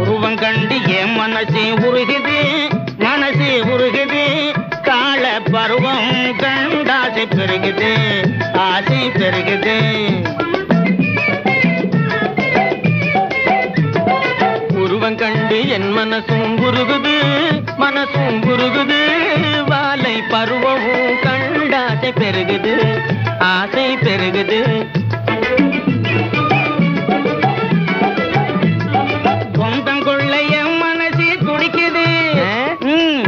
உருவம் கண்டு என் மனசு உருகுது மனசு உருகுது. கால பருவம் கண்டாசை பெருகுது ஆசை பெருகுது. மனசும் உருகுது மனசும் உருகுது வாலை பருவமும் கண்டாசை பெருகுது ஆசை பெருகுது. சொந்தம் கொள்ள என் மனசு துடிக்குது.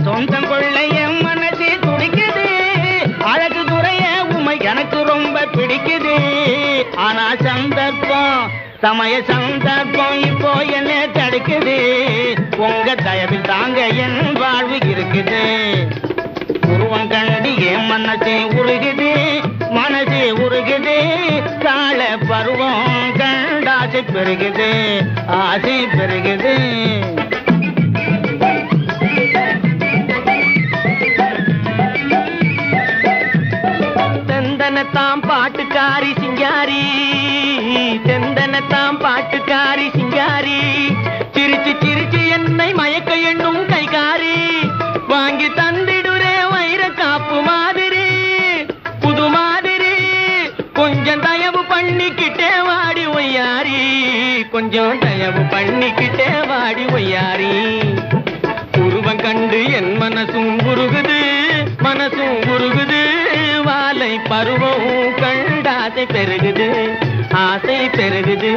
சொந்தம் கொள்ள என் மனசு துடிக்குது. அழகு துறைய உமை எனக்கு ரொம்ப பிடிக்குது. ஆனா சந்தர்ப்பம் சமய சந்தர்ப்பம் இப்போ என்ன தடுக்குது. உங்க தயவில் தாங்க என் வாழ்வு இருக்குது. உருவம் கண்டு என் மனசு உருகுது மனசு உருகுது. கால பருவம் கண்டாசை பெருகுது ஆசை பெருகுது. தெந்தனத்தாம் பாட்டுக்காரி சிங்காரி. தெந்தனத்தாம் பாட்டுக்காரி சிங்காரி. சிரிச்சு சிரிச்சு என்னை மயக்க எண்ணும் கைகாரி. வாங்கி தந்திடுறே வைர காப்பு மாதிரி. புது மாதிரி கொஞ்சம் தயவு பண்ணிக்கிட்டே வாடி ஒய்யாரி. கொஞ்சம் தயவு பண்ணிக்கிட்டே வாடி ஒய்யாரி. உருவம் கண்டு என் மனசும் உருகுது. மனசும் உருகுது வாலை பருவம் கண்டாசை பெருகுது ஆசை பெருகுது.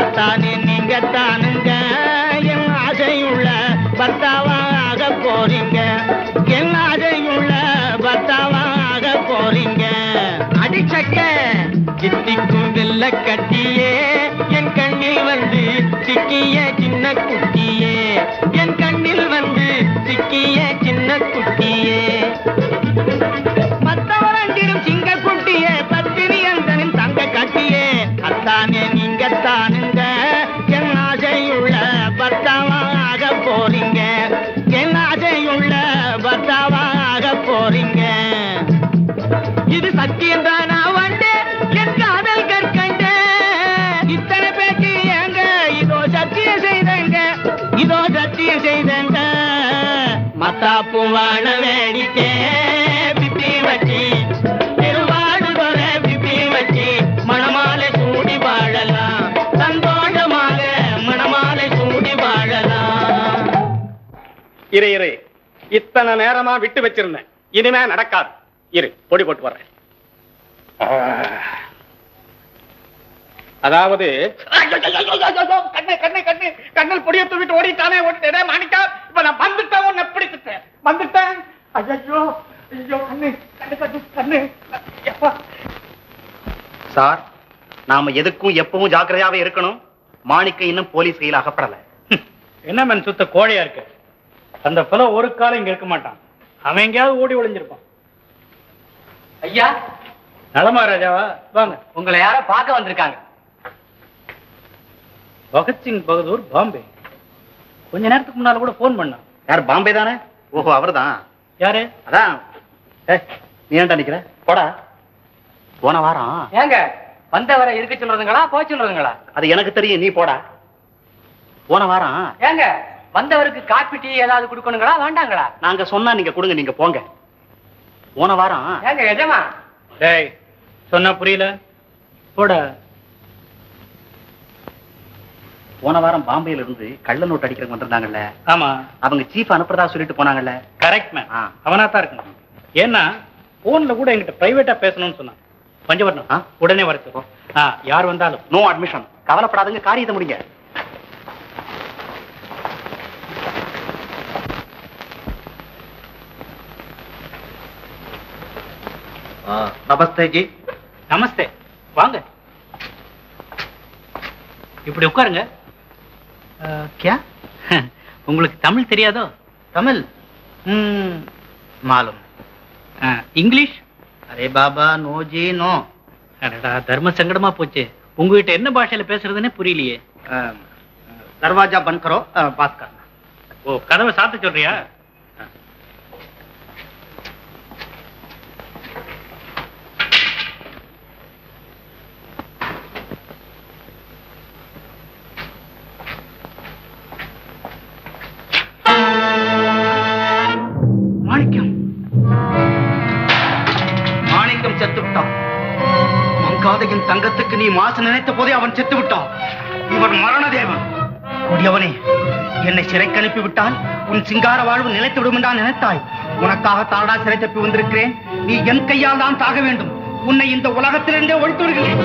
அத்தானே நீங்க தானுங்க என் ஆசையுள்ள பர்த்தாவாக போறீங்க. என் ஆசையுள்ள பர்த்தாவாக போறீங்க. அடிச்சக்க சித்திக்கும் வெள்ள கட்டியே சிக்கிய சின்ன குட்டியே. என் கண்ணில் வந்து சிக்கிய சின்ன குட்டியே. மத்தவரண்டிரும் சிங்க குட்டியே பத்தினி அந்தனின் தங்க கட்டியே. அத்தானே நீங்க தானுங்க என் ஆசையுள்ள பர்த்தாவாக போறீங்க. என் ஆசையுள்ள பர்த்தாவாக போறீங்க. இது சத்தியம்தான் சத்தியம் செய்தங்க. மத்தாப்பு வாழ வேடிக்கே பிப்பி வச்சு திருவாடு வர பிப்பி வச்சு மணமாலை சூடி வாழலாம். சந்தோஷமாக மணமாலை சூடி வாழலாம். இரு இரு. இத்தனை நேரமா விட்டு வச்சிருந்தேன். இனிமே நடக்காது. இரு பொடி போட்டு வர்றேன். அதாவது கண்ணு கண்ணு கண்ணு. கண்ணில் பொடியை தூக்கிட்டு ஓடிட்டானே ஓடிட்டே மாணிக்கா? இப்ப நான் வந்துட்டேன் உன்னை பிடிச்சிட்டேன். வந்துட்டேன். ஐயோ ஐயோ கண்ணு கண்ணு கண்ணு. சார் நாம எதுக்கும் எப்பவும் ஜாக்கிரதையாவே இருக்கணும். மாணிக்க இன்னும் போலீஸ் கையில் அகப்படல. என்ன மேன் சுத்த கோழையா இருக்கு? அந்த பிள்ளை ஒரு காலம் இங்க இருக்க மாட்டான். அவன் எங்கேயாவது ஓடி ஒளிஞ்சிருப்பான். ஐயா? நலமா ராஜாவா? வாங்க. உங்களை யாரோ பார்க்க வந்திருக்காங்க. பகத்சிங் பகதூர் பாம்பே. கொஞ்ச நேரத்துக்கு முன்னால கூட போன் பண்ணான். யார் பாம்பே தானே? ஓஹோ அவர்தான் யாரு? அதான். நீ ஏன்டா நிக்கிற? போடா. போன வாரம். ஏங்க வந்தவரை இருக்க சொல்றதுங்களா போக சொல்றதுங்களா? அது எனக்கு தெரியும் நீ போடா. போன வாரம். ஏங்க வந்தவருக்கு காப்பி டீ ஏதாவது கொடுக்கணுங்களா வேண்டாங்களா? நாங்க சொன்னா நீங்க கொடுங்க நீங்க போங்க. போன வாரம். ஏங்க எஜமா? டேய் சொன்னா புரியல? போட. போன வாரம் பாம்பேல இருந்து கள்ள நோட்டு அடிக்கிறவங்க வந்திருந்தாங்கல்ல. ஆமா. அவங்க சீஃப் அனுப்புறதா சொல்லிட்டு போனாங்கல்ல. கரெக்ட் மேம் அவனா தான் இருக்கணும். ஏன்னா போன்ல கூட என்கிட்ட பிரைவேட்டா பேசணும்னு சொன்னான். பஞ்சவர்ணம். உடனே வரச்சு ஆ யார் வந்தாலும். நோ அட்மிஷன் கவலைப்படாதுங்க காரியத்தை முடிங்க. நமஸ்தே ஜி. நமஸ்தே. வாங்க. இப்படி உட்காருங்க. கியா? *laughs* உங்களுக்கு தமிழ் தெரியாதோ? தமிழ். மாலும். இங்கிலீஷ்? அரே பாபா நோ ஜி நோ. அடடா தர்ம சங்கடமா போச்சு. உங்ககிட்ட என்ன பாஷையில பேசுறதுன்னே புரியலையே. தர்வாஜா பந்த் கரோ பாத் கர் ஓ கதவை சாத்த சொல்றியா? மாணிக்கம். மாணிக்கம் செத்து விட்டான். மங்காதையின் தங்கத்துக்கு நீ மாசு நினைத்த போதே அவன் செத்து விட்டான். இவன் மரண தேவன் கொடியவனே என்னை சிறைக்கு அனுப்பி விட்டால் உன் சிங்கார வாழ்வு நிலைத்து விடும் என்றா நினைத்தாய். உனக்காக தாரடா சிறை தப்பி வந்திருக்கிறேன். நீ என் கையால் தான் சாக வேண்டும். உன்னை இந்த உலகத்திலிருந்தே ஒழித்து விடுகிறேன்.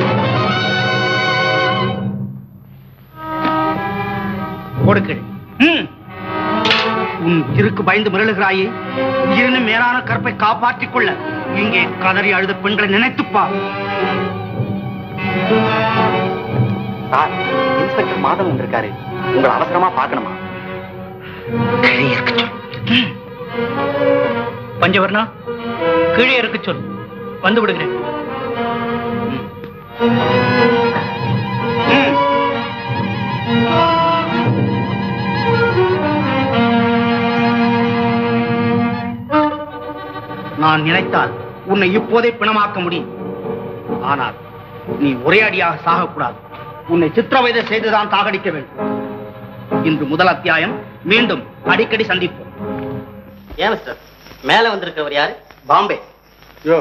கொடுக்கிறேன் ம். உன் இருக்கு பயந்து மிரளுகிறாயே. உயிரினும் மேலான கற்பை காப்பாற்றிக் கொள்ள இங்கே கதறி அழுத பெண்களை நினைத்துப்பா. சார் இன்ஸ்பெக்டர் மாதவன் வந்திருக்காரு. உங்களை அவசரமா பார்க்கணுமா? பஞ்சவர்ணா கீழே இருக்க சொல். வந்து விடுகிறேன். நான் நினைத்தால் உன்னை இப்போதே பிணமாக்க முடியும். ஆனால் நீ ஒரே அடியாக சாகக்கூடாது. உன்னை சித்திரவதை செய்துதான் சாகடிக்க வேண்டும். இன்று முதல் அத்தியாயம். மீண்டும் அடிக்கடி சந்திப்போம். ஏன் மிஸ்டர்? மேல வந்திருக்கிறவர் யாரு? பாம்பே. யோ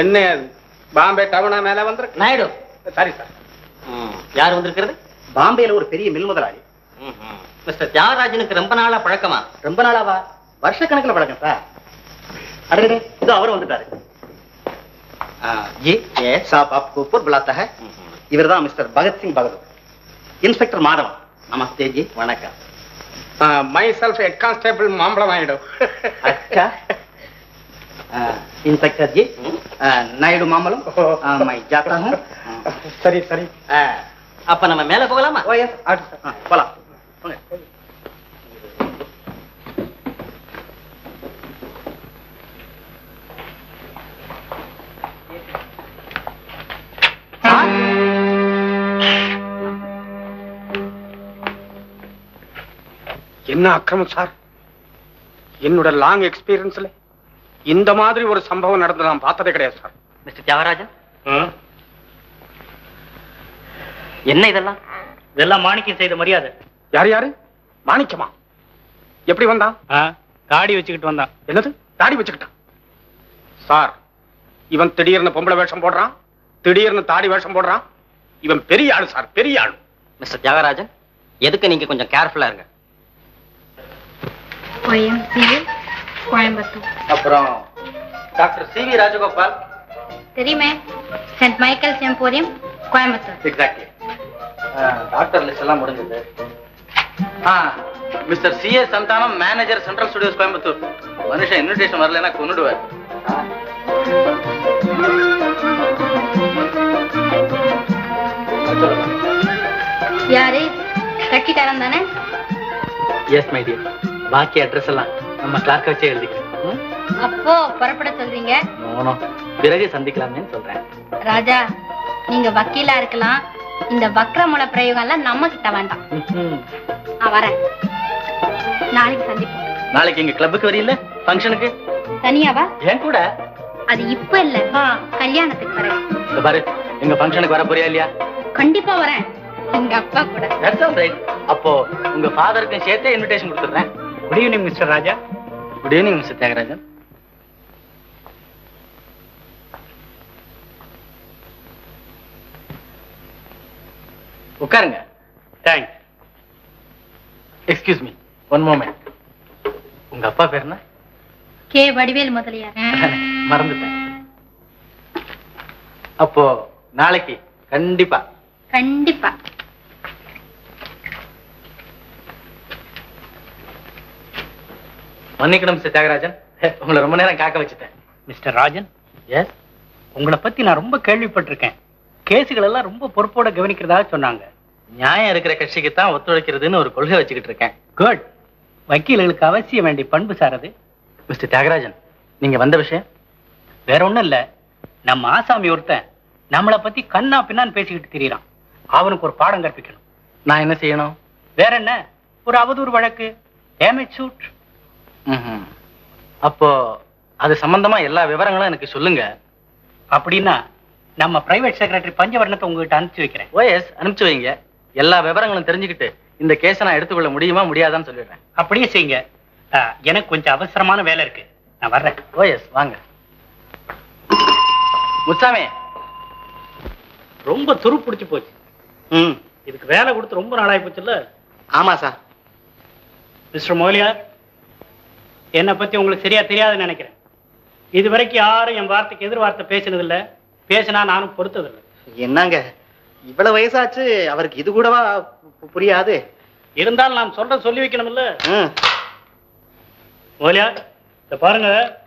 என்ன? பாம்பே டவுனா மேல வந்திருக்கு நாயுடு. சரி சார் யார் வந்திருக்கிறது? பாம்பேல ஒரு பெரிய மில் முதலாளி. மிஸ்டர் தியாகராஜனுக்கு ரொம்ப நாளா பழக்கமா? ரொம்ப நாளாவா? வருஷக்கணக்கில் பழக்கம் சார் अरे இதோ அவர் வந்துட்டாரு. ये साहब आपको இவர்தான் மிஸ்டர் பகத்சிங் பகதூர். இன்ஸ்பெக்டர் மாதவன். நமஸ்தே ஜி. வணக்கம். மை செல்ஃப் ஹெட் மாம்பழம் ஆயிடும் அச்சா. Inspector G. நாயுடு மாம்பழம் மை ஜாத்தா ஹூ சரி. சரி அப்ப நம்ம மேல போகலாமா? போலாம். என்ன அக்கிரமம் சார்? என்னோட லாங் எக்ஸ்பீரியன்ஸ்ல இந்த மாதிரி ஒரு சம்பவம் நடந்து நான் பார்த்ததே கிடையாது சார். மிஸ்டர் தியாகராஜன்? என்ன இதெல்லாம்? இதெல்லாம் மாணிக்கம் செய்த மரியாதை. யார் யாரு? மாணிக்கமா? எப்படி வந்தான் தாடி வச்சுக்கிட்டு வந்தான் என்னது? தாடி வச்சுக்கிட்டான் சார் இவன் திடீர்னு பொம்பளை வேஷம் போடுறான் திடீர்னு தாடி வேஷம் போடுறான். இவன் பெரிய ஆளு சார் பெரிய ஆளு. மிஸ்டர் தியாகராஜன் எதுக்கு நீங்க கொஞ்சம் கேர்ஃபுல்லா இருங்க. ஒய்எம்சிஏ கோயம்புத்தூர் அப்புறம் டாக்டர் சி வி ராஜகோபால். தெரியுமே saint Michael emporium Coimbatore exactly doctor list எல்லாம் முடிஞ்சது. ஆ mister C A Santhanam manager central studios Coimbatore மனுஷன் இன்விடேஷன் வரலன்னா கொன்னுடுவார். யாரு? கட்டிட்டாரம் தானே? எஸ் மை டியர் பாக்கி அட்ரஸ் எல்லாம் நம்ம கிளார்க்க வச்சே எழுதிக்கிறேன். ம்? அப்போ புறப்பட சொல்றீங்க? no. பிறகு சந்திக்கலாமேன்னு சொல்றேன். ராஜா நீங்க வக்கீலா இருக்கலாம். இந்த வக்ரமுல பிரயோகம் எல்லாம் நம்ம கிட்ட வேண்டாம். நான் வரேன். நாளைக்கு சந்திப்போம். நாளைக்கு எங்க கிளப்புக்கு வரீல்ல ஃபங்க்ஷனுக்கு தனியாவா ஏன் கூட? அது இப்ப இல்ல. கல்யாணத்துக்கு வரேன். இந்த பாரு. எங்க ஃபங்க்ஷனுக்கு வர போறியா இல்லையா? கண்டிப்பா வரேன். எங்க அப்பா கூட. அப்போ உங்க ஃபாதருக்கும் சேர்த்தே இன்விடேஷன் கொடுத்துறேன் good evening mister Raja good evening mister Thiagarajan உட்காருங்க thanks excuse me one moment உங்க அப்பா பேர் என்ன கே. வடிவேல் முதலியார்? *laughs* மறந்துட்டேன். அப்போ நாளைக்கு கண்டிப்பா. கண்டிப்பா. மன்னிக்கணும் மிஸ்டர் தியாகராஜன். உங்களை ரொம்ப நேரம் காக்க வச்சுட்டேன். மிஸ்டர் ராஜன்? எஸ் உங்களை பத்தி நான் ரொம்ப கேள்விப்பட்டிருக்கேன். கேசுகள் எல்லாம் ரொம்ப பொறுப்போட கவனிக்கிறதா சொன்னாங்க. நியாயம் இருக்கிற கட்சிக்கு தான் ஒத்துழைக்கிறதுன்னு ஒரு கொள்கை வச்சுக்கிட்டு இருக்கேன். குட் வக்கீல்களுக்கு அவசியம் வேண்டிய பண்பு சாரது மிஸ்டர் தியாகராஜன் நீங்க வந்த விஷயம்? வேற ஒண்ணும் இல்ல. நம்ம ஆசாமி ஒருத்தன். நம்மளை பத்தி கண்ணா பின்னான்னு பேசிக்கிட்டு திரியறான். அவனுக்கு ஒரு பாடம் கற்பிக்கணும். நான் என்ன செய்யணும்? வேற என்ன? ஒரு அவதூறு வழக்கு. Damage suit. அப்போ அது சம்பந்தமா எல்லா விவரங்களும் எனக்கு சொல்லுங்க. அப்படின்னா நம்ம பிரைவேட் செக்ரட்டரி பஞ்சவர்ணத்தை உங்ககிட்ட அனுப்பிச்சு வைக்கிறேன். ஓஎஸ் அனுப்பிச்சு வைங்க. எல்லா விவரங்களும் தெரிஞ்சுக்கிட்டு இந்த கேஸை நான் எடுத்துக்கொள்ள முடியுமா முடியாதான்னு சொல்லிடுறேன். அப்படியே செய்யுங்க. எனக்கு கொஞ்சம் அவசரமான வேலை இருக்கு. நான் வர்றேன். ஓஎஸ் வாங்க. முத்தாமே ரொம்ப துரு பிடிச்சு போச்சு. ம். இதுக்கு வேலை கொடுத்து ரொம்ப நாளாகி போச்சுல்ல? ஆமா சார். மிஸ்டர் மோலியார் என்னை பத்தி உங்களுக்கு சரியா தெரியாதுன்னு நினைக்கிறேன். இது வரைக்கும் யாரும் என் வார்த்தைக்கு எதிர் வார்த்தை பேசினதில்ல. பேசினா நானும் பொறுத்ததில்லை. என்னங்க? இவ்வளவு வயசாச்சு அவருக்கு இது கூடவா புரியாது. இருந்தாலும் நான் சொல்ற சொல்லி வைக்கணும்ல. ம் மோலியார் இத பாருங்க.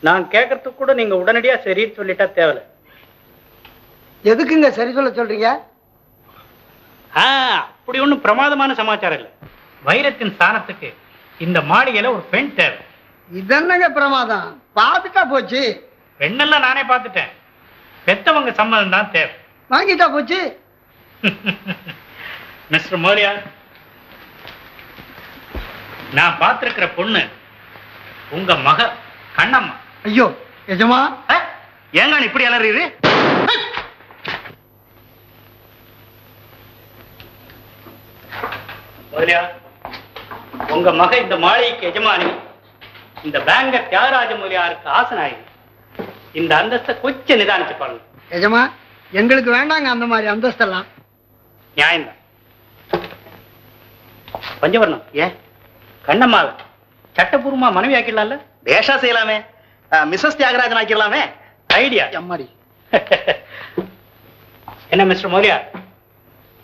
நான் கேட்கறதுக்கு கூட நீங்க உடனடியா சரின்னு சொல்லிட்டா தேவையில்ல. எதுக்குங்க சரி சொல்ல சொல்றீங்க? ஆ, அப்படி ஒண்ணும் பிரமாதமான சமாச்சாரம் இல்ல. வைரத்தின் ஸ்தானத்துக்கு இந்த மாளிகையில ஒரு பெண் தேவை. இதென்னங்க பிரமாதம்? பார்த்துட்டா போச்சு. பெண்ணெல்லாம் நானே பார்த்துட்டேன். பெத்தவங்க சம்மதம் தான் தேவை. வாங்கிட்டா போச்சு. *laughs* மிஸ்டர் மோலியா நான் பார்த்திருக்கிற பொண்ணு உங்க மக கண்ணம்மா. ஐயோ எஜமா. ஏங்க இப்படி அலறீரு மோலியா உங்க மக இந்த மாளிகைக்கு எஜமானி இந்த பேங்கர் தியாகராஜ மொழியாருக்கு ஆசனாயி. இந்த அந்தஸ்தை கொஞ்சம் நிதானிச்சு பாருங்க. எஜமா எங்களுக்கு வேண்டாங்க அந்த மாதிரி அந்தஸ்தெல்லாம். நியாயம்தான். பஞ்சவர்ணம். ஏன் கண்ணம்மாவை சட்டபூர்வமா மனைவி ஆக்கிடலாம்ல? பேஷா செய்யலாமே. மிஸ்ஸஸ் தியாகராஜன் ஆக்கிடலாமே. ஐடியா. எம்மாடி. *laughs* என்ன மிஸ்டர் மௌலியா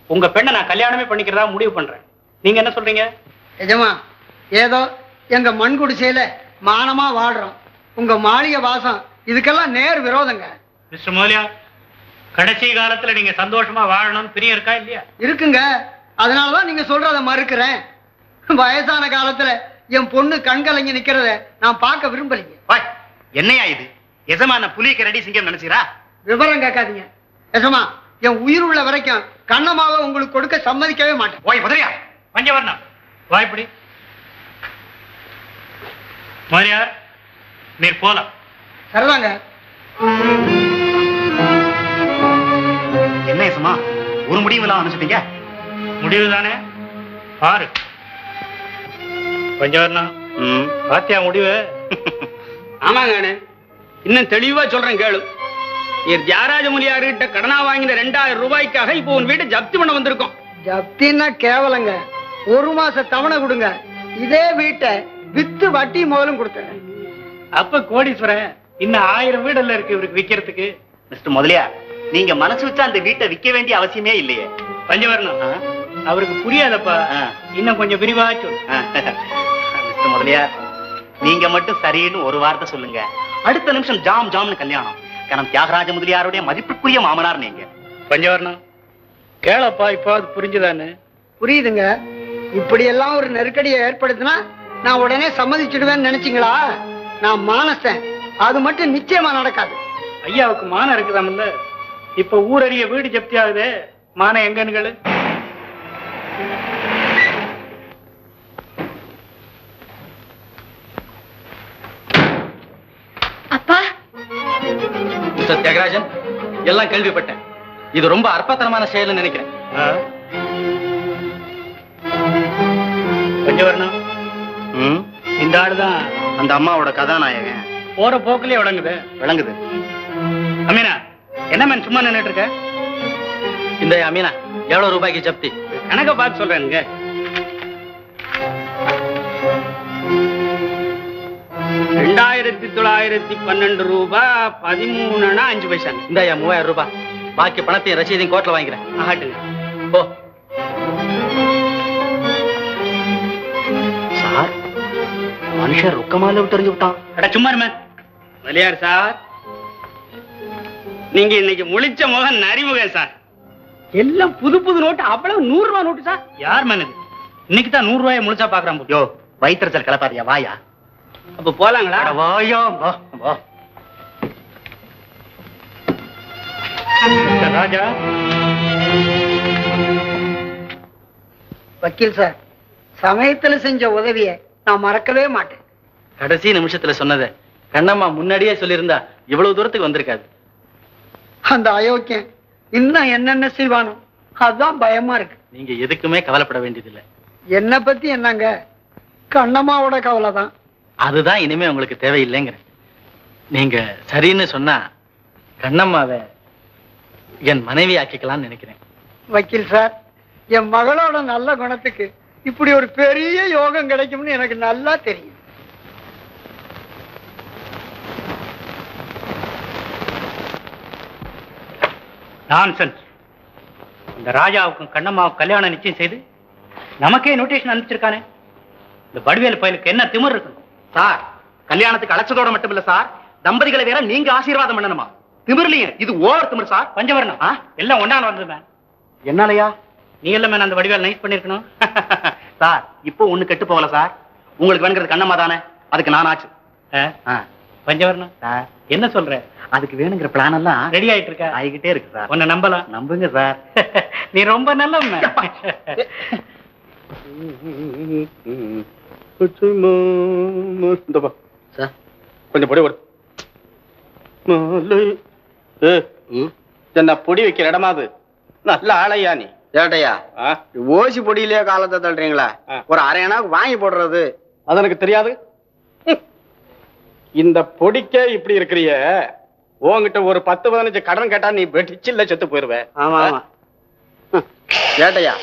உங்க பெண்ணை நான் கல்யாணமே பண்ணிக்கிறதா முடிவு பண்றேன். நீங்க என்ன சொல்றீங்க? எஜமா ஏதோ எங்க மண் குடிசையில மானமா வாழ்றோம். உங்க மாளிகை வாசம் இதுக்கெல்லாம் நேர் விரோதங்க. மிஸ்டர் மௌலியா கடைசி காலத்துல நீங்க சந்தோஷமா வாழணும்னு பிரியம் இருக்கா இல்லையா? இருக்குங்க. அதனாலதான் நீங்க சொல்றத மறுக்கிறேன். வயசான காலத்துல என் பொண்ணு கண்கலங்கி நிக்கிறத நான் பார்க்க விரும்பலைங்க. என்னையா இது? எஜமான புலிக்கு ரெடி சிங்கம் நினைச்சீரா விவரம் கேட்காதீங்க. எசமா என் உயிர் உள்ள வரைக்கும் கண்ணமாவை உங்களுக்கு கொடுக்க சம்மதிக்கவே மாட்டேன். ஓய் முதலியா பஞ்சவர்ணம். வாய்ப்படி மௌலியார் நீர் போலாம். சரிதாங்க என்ன எசமா ஒரு முடிவு இல்லாம அனுப்பிச்சிட்டீங்க முடிவு தானே பாரு பஞ்சவர்ணம் பாத்தியா முடிவு? ஆமாங்க. இன்னும் தெளிவா சொல்றேன் கேளு. தியாகராஜ முனியார்கிட்ட கடனா வாங்கின ரெண்டாயிரம் ரூபாய்க்காக இப்போ உன் வீட்டை ஜப்தி பண்ண வந்திருக்கோம். ஜப்தின்னா கேவலங்க. ஒரு மாச தவணை கொடுங்க. இதே வீட்டை வித்து வட்டி முதலும் கொடுத்தேன். அப்ப கோடீஸ்வரன் இன்னும் ஆயிரம் வீடல்ல இருக்கு இவருக்கு விக்கிறதுக்கு. மிஸ்டர் முதலியா நீங்க மனசு வச்சா அந்த வீட்டை விக்க வேண்டிய அவசியமே இல்லையே. பஞ்சவர்ணம். அவருக்கு புரியாதப்பா. இன்னும் கொஞ்சம் விரிவா சொல்லு. மிஸ்டர் முதலியார் நீங்க மட்டும் சரின்னு ஒரு வார்த்தை சொல்லுங்க. அடுத்த நிமிஷம் ஜாம் ஜாம்னு கல்யாணம். காரணம் தியாகராஜ முதலியாருடைய மதிப்புக்குரிய மாமனார் நீங்க. பஞ்சவர்ணம். கேளப்பா இப்போ அது புரிஞ்சுதானே? புரியுதுங்க. இப்படி எல்லாம் ஒரு நெருக்கடியை ஏற்படுத்தினா நான் உடனே சம்மதிச்சிடுவேன்னு நினைச்சீங்களா? நான் மானசன். அது மட்டும் நிச்சயமா நடக்காது. ஐயாவுக்கு மானம் இருக்குதாமல்ல? இப்ப ஊரறிய வீடு ஜப்தி ஆகுதே மானம் எங்கன்னுகளு அப்பா. தியாகராஜன் எல்லாம் கேள்விப்பட்டேன். இது ரொம்ப அற்பத்தனமான செயல்னு நினைக்கிறேன். பஞ்சவர்ணம் ம், இந்த ஆளுதான் அந்த அம்மாவோட கதாநாயகன். போற போக்குலயே விளங்குது. விளங்குது. அமீனா என்ன மேன் சும்மா நின்னுட்டு இருக்க? இந்த அமீனா எவ்வளவு ரூபாய்க்கு ஜப்தி? கணக்க பார்த்து சொல்றேனுங்க ரெண்டாயிரத்தி தொள்ளாயிரத்தி பன்னெண்டு ரூபாய் பதிமூணு அணா அஞ்சு பைசா இந்த மூவாயிரம் ரூபாய் பாக்கி பணத்தையும் ரசீதையும் கோர்ட்ல வாங்கிக்கிறேன். ஆகட்டுங்க போ. மனுஷன் ரொக்கமால தெரிஞ்சு விட்டான். அட சும்மா இருமே. மலையார் சார். நீங்க இன்னைக்கு முழிச்ச முகம் நரிமுகம் சார். எல்லாம் புது புது நோட்டு அவ்வளவு நூறு ரூபாய் நோட்டு சார். யார் மேனது இன்னைக்கு தான் நூறு ரூபாயை முழிச்சா பாக்குறான் யோ வயிற்றுச்சல் கிளப்பாதியா வாயா. அப்ப போலாங்களா? அட வாயா வா ராஜா. வக்கீல் சார் சமயத்துல செஞ்ச உதவிய நான் மறக்கவே மாட்டேன். கடைசி நிமிஷத்துல சொன்னதை கண்ணம்மா முன்னாடியே சொல்லியிருந்தா இவ்வளவு தூரத்துக்கு வந்திருக்காது. அந்த அயோக்கியன் இன்னும் என்னென்ன செய்வானோ அதுதான் பயமா இருக்கு. நீங்க எதுக்குமே கவலைப்பட வேண்டியதில்லை. என்ன பத்தி என்னங்க? கண்ணம்மாவோட கவலை தான். அதுதான் இனிமே உங்களுக்கு தேவையில்லைங்கிறேன் நீங்க சரின்னு சொன்னா கண்ணம்மாவை என் மனைவி ஆக்கிக்கலாம்னு நினைக்கிறேன். வக்கீல் சார் என் மகளோட நல்ல குணத்துக்கு இப்படி ஒரு பெரிய யோகம் கிடைக்கும்னு எனக்கு நல்லா தெரியும். நான்சென்ஸ் இந்த ராஜாவுக்கும் கண்ணம்மாவுக்கும் கல்யாணம் நிச்சயம் செய்து நமக்கே நோட்டீஷன் அனுப்பிச்சிருக்கானே. இந்த வடிவேல் பயலுக்கு என்ன திமிர் இருக்கணும்? சார் கல்யாணத்துக்கு அழைச்சதோட மட்டும் இல்ல சார். தம்பதிகளை வேற நீங்க ஆசீர்வாதம் பண்ணணுமா? திமிர்லயும் இது ஓவர் திமிர் சார். பஞ்சவர்ணம். எல்லாம் ஒன்னால வந்தது என்னாலயா? நீ எல்லாம் அந்த வடிவேல் நைஸ் பண்ணிருக்கணும். *laughs* சார் இப்போ ஒண்ணு கெட்டு போகல சார். உங்களுக்கு வேணுங்கிறது கண்ணம்மா தானே. அதுக்கு நான் ஆச்சு. பஞ்சவர்ணம்? சார். என்ன சொல்ற? அதுக்கு வேணுங்கிற பிளான் எல்லாம் ரெடி ஆயிட்டு இருக்க ஆகிக்கிட்டே இருக்கு சார். உன்னை நம்பலாம். நம்புங்க சார். *laughs* நீ ரொம்ப நல்ல சார். கொஞ்சம் பொடி வரும் என்ன பொடி வைக்கிற இடமா அது? நல்ல ஆளையா நீ. ஏட்டையா ஓசி பொடியிலேயே காலத்தை தள்ளுறீங்களா. ஒரு அரை அணாவுக்கு வாங்கி போடுறது. அது எனக்கு தெரியாது. இந்த பொடிக்கே இப்படி இருக்கிறிய. உன்கிட்ட ஒரு பத்து பதினஞ்சு கடன் கேட்டா நீ வெட்டிச்சில்ல செத்து போயிருவ. ஆமா ஆமா. ஏட்டையா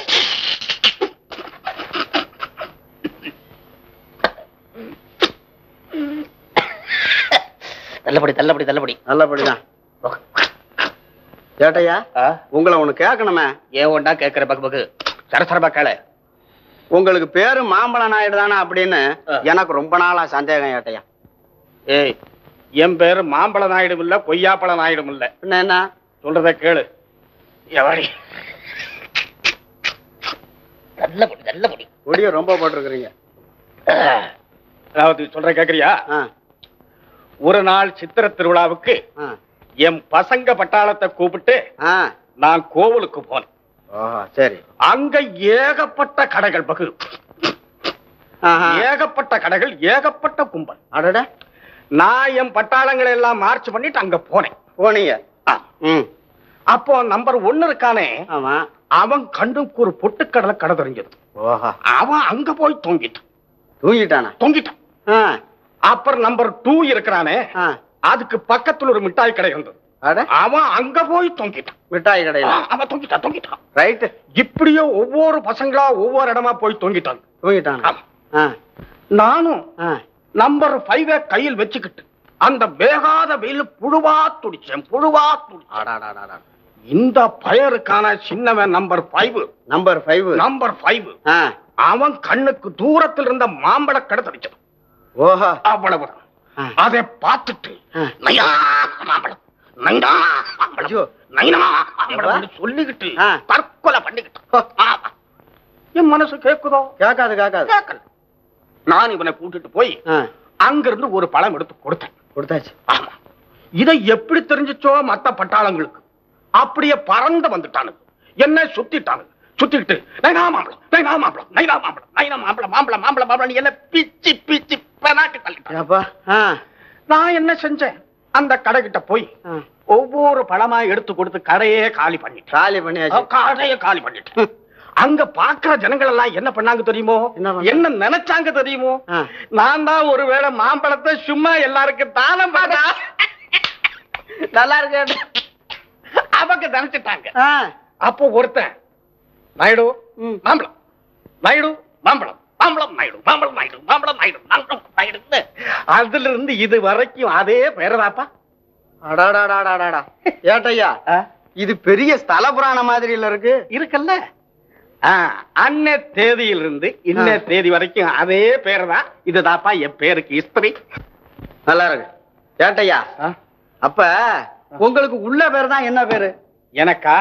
தள்ளபடி தள்ளபடி தள்ளபடி. நல்லபடிதான் ஏட்டையா? உங்களை ஒண்ணு கேட்கணுமே ஏன் ஒண்டா கேக்குற பக்கு பக்கு? சரசரபா கேள. உங்களுக்கு பேரு மாம்பழ நாயுடு தானே அப்படின்னு எனக்கு ரொம்ப நாளா சந்தேகம் ஏட்டையா. ஏய் என் பேரு மாம்பழ நாயுடும் இல்ல கொய்யாப்பழ நாயுடும் இல்ல. என்ன? சொல்றத கேளு. எவடி தள்ளபடி தள்ளபடி பொடிய ரொம்ப போட்டிருக்கிறீங்க. அதாவது சொல்ற கேக்குறியா? ஒரு நாள் சித்திர திருவிழாவுக்கு என் பசங்க பட்டாளத்தை கூப்பிட்டு நான் கோவிலுக்கு போனேன். சரி. அங்க ஏகப்பட்ட கடைகள் பகு. ஏகப்பட்ட கடைகள் ஏகப்பட்ட கும்பல். அடட. நான் என் பட்டாளங்களை எல்லாம் மார்ச் பண்ணிட்டு அங்க போனேன். போனீங்க. அப்போ நம்பர் ஒன்னு இருக்கானே அவன் கண்ணுக்கு ஒரு பொட்டுக்கடலை கடை தெரிஞ்சது ஓஹா. அவன் அங்க போய் தூங்கிட்டான். தூங்கிட்டானா? தொங்கிட்டான். அப்புறம் நம்பர் டூ இருக்கிறானே அதுக்கு பக்கத்துல ஒரு மிட்டாய் கடை இருந்தது. அவன் அங்க போய் தொங்கிட்டான். மிட்டாய் கடையில. அவன் தொங்கிட்டான் தொங்கிட்டான். ரைட்டு இப்படியோ ஒவ்வொரு பசங்களா ஒவ்வொரு இடமா போய் தொங்கிட்டாங்க. தூங்கிட்டானா நானும் நம்பர் ஃபைவ கையில் வச்சுக்கிட்டு அந்த வேகாத வெயில் புழுவா துடிச்சேன் புழுவா துடிச்சேன். இந்த பயருக்கான சின்னவன் number five number five number five அவன் கண்ணுக்கு தூரத்தில் இருந்த மாம்பழ கடை தடிச்சது. ஓஹா. அவ்வளவுதான். அதை பார்த்துட்டு நயா மாம்பழம் நைனா ஐயோ. நைனா சொல்லிக்கிட்டு தற்கொலை பண்ணிக்கிட்டு. என் மனசு கேக்குதோ? கேட்காது கேட்காது நான் இவனை கூட்டிட்டு போய் அங்கிருந்து ஒரு பழம் எடுத்து கொடுத்தேன். கொடுத்தாச்சு. ஆமா. இதை எப்படி தெரிஞ்சுச்சோ மத்த பட்டாளங்களுக்கு? அப்படியே பறந்து வந்துட்டானுங்க என்ன சுத்திட்டானுங்க சுத்திக்கிட்டு நைனா மாம்பழம் நைனா மாம்பழம் நைனா மாம்பழம் நைனா மாம்பழம் மாம்பழம் மாம்பழம் மாம்பழம் என்ன பிச்சு பிச்சு நான் என்ன செஞ்சேன்? அந்த கடைகிட்ட போய் ஒவ்வொரு பழமா எடுத்து கொடுத்து கடையே காலி பண்ணிட்டேன். காலி பண்ணியாச்சு. கடையை காலி பண்ணிட்டேன். அங்க பாக்குற ஜனங்கள் எல்லாம் என்ன பண்ணாங்க தெரியுமோ? என்ன நினைச்சாங்க தெரியுமோ? நான் தான் ஒருவேளை மாம்பழத்தை சும்மா எல்லாருக்கும் தானம் பண்ணா. நல்லா இருக்கு அவங்க நினைச்சிட்டாங்க. அப்போ ஒருத்தன் நாயுடு மாம்பழம். நாயுடு மாம்பழம். மாம்பழம் நாயுடு மாம்பழம் நாயுடு மாம்பழம் நாயுடு மாம்பழம் நாயுடு அதுல இருந்து இது வரைக்கும் அதே பேரதாப்பா அடாடாடாடாடா ஏட்டையா இது பெரிய ஸ்தல புராண மாதிரி இல்ல இருக்கு. இருக்குல்ல? அன்ன தேதியிலிருந்து இன்ன தேதி வரைக்கும் அதே பேர் தான். இதுதாப்பா என் பேருக்கு இஸ்திரி. நல்லா இருக்கு. ஏட்டையா அப்ப உங்களுக்கு உள்ள பேர் தான் என்ன பேரு? எனக்கா?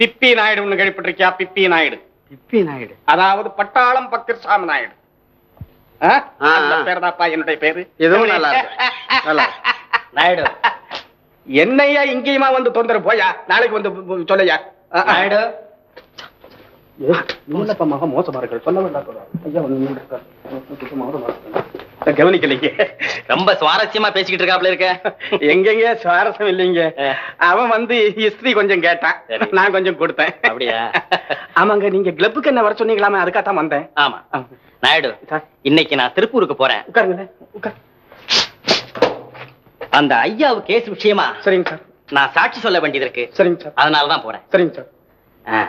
பிப்பி நாயுடுன்னு கேள்விப்பட்டிருக்கியா? பிப்பி நாயுடு. பிப்பி நாயுடு. அதாவது பட்டாளம் பக்கிரசாமி நாயுடு. ஆ? அந்த பேர்? தான்ப்பா என்னுடைய பேரு? இதுவும் நல்லா இருக்கு. நாயுடு. என்னையா இங்கேயுமா வந்து தொந்தரவு? போயா நாளைக்கு வந்து சொல்லையா? நாயுடு. மோசமா இருக்கு சொல்ல வேண்டாம் ஐயா வந்து கவனிக்கலைங்க ரொம்ப சுவாரஸ்யமா பேசிக்கிட்டு இருக்காப்ல இருக்க. எங்கெங்க சுவாரஸ்யம் இல்லைங்க. அவன் வந்து ஹிஸ்டரி கொஞ்சம் கேட்டான். நான் கொஞ்சம் கொடுத்தேன். அப்படியா? ஆமாங்க நீங்க கிளப்புக்கு என்ன வர சொன்னீங்களாமே அதுக்காகத்தான் வந்தேன். ஆமா. நாயுடு இன்னைக்கு நான் திருப்பூருக்கு போறேன். உட்காருங்களேன் உட்கார். அந்த ஐயாவு கேஸ் விஷயமா? சரிங்க சார். நான் சாட்சி சொல்ல வேண்டியது இருக்கு. சரிங்க சார். அதனாலதான் போறேன். சரிங்க சார்.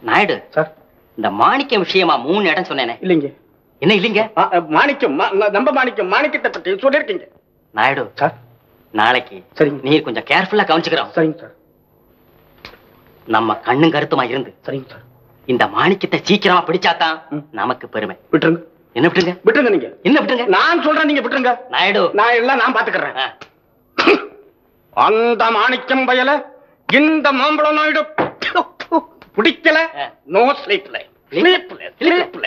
நாயுடு சார். இந்த மாணிக்கம் விஷயமா மூணு இடம் சொன்னேனே. இல்லைங்க. என்ன இல்லைங்க? மாணிக்கம் நம்ம மாணிக்கம் மாணிக்கத்தை பத்தி சொல்லிருக்கீங்க நாயுடு சார். நாளைக்கு சரிங்க. நீ கொஞ்சம் கேர்ஃபுல்லா கவனிச்சுக்கிறோம். சரிங்க சார். நம்ம கண்ணும் கருத்துமா இருந்து சரிங்க சார். இந்த மாணிக்கத்தை சீக்கிரமா பிடிச்சாதான் நமக்கு பெருமை. விட்டுருங்க. என்ன விட்டுருங்க? விட்டுருங்க நீங்க. என்ன விட்டுருங்க? நான் சொல்றேன் நீங்க விட்டுருங்க. நாயுடு. நான் எல்லாம் நான் பாத்துக்கிறேன். அந்த மாணிக்கம் பயல இந்த மாம்பழம் நாயுடு பிடிக்கல. நோ ஸ்லீப்ல ஸ்லீப்ல ஸ்லீப்ல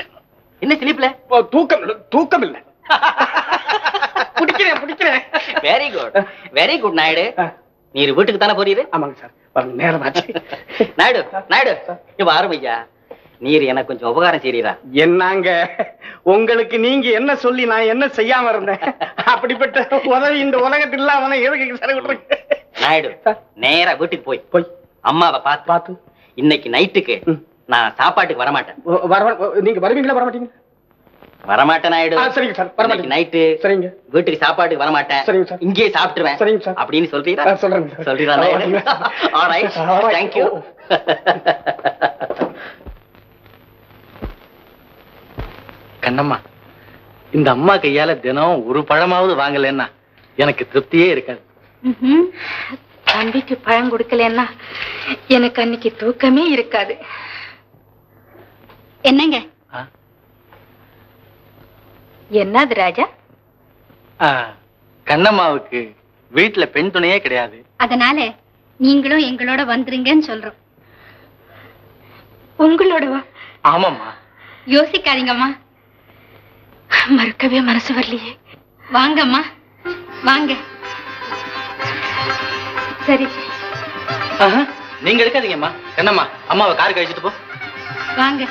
என்ன ஸ்லீப்ல தூக்கம் தூக்கம் இல்ல *laughs* பிடிக்கிறேன் பிடிக்கிறேன். Very good very good Naidu. நீர் வீட்டுக்கு தானே போறீரு? ஆமாங்க சார். பாருங்க நேரம் *laughs* நாயுடு நாயுடு இவ ஆரம்பியா நீர் எனக்கு கொஞ்சம் உபகாரம் செய்றீரா? என்னங்க? உங்களுக்கு நீங்க என்ன சொல்லி நான் என்ன செய்யாம இருந்தேன்? அப்படிப்பட்ட உதவி இந்த உலகத்தில் இல்லாம எதுக்கு சரி விட்டுருக்கு நாயுடு நேரா வீட்டுக்கு போய். போய். அம்மாவை பார்த்து. பார்த்து. இன்னைக்கு நைட்டுக்கு நான் சாப்பாட்டுக்கு வரமாட்டேன். வர வர- நீங்க வருவீங்களா வர மாட்டீங்க வரமாட்டேன் நாயுடு. ஆ, சரிங்க சார் நைட்டு சரிங்க. வீட்டுக்கு சாப்பாட்டுக்கு வரமாட்டேன். சரிங்க சார். இங்கேயே சாப்பிட்டுருவேன். சரிங்க சார். அப்படின்னு. ஆல்ரைட். தேங்க்யூ கண்ணம்மா இந்த அம்மா கையால தினம் ஒரு பழமாவது வாங்கலைன்னா எனக்கு திருப்தியே இருக்காது. தம்பிக்கு பழம் கொடுக்கலன்னா எனக்கு அன்னைக்கு தூக்கமே இருக்காது. என்னங்க? என்னது ராஜா? கண்ணம்மாவுக்கு வீட்டுல பெண் துணையே கிடையாது. அதனால நீங்களும் எங்களோட வந்துருங்கன்னு சொல்றோம். உங்களோடவா? ஆமாம்மா. யோசிக்காதீங்கம்மா. மறுக்கவே மனசு வரலையே. வாங்கம்மா. வாங்க. சரி. நீங்க எடுக்காதீங்கம்மா. கண்ணம்மா அம்மாவை கார் கழிச்சிட்டு போ. வாங்க.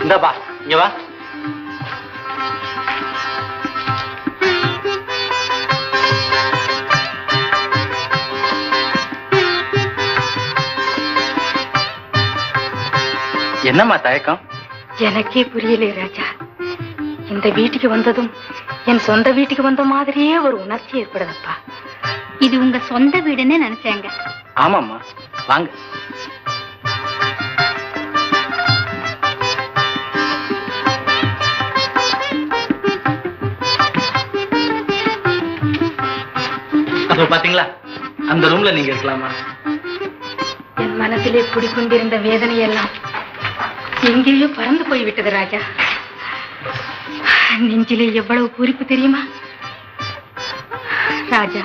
இந்தாப்பா இங்க வா. என்னம்மா தயக்கம்? எனக்கே புரியலையே ராஜா. இந்த வீட்டுக்கு வந்ததும் என் சொந்த வீட்டுக்கு வந்த மாதிரியே ஒரு உணர்ச்சி ஏற்படுதப்பா. இது உங்க சொந்த வீடுன்னு நினைச்சேங்க. ஆமாம்மா. வாங்க. அப்ப பாத்தீங்களா? அந்த ரூம்ல நீங்க இருக்கலாமா? என் மனதிலே குடிக்கொண்டிருந்த வேதனை எல்லாம் எங்கேயோ பறந்து போய்விட்டது ராஜா. நெஞ்சிலே எவ்வளவு பூரிப்பு தெரியுமா? ராஜா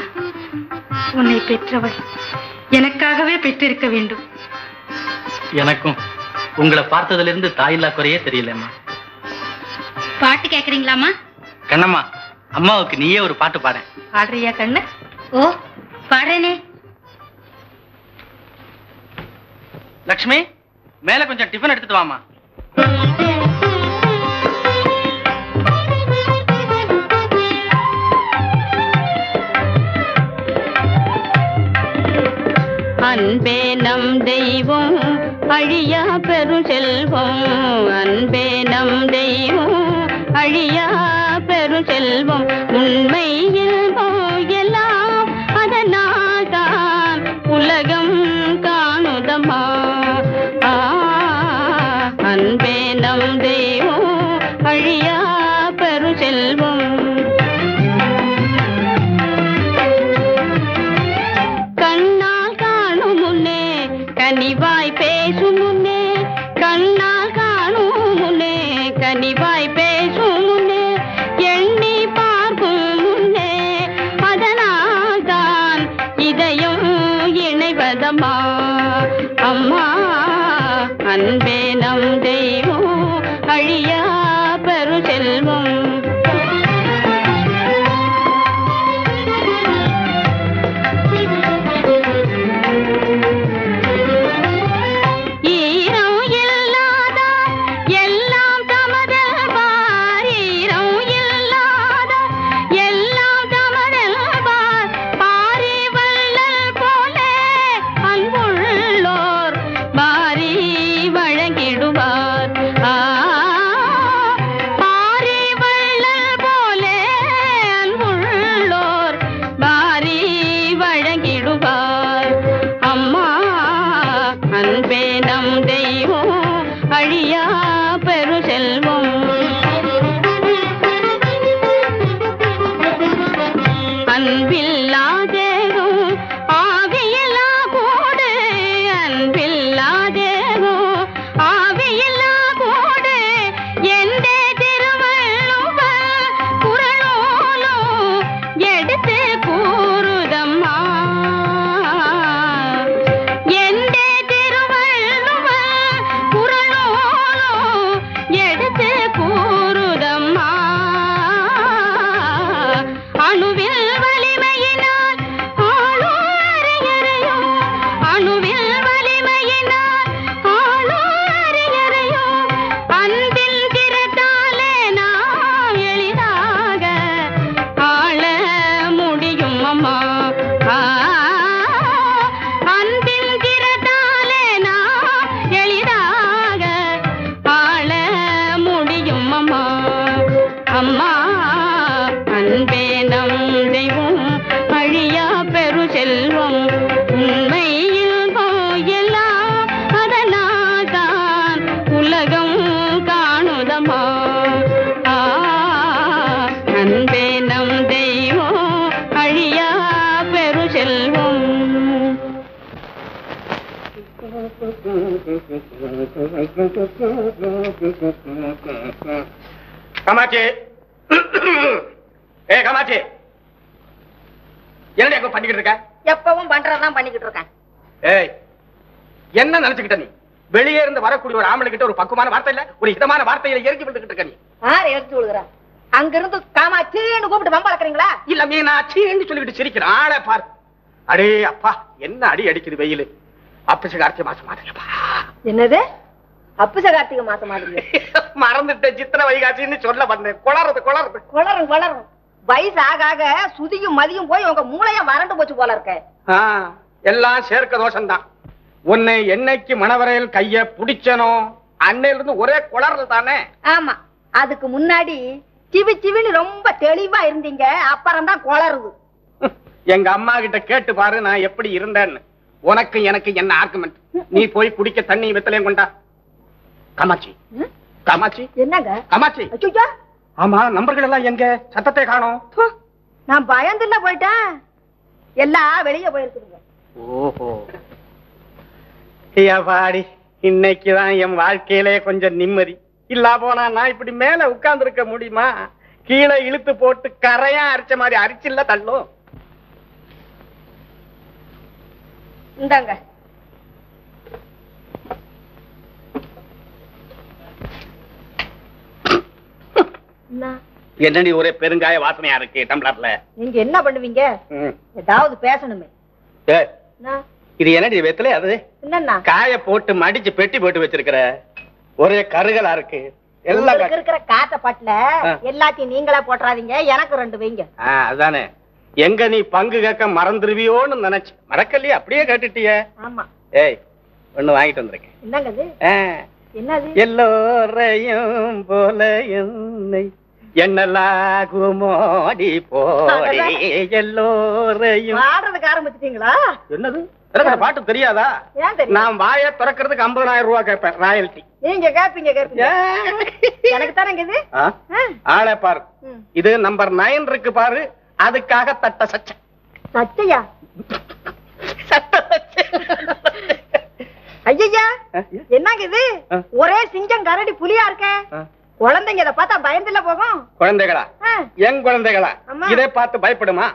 உன்னை பெற்றவள் எனக்காகவே பெற்றிருக்க வேண்டும். எனக்கும் உங்களை பார்த்ததுல இருந்து தாயில்லா குறையே தெரியலம்மா. பாட்டு கேக்குறீங்களாமா கண்ணம்மா அம்மாவுக்கு நீயே ஒரு பாட்டு பாட. பாடுறியா கண்ணு? ஓ பாடுறேனே. லக்ஷ்மி மேல கொஞ்சம் டிஃபன் எடுத்துட்டு வாமா அன்பே நம் தெய்வம் அழியா பெரும் செல்வம் அன்பே நம் தெய்வம் அழியா பெரும் செல்வம் உண்மை காமாட்சி. ஏ காமாட்சி. என்னடி அங்க பண்ணிக்கிட்டு இருக்க? எப்பவும் பண்றதுதான் பண்ணிக்கிட்டு இருக்கேன். ஏய் என்ன நினைச்சுக்கிட்ட நீ? வெளியே இருந்து வரக்கூடிய ஒரு ஆம்பளை கிட்ட ஒரு பக்குவமான வார்த்தை இல்ல? ஒரு இதமான வார்த்தையில எரிஞ்சு விட்டுக்கிட்டு இருக்க நீ. யார் எடுத்து விழுகிறா? அங்கிருந்து காமாச்சின்னு கூப்பிட்டு வம்ப வளர்க்குறீங்களா இல்ல மீனாட்சின்னு சொல்லிக்கிட்டு சிரிக்கிற ஆளை பாரு. அடே அப்பா என்ன அடி அடிக்குது வெயில்? அப்பச்சு கார்த்திகை மாசம் மாட்டேங்கப்பா என்னது? அப்புச கார்த்திகை மாசம் மாதிரி *laughs* மறந்துட்டேன் சித்திர வைகாசின்னு சொல்ல வந்தேன். குளறது குளறது. குளரும் குளரும் வயசு ஆக ஆக சுதியும் மதியும் போய் உங்க மூளையா வறண்டு போச்சு போல இருக்க. எல்லாம் சேர்க்க தோஷம்தான். உன்னை என்னைக்கு மணவரையில் கைய புடிச்சனோ அன்னையில இருந்து ஒரே குளறது தானே. ஆமா அதுக்கு முன்னாடி சிவி சிவின்னு ரொம்ப தெளிவா இருந்தீங்க அப்புறம் தான் குளருது *laughs* எங்க அம்மா கிட்ட கேட்டு பாரு நான் எப்படி இருந்தேன்னு. உனக்கு எனக்கு என்ன ஆர்குமெண்ட் நீ போய் குடிக்க தண்ணி வெத்தலையும் கொண்டா? காமாட்சி. காமாட்சி. என்னங்க? காமாட்சி. ஆமா நம்பர்கள் எல்லாம் எங்க? சத்தத்தை காணோம். நான் பயந்துல போயிட்டேன். எல்லாம் வெளியே போயிருக்குதுங்க. ஓஹோ. பாடி இன்னைக்குதான் என் வாழ்க்கையிலே கொஞ்சம் நிம்மதி. இல்லா போனா நான் இப்படி மேல உட்கார்ந்து இருக்க முடியுமா? கீழே இழுத்து போட்டு கரையா அரிச்ச மாதிரி அரிச்சில்ல தள்ளும். இந்தாங்க. என்ன என்னடி ஒரே பெருங்காய வாசனையா இருக்கு டம்ளர்ல? நீங்க என்ன பண்ணுவீங்க. ஏதாவது பேசணுமே? இது என்னடி வெத்தலை அது? என்னன்னா காய போட்டு மடிச்சு பெட்டி போட்டு வச்சிருக்கிற ஒரே கருகளா இருக்கு. எல்லாம் இருக்கிற காட்ட பாட்டுல. எல்லாத்தையும் நீங்களா போட்டுறாதீங்க எனக்கு ரெண்டு வைங்க. ஆ, அதானே. எங்க நீ பங்கு கேட்க மறந்துருவியோன்னு நினைச்சு. மறக்கலையே அப்படியே கேட்டுட்டியே. ஆமா. ஏய் ஒண்ணு வாங்கிட்டு வந்திருக்கேன். எல்லோரையும் போல என்னை என்னலாகுமோடி போடி. எல்லோரையும். பாடுறதுக்கு ஆரம்பிச்சிட்டீங்களா? என்னது? எனக்கு பாட்டு தெரியாதா? நான் வாயை திறக்கிறதுக்கு 50000 ரூபாய் கேட்பேன் ராயல்டி நீங்க கேப்பீங்க கேப்பீங்க. எனக்கு தானே இது? ஆளை பாரு. இது நம்பர் நைன் இருக்கு பாரு. அதுக்காக தட்ட சச்ச சச்சையா ஐயா என்னங்க இது? ஒரே சிங்கம் கரடி புலியா இருக்க. குழந்தைங்க இத பார்த்தா பயந்துல போகும். குழந்தைகளா. என் குழந்தைகளா. இதை பார்த்து பயப்படுமா?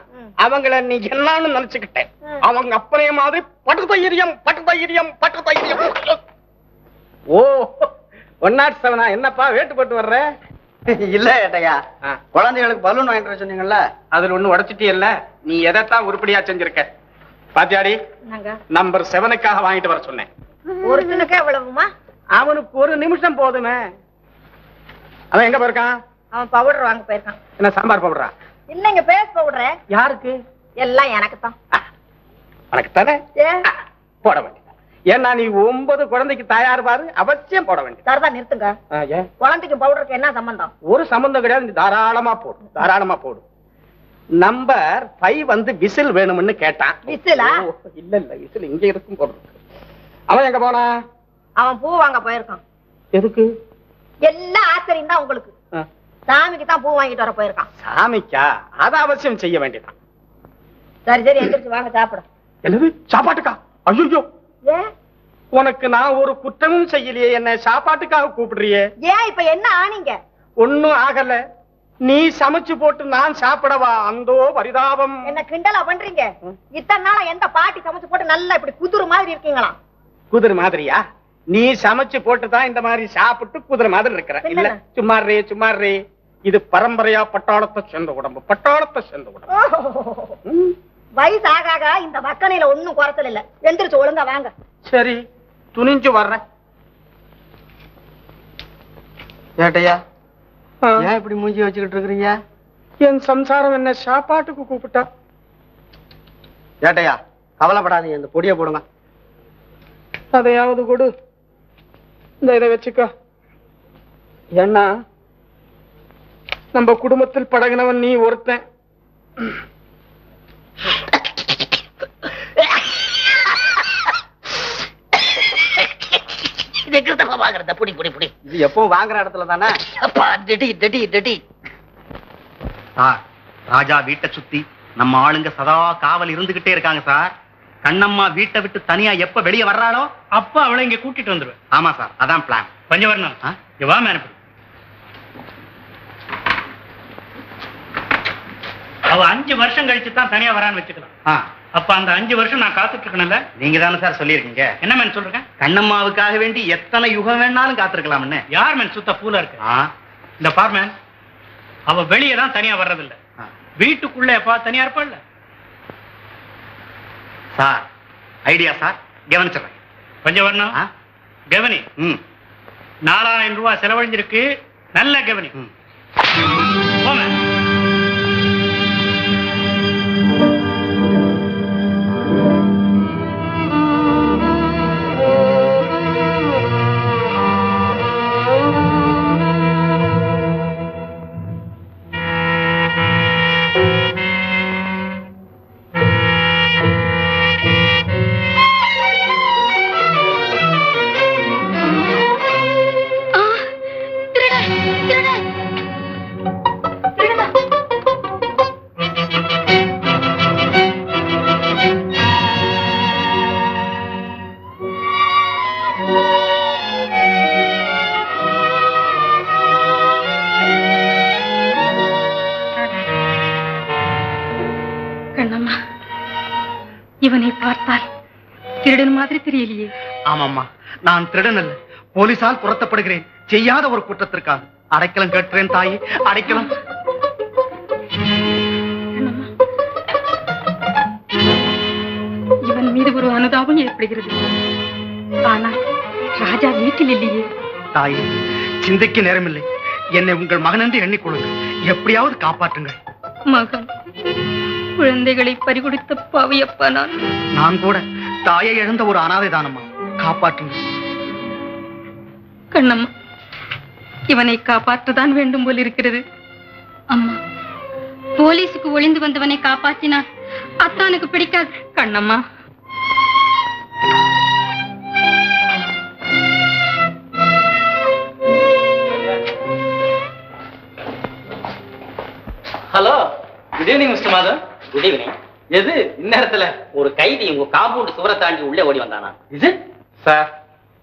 அவங்கள நீ என்னன்னு நினைச்சுக்கிட்டேன். அவங்க அப்பனைய மாதிரி பட்டு தைரியம் பட்டு தைரியம் பட்டு தைரியம். ஓ ஒன் நாட் செவனா என்னப்பா வேட்டு போட்டு வர்ற? *laughs* இல்ல ஏட்டையா. குழந்தைகளுக்கு பலூன் வாங்கிட்டு வர சொன்னீங்கல்ல? அதுல ஒண்ணு உடைச்சிட்டியல்ல? நீ எதைத்தான் உருப்படியா செஞ்சிருக்க? பாத்தியாடி? நம்பர் செவனுக்காக வாங்கிட்டு வர சொன்னேன். ஒருத்தனுக்கு எவ்வளவுமா? அவனுக்கு ஒரு நிமிஷம் போதுமே. அவன் எங்க போயிருக்கான்? அவன் பவுடர் வாங்க போயிருக்கான். என்ன சாம்பார் போடுறா இல்லைங்க பேஸ் பவுடர் யாருக்கு? எல்லாம் எனக்கு தான் உனக்கு தானே போட வேண்டியது ஏன்னா நீ ஒன்பது குழந்தைக்கு தயார் பாரு அவசியம் போட வேண்டியது. சரிதான் நிறுத்துங்க. குழந்தைக்கு பவுடருக்கு என்ன சம்பந்தம்? ஒரு சம்பந்தம் கிடையாது நீ தாராளமா போடு தாராளமா போடு. நம்பர் ஃபைவ் வந்து விசில் வேணும்னு கேட்டான். விசிலா? இல்ல இல்ல விசில் இங்க இருக்கும் போல இருக்கு அவன் எங்க போனா? அவன் பூ வாங்க போயிருக்கான். எதுக்கு? எல்லாம் ஆச்சரியம் தான் உங்களுக்கு. சாமிக்கு தான் பூ வாங்கிட்டு வர போயிருக்கான். சாமிக்கா? அது அவசியம் செய்ய வேண்டியதான் சரி சரி எந்திரிச்சு வாங்க சாப்பிட. என்னது? சாப்பாட்டுக்கா? ஐயோ உனக்கு நான் ஒரு குற்றமும் செய்யலையே என்ன சாப்பாட்டுக்காக கூப்பிடுறியே. ஏன் இப்ப என்ன ஆனீங்க? ஒண்ணும் ஆகல. நீ சமைச்சு போட்டு நான் சாப்பிடவா? அந்தோ பரிதாபம். என்ன கிண்டலா பண்றீங்க? இத்தனை நாளா எந்த பாட்டி சமைச்சு போட்டு நல்லா இப்படி குதுறு மாதிரி இருக்கீங்களா? குதிரை மாதிரியா? நீ சமைச்சு போட்டு தான் இந்த மாதிரி சாப்பிட்டு குதிரை மாதிரி இருக்கிற. இல்ல? சும்மாறே சும்மாறே இது பரம்பரையா பட்டாளத்தை சேர்ந்த உடம்பு பட்டாளத்தை சேர்ந்த உடம்பு. வயசு ஆக ஆக இந்த வக்கனையில ஒண்ணும் குறைச்சல் இல்ல. எந்திரிச்சு ஒழுங்கா வாங்க. சரி துணிஞ்சு வர்றேன். ஏட்டையா ஏன் இப்படி மூஞ்சி வச்சுக்கிட்டு இருக்கிறீங்க? என் சம்சாரம் என்ன சாப்பாட்டுக்கு கூப்பிட்டா. ஏட்டையா கவலைப்படாதீங்க இந்த பொடியை போடுங்க. அதையாவது கொடு. இந்த இதை வச்சுக்கோ. ஏன்னா நம்ம குடும்பத்தில் பழகினவன் நீ ஒருத்தன். வாங்குறத? புடி புடி புடி. இது எப்பவும் வாங்குற இடத்துல தானே? அப்பா daddy daddy daddy. Sir Raja வீட்டை சுத்தி நம்ம ஆளுங்க சதா காவல் இருந்துகிட்டே இருக்காங்க சார். கண்ணம்மா வீட்டை விட்டு தனியா எப்ப வெளியே வர்றாளோ அப்ப அவளை இங்க கூட்டிட்டு வந்துருவேன். ஆமா சார் அதான் பிளான் பஞ்சவர்ணம் இங்க வா அவ அஞ்சு வருஷம் கழிச்சு தான் தனியா வரான்னு வச்சுக்கலாம். அப்ப அந்த அஞ்சு வருஷம் நான் காத்துட்டு இருக்கணும்ல நீங்க தானே சார் சொல்லியிருக்கீங்க? என்ன மேன் சொல்றேன் கண்ணம்மாவுக்காக வேண்டி எத்தனை யுகம் வேணாலும் காத்திருக்கலாம்னு யார் மேன் சுத்த பூலா இருக்கு? இந்த பார் மேன் அவ வெளியே தான் தனியா வர்றதில்ல. வீட்டுக்குள்ள எப்பா தனியா இருப்பாள்ல? சார் ஐடியா சார் கவனிச்சிடுறேன். பஞ்சவர்ணம் கவனி ம். நாலாயிரம் ரூபாய் செலவழிஞ்சிருக்கு. நல்ல கவனி. போங்க. ஆமாம்மா நான் திருடன் அல்ல. போலீசால் துரத்தப்படுகிறேன். செய்யாத ஒரு குற்றத்திற்காக. அடைக்கலம் கேட்கிறேன் தாயே. அடைக்கலம். இவன் மீது ஒரு அனுதாபம் ஏற்படுகிறது. ஆனால் ராஜா வீட்டில் இல்லையே. தாயே சிந்தைக்கு நேரமில்லை. என்னை உங்கள் மகன் என்று எண்ணிக்கொள்ளுங்கள். எப்படியாவது காப்பாற்றுங்கள். மகன் குழந்தைகளை பறிகொடுத்த பாவியப்பா நான். நான் கூட தாயை இழந்த ஒரு அனாதை தானம்மா காப்பாற்றுங்கள் கண்ணம்மா இவனை காப்பாற்றதான் வேண்டும் போல் இருக்கிறது. அம்மா போலீஸுக்கு ஒளிந்து வந்தவனை காப்பாற்றினார் அத்தானுக்கு பிடிக்காது. Kannamma. Hello good evening mister Madhav good evening எது இந்நேரத்துல? ஒரு கைதி உங்க காம்பவுண்ட் சுவரை தாண்டி உள்ளே ஓடி வந்தானா? இது சார்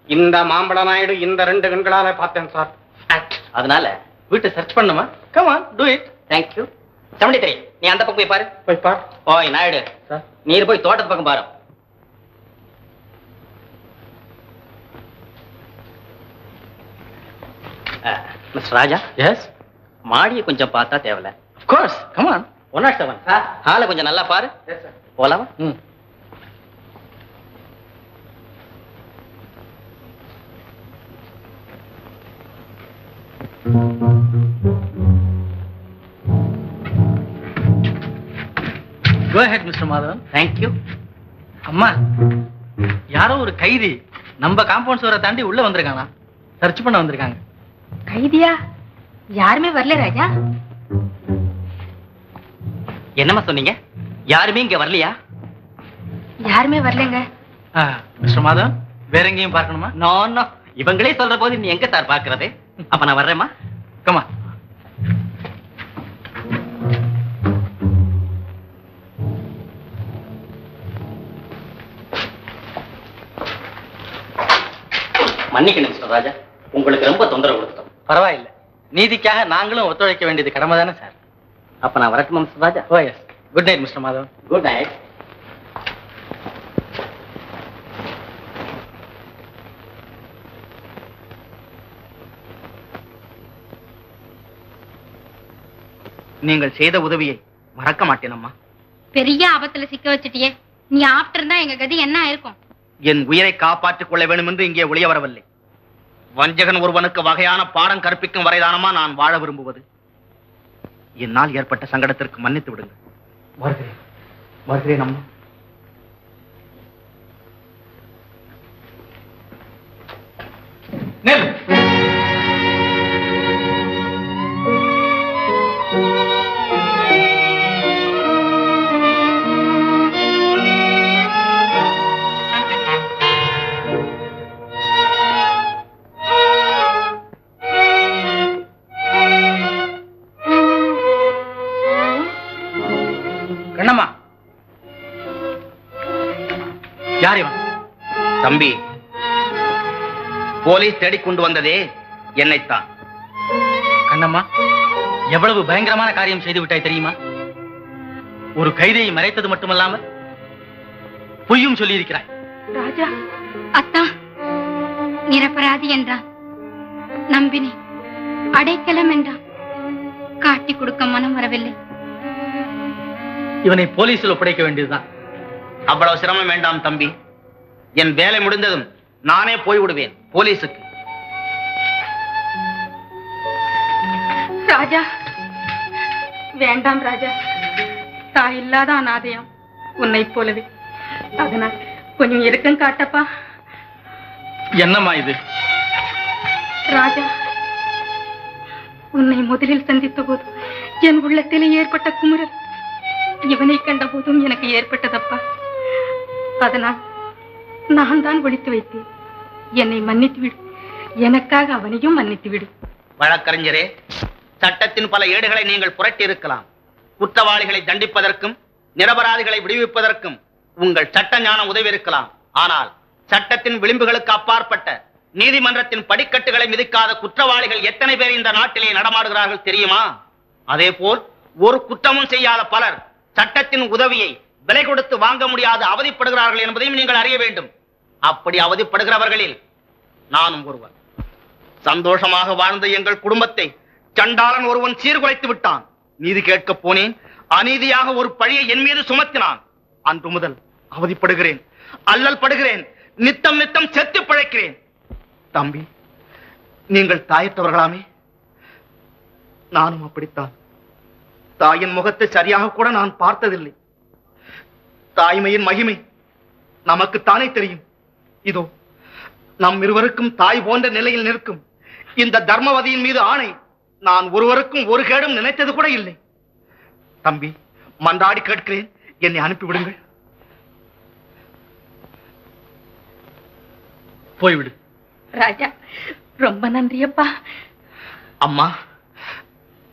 இந்த மாம்பழ நாயுடு இந்த ரெண்டு கண்களால பார்த்தேன் சார். அதனால வீட்டை சர்ச் பண்ணுமா? Come on do it thank you சமண்டி தெரி நீ அந்த பக்கம் போய் பாரு. போய் பார். ஓய் நாயுடு. நீர் போய் தோட்டத்து பக்கம் பாரு. மிஸ்டர் ராஜா? எஸ் மாடியை கொஞ்சம் பார்த்தா தேவல. Course come on one not seven ஹாலை கொஞ்சம் நல்லா பாரு. போலாமா? ம். Go ahead mister Madhavan thank you அம்மா யாரோ ஒரு கைதி நம்ம காம்பவுண்ட் சுவரை தாண்டி உள்ள வந்திருக்கானா? சர்ச் பண்ண வந்திருக்காங்க. கைதியா? யாருமே வரல ராஜா. என்னம்மா சொன்னீங்க? யாருமே இங்க வரலையா? யாருமே வரலங்க. மிஸ்டர் மாதவன் வேற எங்கேயும் பார்க்கணுமா? நோ நோ இவங்களே சொல்ற போது நீ எங்க சார் பாக்குறது அப்ப நான் வர்றேம்மா. கமா மன்னிக்கணும் மிஸ்டர் ராஜா உங்களுக்கு ரொம்ப தொந்தரவு கொடுத்தோம். பரவாயில்லை. நீதிக்காக நாங்களும் ஒத்துழைக்க வேண்டியது கடமை தானே சார்? அப்ப நான் வரட்டுமா mister Raja? Oh yes good night mister Madhavan. Good night நீங்கள் செய்த உதவியை மறக்க மாட்டேன் அம்மா. பெரிய ஆபத்துல சிக்க வச்சுட்டியே. நீ ஆப்டர் தான் எங்க கதி என்ன ஆயிருக்கும்? என் உயிரை காப்பாற்றிக் கொள்ள வேண்டும் என்று இங்கே ஒளிய வரவில்லை. வஞ்சகன் ஒருவனுக்கு வகையான பாடம் கற்பிக்கும் வரைதானமா நான் வாழ விரும்புவது. என்னால் ஏற்பட்ட சங்கடத்திற்கு மன்னித்து விடுங்கள். வருகிறேன். வருகிறேன் அம்மா. கண்ணம்மா தம்பி போலீஸ் தேடிக்கொண்டு வந்ததே என்னைத்தான். கண்ணம்மா எவ்வளவு பயங்கரமான காரியம் செய்து விட்டாய் தெரியுமா? ஒரு கைதியை மறைத்தது மட்டுமல்லாமல் பொய்யும் சொல்லி இருக்கிறாய் ராஜா அத்தா நிரபராதி என்றான். நம்பினேன் அடைக்கலம் என்றான். காட்டி கொடுக்க மனம் வரவில்லை. இவனை போலீசில் ஒப்படைக்க வேண்டியதுதான். அவ்வளவு சிரமம் வேண்டாம் தம்பி. என் வேலை முடிந்ததும் நானே போய் விடுவேன் போலீஸுக்கு. ராஜா வேண்டாம் ராஜா. தாய் இல்லாத அனாதையாம் உன்னை போலவே. அதனால் கொஞ்சம் இறுக்கம் காட்டப்பா. என்னம்மா இது? ராஜா உன்னை முதலில் சந்தித்த போது என் உள்ளத்திலே ஏற்பட்ட குமுறல் இவனை கண்ட போதும் எனக்கு ஏற்பட்டதப்பா. அதனால் நான் தான் ஒழித்து வைத்தேன். என்னை மன்னித்து விடு எனக்காக அவனையும் மன்னித்து விடு வழக்கறிஞரே சட்டத்தின் பல ஏடுகளை நீங்கள் புரட்டி இருக்கலாம் குற்றவாளிகளை தண்டிப்பதற்கும் நிரபராதிகளை விடுவிப்பதற்கும் உங்கள் சட்ட ஞானம் உதவி இருக்கலாம் ஆனால் சட்டத்தின் விளிம்புகளுக்கு அப்பாற்பட்ட நீதிமன்றத்தின் படிக்கட்டுகளை மிதிக்காத குற்றவாளிகள் எத்தனை பேர் இந்த நாட்டிலே நடமாடுகிறார்கள் தெரியுமா? அதே போல் ஒரு குற்றமும் செய்யாத பலர் சட்டத்தின் உதவியை விலை கொடுத்து வாங்க முடியாது அவதிப்படுகிறார்கள் என்பதையும் நீங்கள் அறிய வேண்டும். அப்படி அவதிப்படுகிறவர்களில் நானும் ஒருவன். சந்தோஷமாக வாழ்ந்த எங்கள் குடும்பத்தை சண்டாளன் ஒருவன் சீர்குலைத்து விட்டான். நீதி கேட்க போனேன். அநீதியாக ஒரு பழியை என் மீது சுமத்தினான். அன்று முதல் அவதிப்படுகிறேன். அல்லல் படுகிறேன். நித்தம் நித்தம் செத்து பிழைக்கிறேன். தம்பி நீங்கள் தாயத்தவர்களாமே? நானும் அப்படித்தான். தாயின் முகத்தை சரியாக கூட நான் பார்த்ததில்லை. தாய்மையின் மகிமை நமக்குத்தானே தெரியும். இதோ நம் இருவருக்கும் தாய் போன்ற நிலையில் நிற்கும் இந்த தர்மவதியின் மீது ஆணை. நான் ஒருவருக்கும் ஒரு கேடும் நினைத்தது கூட இல்லை. தம்பி மன்றாடி கேட்கிறேன். என்னை அனுப்பிவிடுங்கள். போய்விடு. ராஜா ரொம்ப நன்றியப்பா. அம்மா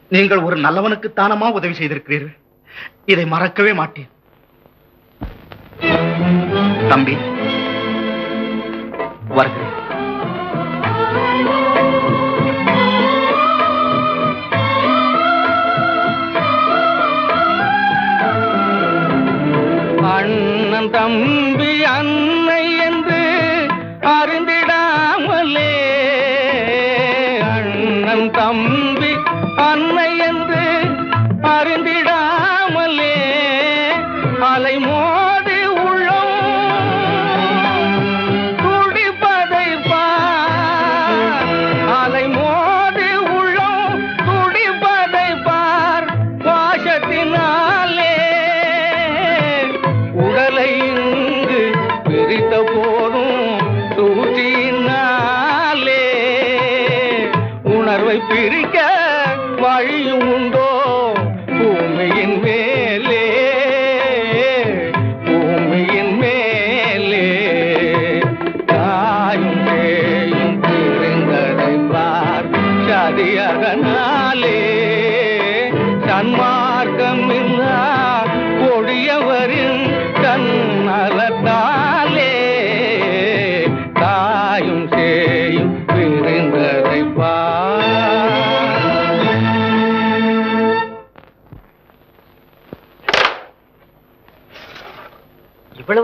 நீங்கள் ஒரு நல்லவனுக்கு தானமா உதவி செய்திருக்கிறீர்கள்? இதை மறக்கவே மாட்டேன். தம்பி வருகிறேன். அண்ணன் தம்பி அன்னை என்று அறிந்த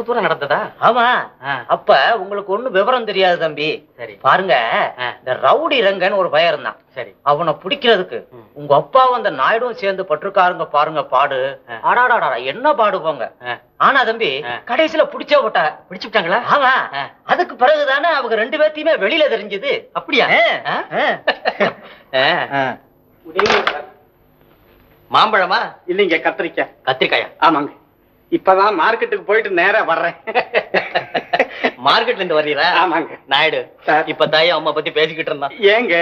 இவ்வளவு தூரம் நடந்ததா? ஆமா. அப்ப உங்களுக்கு ஒண்ணு விவரம் தெரியாது தம்பி. சரி. பாருங்க இந்த ரவுடி ரங்கன் ஒரு பையன் இருந்தான் சரி. அவனை பிடிக்கிறதுக்கு உங்க அப்பாவும் அந்த நாயுடும் சேர்ந்து பட்டிருக்காருங்க பாருங்க பாடு. அடாடாடா என்ன பாடு போங்க. ஆனா தம்பி கடைசியில பிடிச்சே விட்டா பிடிச்சு விட்டாங்களா ஆமா அதுக்கு பிறகுதானே அவங்க ரெண்டு பேர்த்தையுமே வெளியில தெரிஞ்சது. அப்படியா? மாம்பழமா? இல்லைங்க கத்திரிக்காய். கத்திரிக்காயா? ஆமாங்க. இப்பதான் மார்க்கெட்டுக்கு போயிட்டு நேரா வர்றேன். மார்க்கெட்ல இருந்து வர்றீரா? ஆமாங்க. நாயுடு இப்ப தாயும் அம்மா பத்தி பேசிக்கிட்டு இருந்தான். ஏங்க?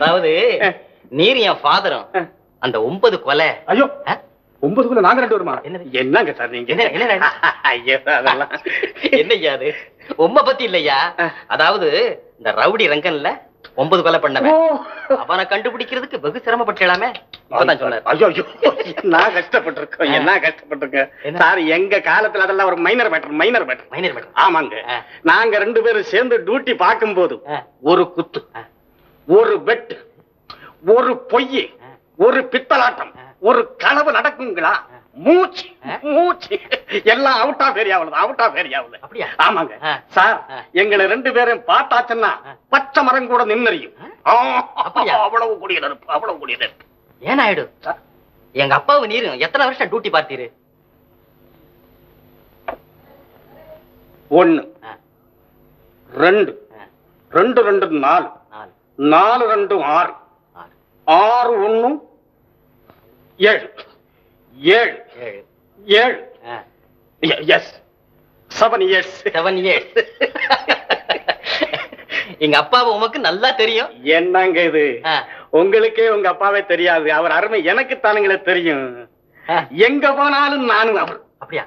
அதாவது நீர் என் ஃபாதரும் அந்த ஒன்பது கொலை. ஐயோ ஒன்பதுக்குள்ள நாங்க ரெண்டு வருமா என்னங்க சார் நீங்க? என்ன என்ன? ஐயோ அதெல்லாம். என்னய்யா அது? உம்மை பத்தி இல்லையா? அதாவது இந்த ரவுடி ரங்கன்ல ஒன்பது கொலை பண்ணவன். அவனை கண்டுபிடிக்கிறதுக்கு வெகு சிரமப்பட்டுலாமே என்ன கஷ்டப்பட்டிருக்கோம் சார் எங்க காலத்துல அதெல்லாம் ஒரு minor matter minor matter minor matter ஆமாங்க. நாங்க ரெண்டு பேரும் சேர்ந்து டியூட்டி பார்க்கும்போது ஒரு குத்து ஒரு வெட்டு ஒரு பொய் ஒரு பித்தலாட்டம் ஒரு களவு நடக்குங்களா? மூச்சு மூச்சு. எல்லாம் அவுட் ஆஃப் ஏரியாவில் அவுட் ஆஃப் ஏரியாவில் அப்படியா? ஆமாங்க. சார் எங்களை ரெண்டு பேரும் பார்த்தாச்சுன்னா பச்சை மரம் கூட நின்னறியும். அவ்வளவு கூடிய நெருப்பு அவ்வளவு கூடிய நெருப்பு. ஏன் ஆயிடு? எங்க அப்பாவும் நீரும் எத்தனை வருஷம் டியூட்டி பார்த்தீரு? ஒண்ணு. ரெண்டு. ரெண்டு ரெண்டு நாலு. நாலு. ரெண்டு ஆறு. ஆறு ஒண்ணு ஏழு. ஏழு. ஏழு. Yes seven years seven years எங்க அப்பாவை உமக்கு நல்லா தெரியும். என்னங்க இது? உங்களுக்கே உங்க அப்பாவே தெரியாது. அவர் அருமை எனக்கு தானுங்களே தெரியும். எங்க போனாலும் நானும் அவர் அப்படியா?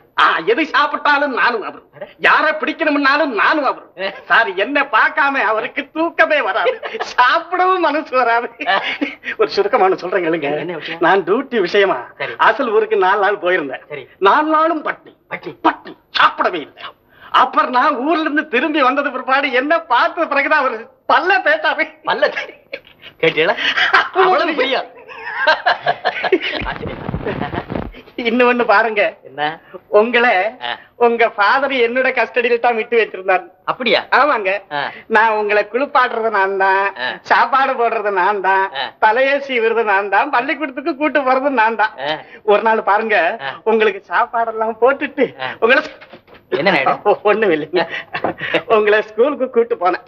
எது சாப்பிட்டாலும் நானும் அவர் யார பிடிக்கணும்னாலும் நானும் அவர் சார் என்ன பார்க்காம அவருக்கு தூக்கமே வராது. *laughs* சாப்பிடவும் மனசு வராது. ஒரு சுருக்கமான சொல்றேன் கேளுங்க. நான் டியூட்டி விஷயமா? அசல் ஊருக்கு நாலு நாள் போயிருந்தேன். நாலு நாளும் பட்னி பட்னி பட்னி சாப்பிடவே இல்லை. அப்புறம் நான் ஊர்ல இருந்து திரும்பி வந்தது பிற்பாடு என்ன பார்த்த பிறகுதான் அவர் பல்ல பேசாவே பல்ல கேட்டீங்களா? *laughs* ஒண்ணு பாருங்க. என்ன? உங்களை உங்க ஃபாதர் என்னோட கஸ்டடியில தான் விட்டு வச்சிருந்தாரு. அப்படியா? ஆமாங்க. நான் உங்களை குளிப்பாடுறது நான் தான் சாப்பாடு போடுறது நான் தான் தலையை சீவுறது நான் தான் பள்ளிக்கூடத்துக்கு கூட்டு போறது நான் தான். ஒரு நாள் பாருங்க உங்களுக்கு சாப்பாடெல்லாம் போட்டுட்டு உங்களை என்ன? *laughs* ஒண்ணும் இல்லைங்க. உங்களை ஸ்கூலுக்கு கூட்டு போனேன்.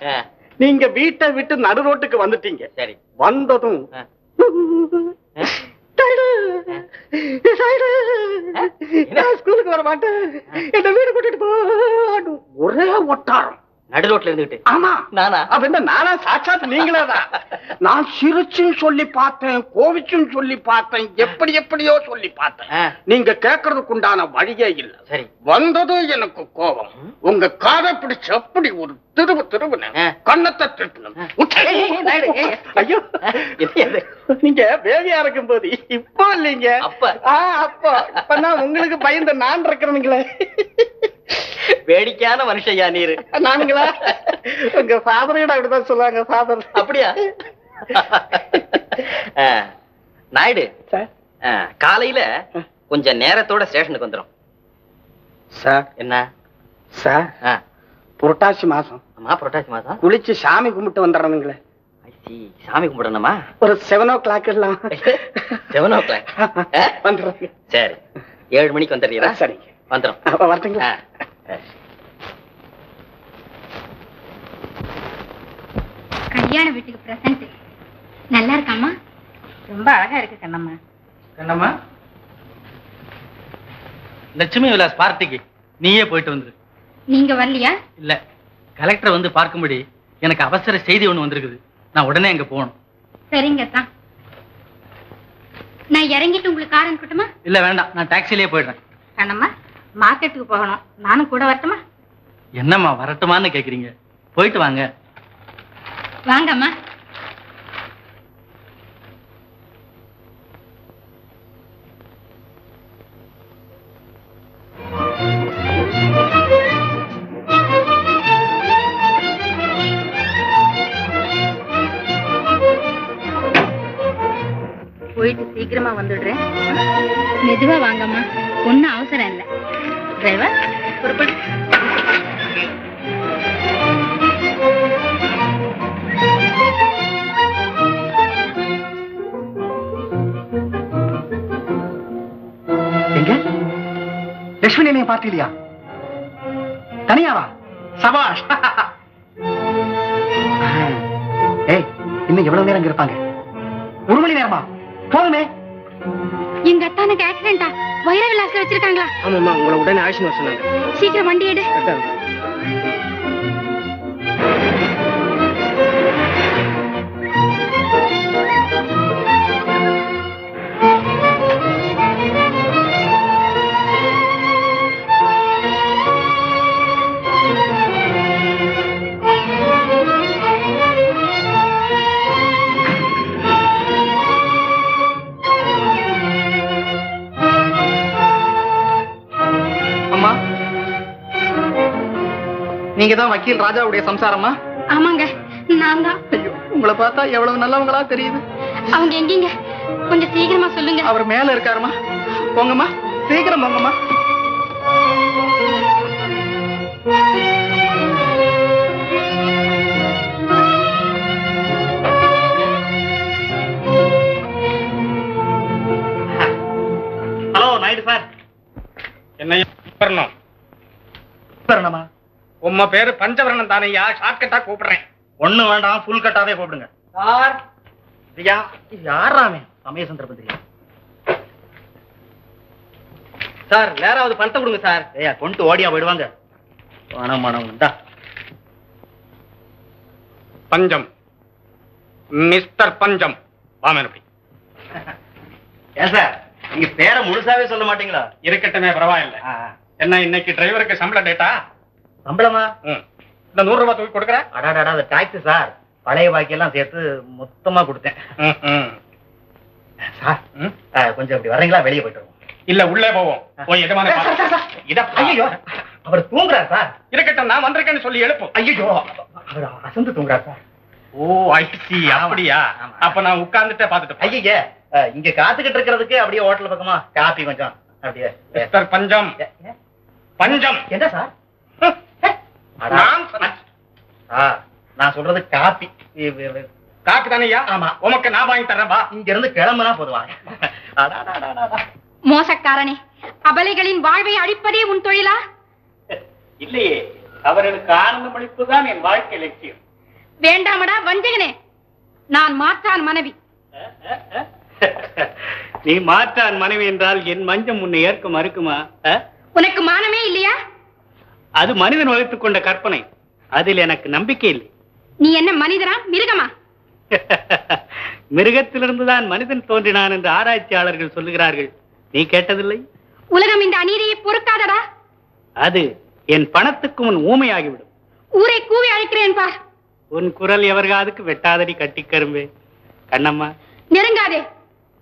நீங்க வீட்டை விட்டு நடு ரோட்டுக்கு வந்துட்டீங்க. சரி. வந்ததும் *laughs* நான் ஸ்கூலுக்கு வர மாட்டேன் என்ன வீடு கூட்டிட்டு போ. ஒரே ஒட்டாரம் நடு ரோட்ல இருந்துகிட்டு. ஆமா. நானா? அப்ப நானா சாட்சாத் நீங்களே தான் நான் சிரிச்சும் சொல்லி பார்த்தேன் கோவிச்சும் சொல்லி பார்த்தேன் எப்படி எப்படியோ சொல்லி பார்த்தேன். நீங்க கேட்கறதுக்கு உண்டான வழியே இல்ல. சரி. வந்ததும் எனக்கு கோபம். உங்க காதை பிடிச்சு அப்படி ஒரு திருவு திருவுன கண்ணத்தை திருட்டணும் ஐயோ. *laughs* நீங்க பேபியா இருக்கும் போது இப்போ இல்லைங்க. அப்ப? அப்போ. இப்ப நான் உங்களுக்கு பயந்த நான் இருக்கிறேனுங்களே. *laughs* வேடிக்கையான மனுஷையா நீரு. நானுங்களா? உங்க ஃபாதரோட அப்படிதான் சொல்லுவாங்க ஃபாதர். அப்படியா? நாயுடு. காலையில கொஞ்சம் நேரத்தோட ஸ்டேஷனுக்கு வந்துரும். சார். என்ன? சார். புரட்டாசி மாசம். ஆமா புரட்டாசி மாசம். குளிச்சு சாமி கும்பிட்டு வந்துடுறனுங்களே ஐ, சாமி கும்பிடணுமா? ஒரு செவன் ஓ கிளாக் எல்லாம். செவன் ஓ கிளாக் வந்துடுறேங்க. சரி. ஏழு மணிக்கு வந்துடுறீங்களா? சரிங்க. வந்துடும் வரட்டுங்களா? கல்யாண வீட்டுக்கு பிரசன்ட் நல்லா இருக்காமா ரொம்ப அழகா இருக்கு கண்ணம்மா. கண்ணம்மா? லட்சுமி விலாஸ் பார்ட்டிக்கு நீயே போயிட்டு வந்துரு. நீங்க வரலையா? இல்ல கலெக்டர் வந்து பார்க்கும்படி எனக்கு அவசர செய்தி ஒண்ணு வந்திருக்குது. நான் உடனே அங்க போகணும். சரிங்க தான் நான் இறங்கிட்டு உங்களுக்கு கார் அனுப்பட்டுமா? இல்ல வேண்டாம். நான் டாக்ஸிலேயே போயிடுறேன். கண்ணம்மா. மார்க்கெட்டுக்கு போகணும். நானும் கூட வரட்டுமா? என்னம்மா வரட்டுமான்னு கேக்குறீங்க. போயிட்டு வாங்க. வாங்கம்மா. போயிட்டு சீக்கிரமா வந்துடுறேன். மெதுவா வாங்கம்மா. ஒன்னும் அவசரம் இல்லை. டிரைவர் புறப்படு. எங்க? லட்சுமி நீங்க தனியாவா? சபாஷ். ஏய் இன்னும் எவ்வளவு நேரம் இருப்பாங்க? ஒரு மணி நேரமா? போதுமே. எங்க அத்தானுக்கு ஆக்சிடென்டா வைர விலாஸ்ல வச்சிருக்காங்களா? ஆமாம்மா உங்களை உடனே ஆயுஷன் வர சொன்னாங்க. சீக்கிரம் வண்டி எடு. நீங்க தான் வக்கீல் ராஜாவுடைய சம்சாரமா? ஆமாங்க நான் தான் உங்களை பார்த்தா எவ்வளவு நல்லவங்களா தெரியுது. அவங்க எங்கீங்க? கொஞ்சம் சீக்கிரமா சொல்லுங்க. அவர் மேல இருக்காருமா? போங்கம்மா சீக்கிரம் போங்கம்மா. Hello Naidu sir. என்ன வரணும் வரணுமா உம்ம பேரு பஞ்சவரணம் தானையா? ஷார்ட்கட்டா கூப்பிடுறேன். ஒண்ணு வேண்டாம் ஃபுல் கட்டாவே கூப்பிடுங்க. சார் ஐயா யாராமே சமய சந்தர்ப்பம் தெரியும் சார் நேராவது பணத்தை கொடுங்க சார். ஏயா கொண்டு ஓடியா போயிடுவாங்க. பணம் பணம் உண்டா? பஞ்சம். மிஸ்டர் பஞ்சம். வாமனப்படி *laughs* ஏன் சார் நீங்க பேரை முழுசாவே சொல்ல மாட்டீங்களா? இருக்கட்டுமே பரவாயில்ல. என்ன இன்னைக்கு டிரைவருக்கு சம்பள டேட்டா சம்பளமா இந்த நூறு ரூபாய் தூக்கி கொடுக்குற? அடாடாடா அது டாக்ஸ் சார். பழைய பாக்கியெல்லாம் சேர்த்து மொத்தமா கொடுத்தேன். சார் கொஞ்சம் இப்படி வர்றீங்களா? வெளியே போயிட்டு இல்ல உள்ளே போவோம். அவர் தூங்குறார் சார். இருக்கட்டும் நான் வந்திருக்கேன்னு சொல்லி எழுப்பும். ஐயோ அவர் அசந்து தூங்குறார் சார். ஓ ஐசி அப்படியா? அப்ப நான் உட்கார்ந்துட்டே பாத்துட்டு ஐயா இங்க காத்துக்கிட்டு இருக்கிறதுக்கு அப்படியே ஹோட்டல் பக்கமா காப்பி கொஞ்சம் அப்படியே பஞ்சம். பஞ்சம். என்ன சார்? நான் சொல்றது காப்பி. காப்பி தானேயா ஆமா. உமக்கு நான் வாங்கி தரேன் வா. இங்க இருந்து கிளம்புனா போதுவாங்க மோசக்காரனே அபலைகளின் வாழ்வை அழிப்பதே உன் தொழிலா? இல்லையே அவர்களுக்கு ஆனந்தம் அளிப்பதுதான் என் வாழ்க்கை லட்சியம். வேண்டாமடா வஞ்சகனே. நான் மாற்றான் மனைவி. நீ மாற்றான் மனைவி என்றால் என் மஞ்சம் உன்னை ஏற்க மறுக்குமா? உனக்கு மானமே இல்லையா? அது மனிதன் வகுத்துக் கொண்ட கற்பனை. அதில் எனக்கு நம்பிக்கை இல்லை. நீ என்ன மனிதரா மிருகமா? *laughs* மிருகத்திலிருந்துதான் மனிதன் தோன்றினான் என்று ஆராய்ச்சியாளர்கள் சொல்லுகிறார்கள். நீ கேட்டதில்லை? உலகம் இந்த அநீதியை பொறுக்காதடா. அது என் பணத்துக்கு முன் ஊமையாகிவிடும். ஊரை கூவி அழைக்கிறேன் பார். உன் குரல் எவர் காதுக்கு வெட்டாதடி கட்டிக்கரும்பே கண்ணம்மா. நெருங்காதே.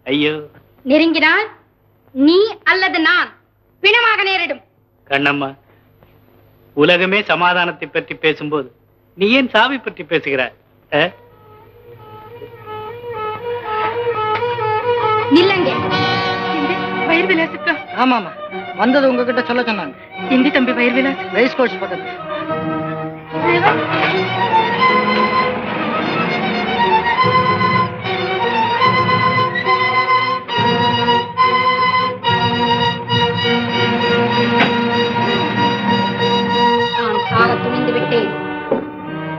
ஐயோ. நெருங்கினால் நீ அல்லது நான் பிணமாக நேரிடும். கண்ணம்மா. உலகமே சமாதானத்தை பற்றி பேசும்போது நீ ஏன் சாவி பற்றி பேசுகிறாய்? அஹ்? நில்லங்க. வயிறு விலாசுக்கா ஆமாமா வந்தது உங்ககிட்ட சொல்ல சொன்னாங்க. எங்க தம்பி வயிறு விலாசு ரைஸ் கோர்ஸ் பக்கத்துல.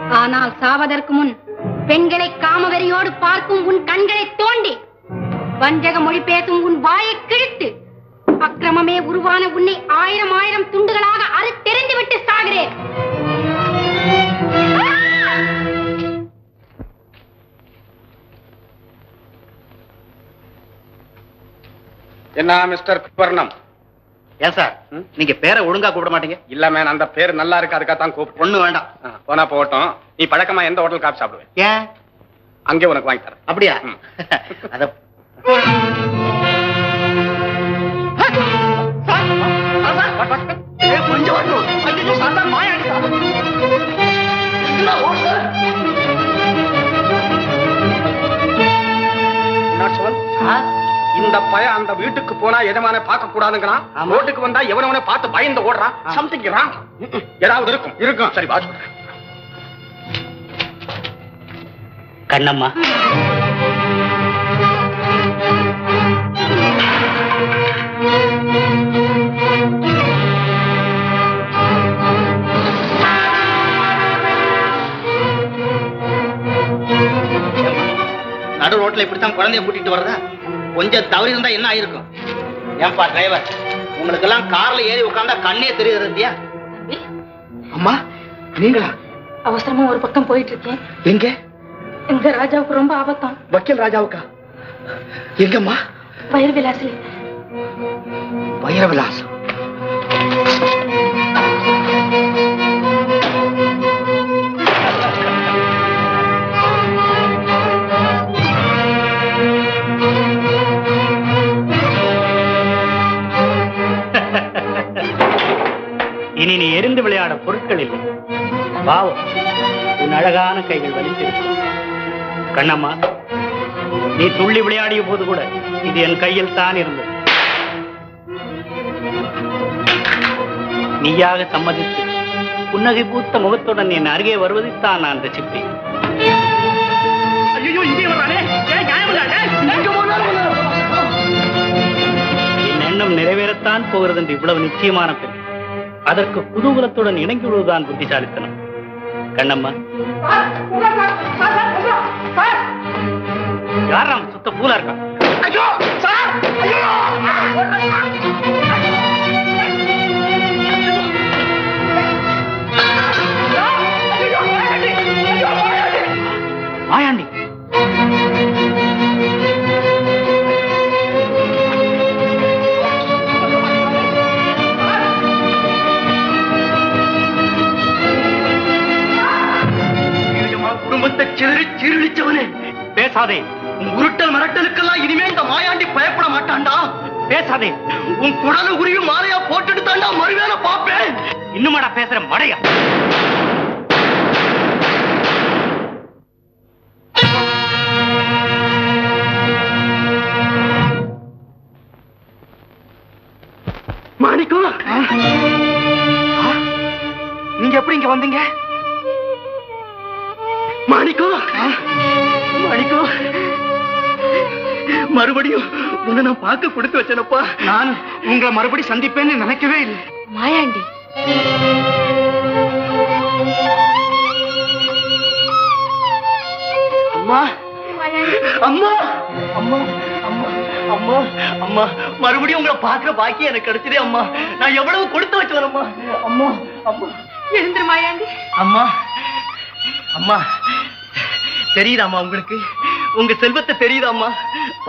ஆனால் சாவதற்கு முன் பெண்களை காமவெறியோடு பார்க்கும் உன் கண்களை தோண்டி வஞ்சக மொழி பேசும் உன் வாயை கிழித்து அக்கிரமமே உருவான உன்னை ஆயிரம் ஆயிரம் துண்டுகளாக அறுத்தெறிந்து விட்டு சாகிறேன். என்ன மிஸ்டர் குபர்ணம் ஏன் சார்? நீங்க பேரை ஒழுங்கா கூப்பிட மாட்டீங்க? இல்ல மேன் அந்த பேர் நல்லா இருக்கு அதுக்காக தான் கூப்பிட்டு ஒண்ணு வேண்டாம். போனா போகட்டும். நீ பழக்கமா எந்த ஹோட்டல் காப்பி சாப்பிடுவேன்? ஏன்? அங்கே உனக்கு வாங்கி தரேன். அப்படியா? *laughs* அத பையன் அந்த வீட்டுக்கு போனா எஜமான பார்க்க கூடாதுங்கிறான் ரோட்டுக்கு வந்தா எவனவனை பார்த்து பயந்து ஓடுறான். சம்திங் ஏதாவது இருக்கும். இருக்கும். சரி வா. சொல்றேன். கண்ணம்மா. நடு ரோட்ல இப்படித்தான் குழந்தைய கூட்டிட்டு வர்றதா? கொஞ்சம் தவறி இருந்தா என்ன ஆயிருக்கும்? ஏன்பா டிரைவர் உங்களுக்கு எல்லாம் கார்ல ஏறி உட்கார்ந்தா கண்ணே தெரியுது அம்மா நீங்களா? அவசரமா ஒரு பக்கம் போயிட்டு இருக்கேன். எங்க? இந்த ராஜாவுக்கு ரொம்ப ஆபத்தாம். வக்கீல் ராஜாவுக்கா? எங்கம்மா? வயிறு விலாசிலே வைரவிலாசம் இனி எரிந்து விளையாட பொருட்கள் இல்லை. பாவம். உன் அழகான கைகள் வலித்து கண்ணம்மா நீ துள்ளி விளையாடிய போது கூட இது என் கையில் தான் இருந்தது. நீயாக சம்மதித்து புன்னகை பூத்த முகத்துடன் என் அருகே வருவதைத்தான் நான் ரசிப்பேன். என் எண்ணம் நிறைவேறத்தான் போகிறது என்று இவ்வளவு நிச்சயமான பெண். அதற்கு குதூகலத்துடன் இணங்கி விடுவதுதான் புத்திசாலித்தனம். கண்ணம்மா. யாராம் சுத்த பூலா இருக்கா? ஐயோ சார் ஐயோ! பேசாதே. உன் உருட்டல் மிரட்டலுக்கெல்லாம் இனிமே இந்த மாயாண்டி பயப்பட மாட்டான்டா. பேசாதே. உன் குடல உரியும் மாலையா போட்டுட்டு தாண்டா பாப்பேன் இன்னுமாடா பேசுற மடையா. மாணிக்கம் நீங்க எப்படி இங்க வந்தீங்க? மாணிக்கம் மாணிக்கம் மறுபடியும் உன்னை நான் பார்க்க கொடுத்து வச்சேனப்பா. நான் உங்களை மறுபடியும் சந்திப்பேன்னு நினைக்கவே இல்லை. மாயாண்டி. அம்மா. அம்மா. அம்மா. அம்மா. அம்மா. அம்மா. மறுபடியும் உங்களை பார்க்கிற பாக்கியம் எனக்கு கிடைச்சதே அம்மா. நான் எவ்வளவு கொடுத்து வச்சவனம்மா. அம்மா. அம்மா. எழுந்துரு மாயாண்டி. அம்மா. அம்மா. தெரியுதாம்மா உங்களுக்கு? உங்க செல்வத்தை தெரியுதாம்மா?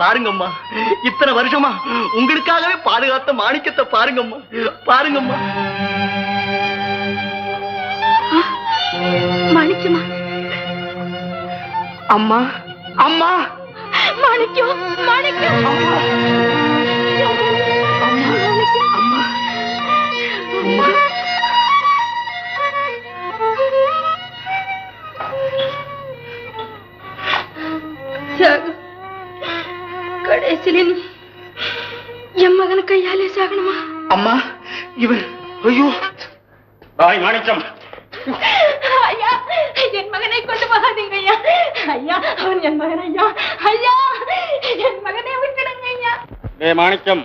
பாருங்கம்மா. இத்தனை வருஷமா உங்களுக்காகவே பாதுகாத்த மாணிக்கத்தை பாருங்கம்மா. பாருங்கம்மா. மாணிக்கமா அம்மா அம்மா. மாணிக்கம் மாணிக்கம். சாகு கடைசியில நீ என் மகன கையாலே சாகணுமா? அம்மா இவன் ஐயோ. பாய் மாணிக்கம் ஐயா என் மகனை கொண்டு போகாதீங்க ஐயா. ஐயா அவன் என் மகன் ஐயா. ஐயா என் மகனை விட்டுடுங்க ஐயா. டே மாணிக்கம்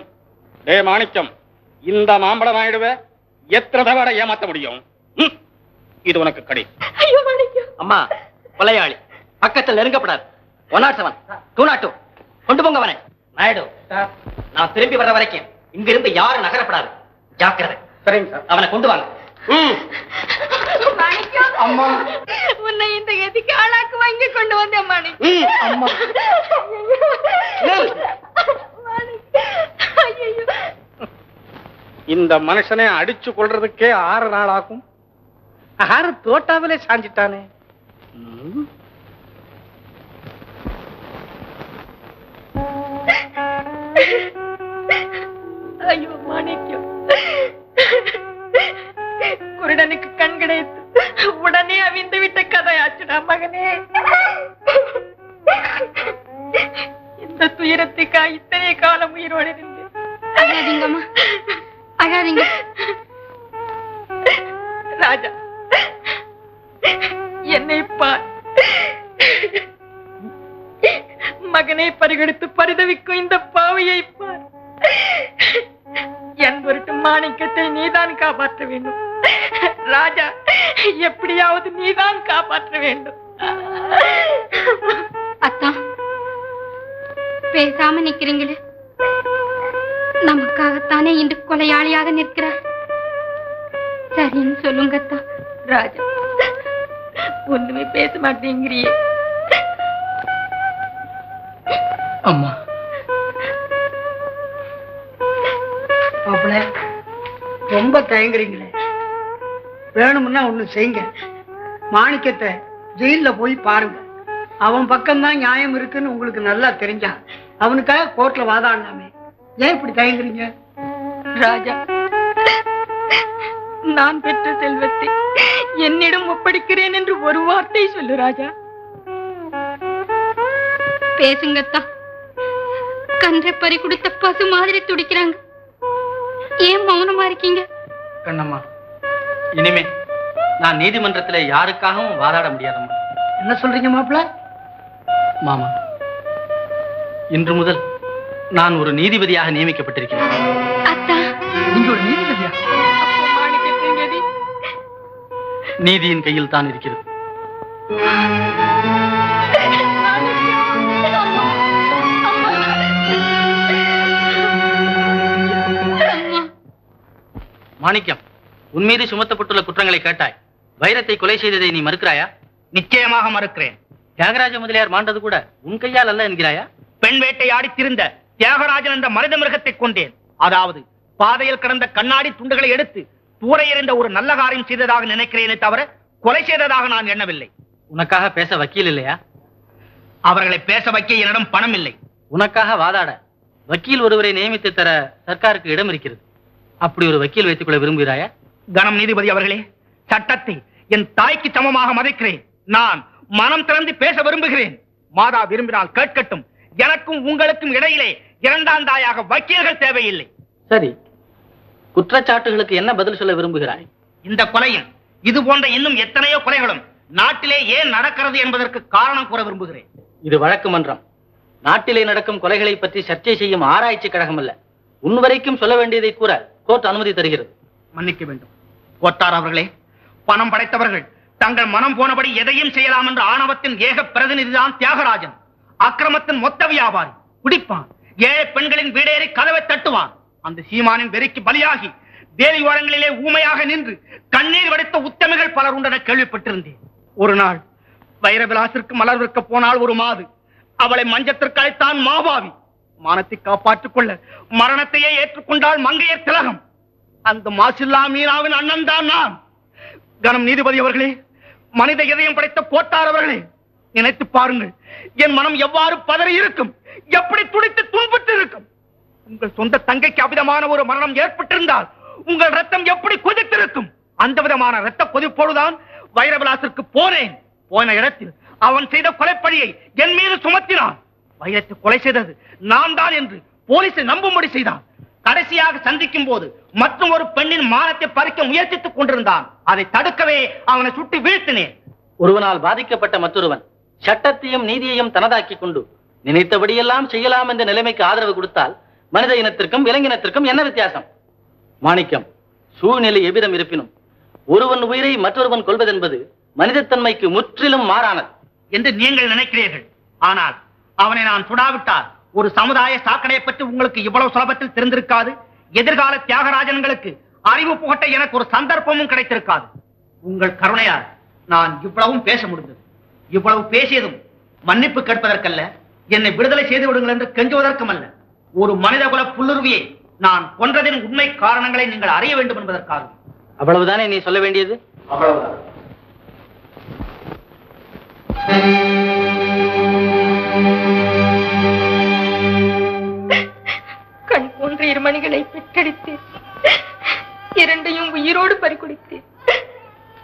டே மாணிக்கம். இந்த மாம்பழம் ஆயிடுவ எத்தனை தவிர ஏமாத்த முடியும்? இது உனக்கு கடி. ஐயோ மாணிக்கம். அம்மா கொலையாளி. பக்கத்தில் நெருங்கப்படாது. One not seven two not two கொண்டு போங்க அவனை. நாயுடு நான் திரும்பி வர்ற வரைக்கும் இங்கிருந்து யாரும் நகரப்படாது. ஜாக்கிரதை. சரிங்க சார். அவனை கொண்டு வாங்க. அம்மா. உன்னை இந்த கதிக்கு ஆளாக்கு வாங்கி கொண்டு வந்தேன் அம்மா. ஐயோ இந்த மனுஷனை அடிச்சு கொள்றதுக்கே ஆறு நாள் ஆகும். ஆறு தோட்டாவிலே சாஞ்சிட்டானே ம். ஐயோ மாணிக்கம். குருடனுக்கு கண் கிடைத்து உடனே அவிந்து விட்ட கதையாச்சுடா மகனே. இந்த துயரத்துக்கா இத்தனை காலம் உயிரோடு இருந்து அழாதீங்கம்மா. அழாதீங்க. ராஜா என்னை பார். மகனை பறிகொடுத்து பரிதவிக்கும் இந்த பாவையை பார். என் பொருட்டு மாணிக்கத்தை நீதான் காப்பாற்ற வேண்டும். ராஜா எப்படியாவது நீதான் காப்பாற்ற வேண்டும். அத்தா பேசாம நிக்கிறீங்களே. நமக்காகத்தானே இன்று கொலையாளியாக நிற்கிறார். சரின்னு சொல்லுங்க அத்தா. ராஜா ஒண்ணுமே பேச மாட்டேங்கிறியே. அம்மா மாப்பிள்ள ரொம்ப தயங்குறீங்களே. வேணும்னா ஒண்ணு செய்யுங்க. மாணிக்கத்தை ஜெயில்ல போய் பாருங்க. அவன் பக்கம்தான் நியாயம் இருக்குன்னு உங்களுக்கு நல்லா தெரிஞ்சான் அவனுக்காக கோர்ட்ல வாதாடலாமே. ஏன் இப்படி தயங்குறீங்க? ராஜா நான் பெற்ற செல்வத்தை என்னிடம் ஒப்படைக்கிறேன் என்று ஒரு வார்த்தை சொல்லு ராஜா. பேசுங்க அத்தா. கன்றை பறி கொடுத்த பசு மாதிரி துடிக்கிறாங்க. ஏன் மௌனமா இருக்கீங்க? கண்ணம்மா இனிமே நான் நீதிமன்றத்துல யாருக்காகவும் வாதாட முடியாதம்மா. என்ன சொல்றீங்க மாப்பிள்ள? மாமா இன்று முதல் நான் ஒரு நீதிபதியாக நியமிக்கப்பட்டிருக்கிறேன். அத்தா. நீங்க ஒரு நீதிபதியா? மாணிக்கத்தின் கதி நீதியின் கையில் தான் இருக்கிறது மாணிக்கம் உன் மீது சுமத்தப்பட்டுள்ள குற்றங்களை கேட்டாய். வைரத்தை கொலை செய்ததை நீ மறுக்கிறாயா? நிச்சயமாக மறுக்கிறேன். தியாகராஜ முதலியார் மாண்டது கூட உன் கையால் அல்ல என்கிறாயா? பெண் வேட்டையாடி திரிந்த தியாகராஜன் என்ற மனித மிருகத்தை கொண்டேன் அதாவது பாதையில் கிடந்த கண்ணாடி துண்டுகளை எடுத்து தூர எறிந்த ஒரு நல்ல காரியம் செய்ததாக நினைக்கிறேனே தவிர கொலை செய்ததாக நான் எண்ணவில்லை. உனக்காக பேச வக்கீல் இல்லையா? அவர்களை பேச வைக்க என்னிடம் பணம் இல்லை. உனக்காக வாதாட வக்கீல் ஒருவரை நியமித்து தர சர்க்காருக்கு இடம் இருக்கிறது. அப்படி ஒரு வக்கீல் வைத்துக் கொள்ள விரும்புகிறாயா? கணம் நீதிபதி அவர்களே சட்டத்தை என் தாய்க்கு சமமாக மதிக்கிறேன். நான் மனம் திறந்து பேச விரும்புகிறேன். மாதா விரும்பினால் கேட்கட்டும். எனக்கும் உங்களுக்கும் இடையிலே இரண்டாம் தாயாக வக்கீல்கள் தேவையில்லை. சரி. குற்றச்சாட்டுகளுக்கு என்ன பதில் சொல்ல விரும்புகிறாய்? இந்த கொலையில் இது போன்ற இன்னும் எத்தனையோ கொலைகளும் நாட்டிலே ஏன் நடக்கிறது என்பதற்கு காரணம் கூற விரும்புகிறேன். இது வழக்கு மன்றம். நாட்டிலே நடக்கும் கொலைகளை பற்றி சர்ச்சை செய்யும் ஆராய்ச்சி கழகம் அல்ல. உன் வரைக்கும் சொல்ல வேண்டியதை கூற கோர்ட் அனுமதி தருகிறது. மன்னிக்க வேண்டும். கோட்டார் அவர்களே பணம் படைத்தவர்கள் தங்கள் மனம் போனபடி எதையும் செய்யலாம் என்ற ஆணவத்தின் ஏக பிரதிநிதிதான் தியாகராஜன். அக்கிரமத்தின் மொத்த வியாபாரி குடிப்பான் ஏழை பெண்களின் வீடேறி கதவை தட்டுவான். அந்த சீமானின் வெறிக்கு பலியாகி வேலி ஓரங்களிலே ஊமையாக நின்று கண்ணீர் வடித்த உத்தமிகள் பலர் உண்டென கேள்விப்பட்டிருந்தேன். ஒரு நாள் வைரவிலாசிற்கு மலர் விற்க போனால் ஒரு மாது அவளை மஞ்சத்திற்கு அழைத்தான் மாபாவி. மானத்தை காப்பாற்றிக் கொள்ள மரணத்தையே ஏற்றுக்கொண்டால் மங்கையர் திலகம். அந்த மாசில்லா மீனாவின் அண்ணன் தான் நான் கனம் நீதிபதி அவர்களே மனித இதயம் படைத்த கோட்டார் அவர்களே நினைத்து பாருங்கள் என் மனம் எவ்வாறு பதறி இருக்கும் எப்படி துடித்து துன்புற்று இருக்கும். உங்கள் சொந்த தங்கைக்கு அபிதமான ஒரு மரணம் ஏற்பட்டிருந்தால் உங்கள் ரத்தம் எப்படி கொதித்திருக்கும்? அந்த விதமான ரத்த கொதிப்போடுதான் வைரவிலாசிற்கு போனேன். போன இடத்தில் அவன் செய்த கொலைப்பழியை என் மீது சுமத்தினான். வைரத்தை கொலை செய்தது நான் தான் என்று போலீஸை நம்பும்படி செய்தான். கடைசியாக சந்திக்கும் போது மற்றும் ஒரு பெண்ணின் மானத்தை பறிக்க முயற்சித்துக் கொண்டிருந்தான். அதை தடுக்கவே அவனை சுட்டு வீழ்த்தினேன். ஒருவனால் பாதிக்கப்பட்ட மற்றொருவன் சட்டத்தையும் நீதியையும் தனதாக்கிக் கொண்டு நினைத்தபடியெல்லாம் செய்யலாம் என்ற நிலைமைக்கு ஆதரவு கொடுத்தால் மனித இனத்திற்கும் விலங்கினத்திற்கும் என்ன வித்தியாசம்? மாணிக்கம் சூழ்நிலை எவ்விதம் இருப்பினும் ஒருவன் உயிரை மற்றொருவன் கொள்வதென்பது மனிதத்தன்மைக்கு முற்றிலும் மாறானது. என்று நீங்கள் நினைக்கிறீர்கள். ஆனால் அவனை நான் சுடாவிட்டால் ஒரு சமுதாய சாக்கடையை பற்றி உங்களுக்கு இவ்வளவு சுலபத்தில் தெரிந்திருக்காது? எதிர்கால தியாகராஜன்களுக்கு அறிவு புகட்ட எனக்கு ஒரு சந்தர்ப்பமும் கிடைத்திருக்காது. உங்கள் கருணையால் நான் இவ்வளவும் பேச முடிந்தது. இவ்வளவு பேசியதும் மன்னிப்பு கேட்பதற்கல்ல என்னை விடுதலை செய்து விடுங்கள் என்று கெஞ்சுவதற்கும் அல்ல. ஒரு மனிதகுல புல்லுருவியை நான் கொன்றதின் உண்மை காரணங்களை நீங்கள் அறிய வேண்டும் என்பதற்காக. அவ்வளவுதானே நீ சொல்ல வேண்டியது? அவ்வளவுதான். மணிகளை போன்ற பெற்றெடுத்தேன். இரண்டையும் உயிரோடு பறிகொடுத்தேன்.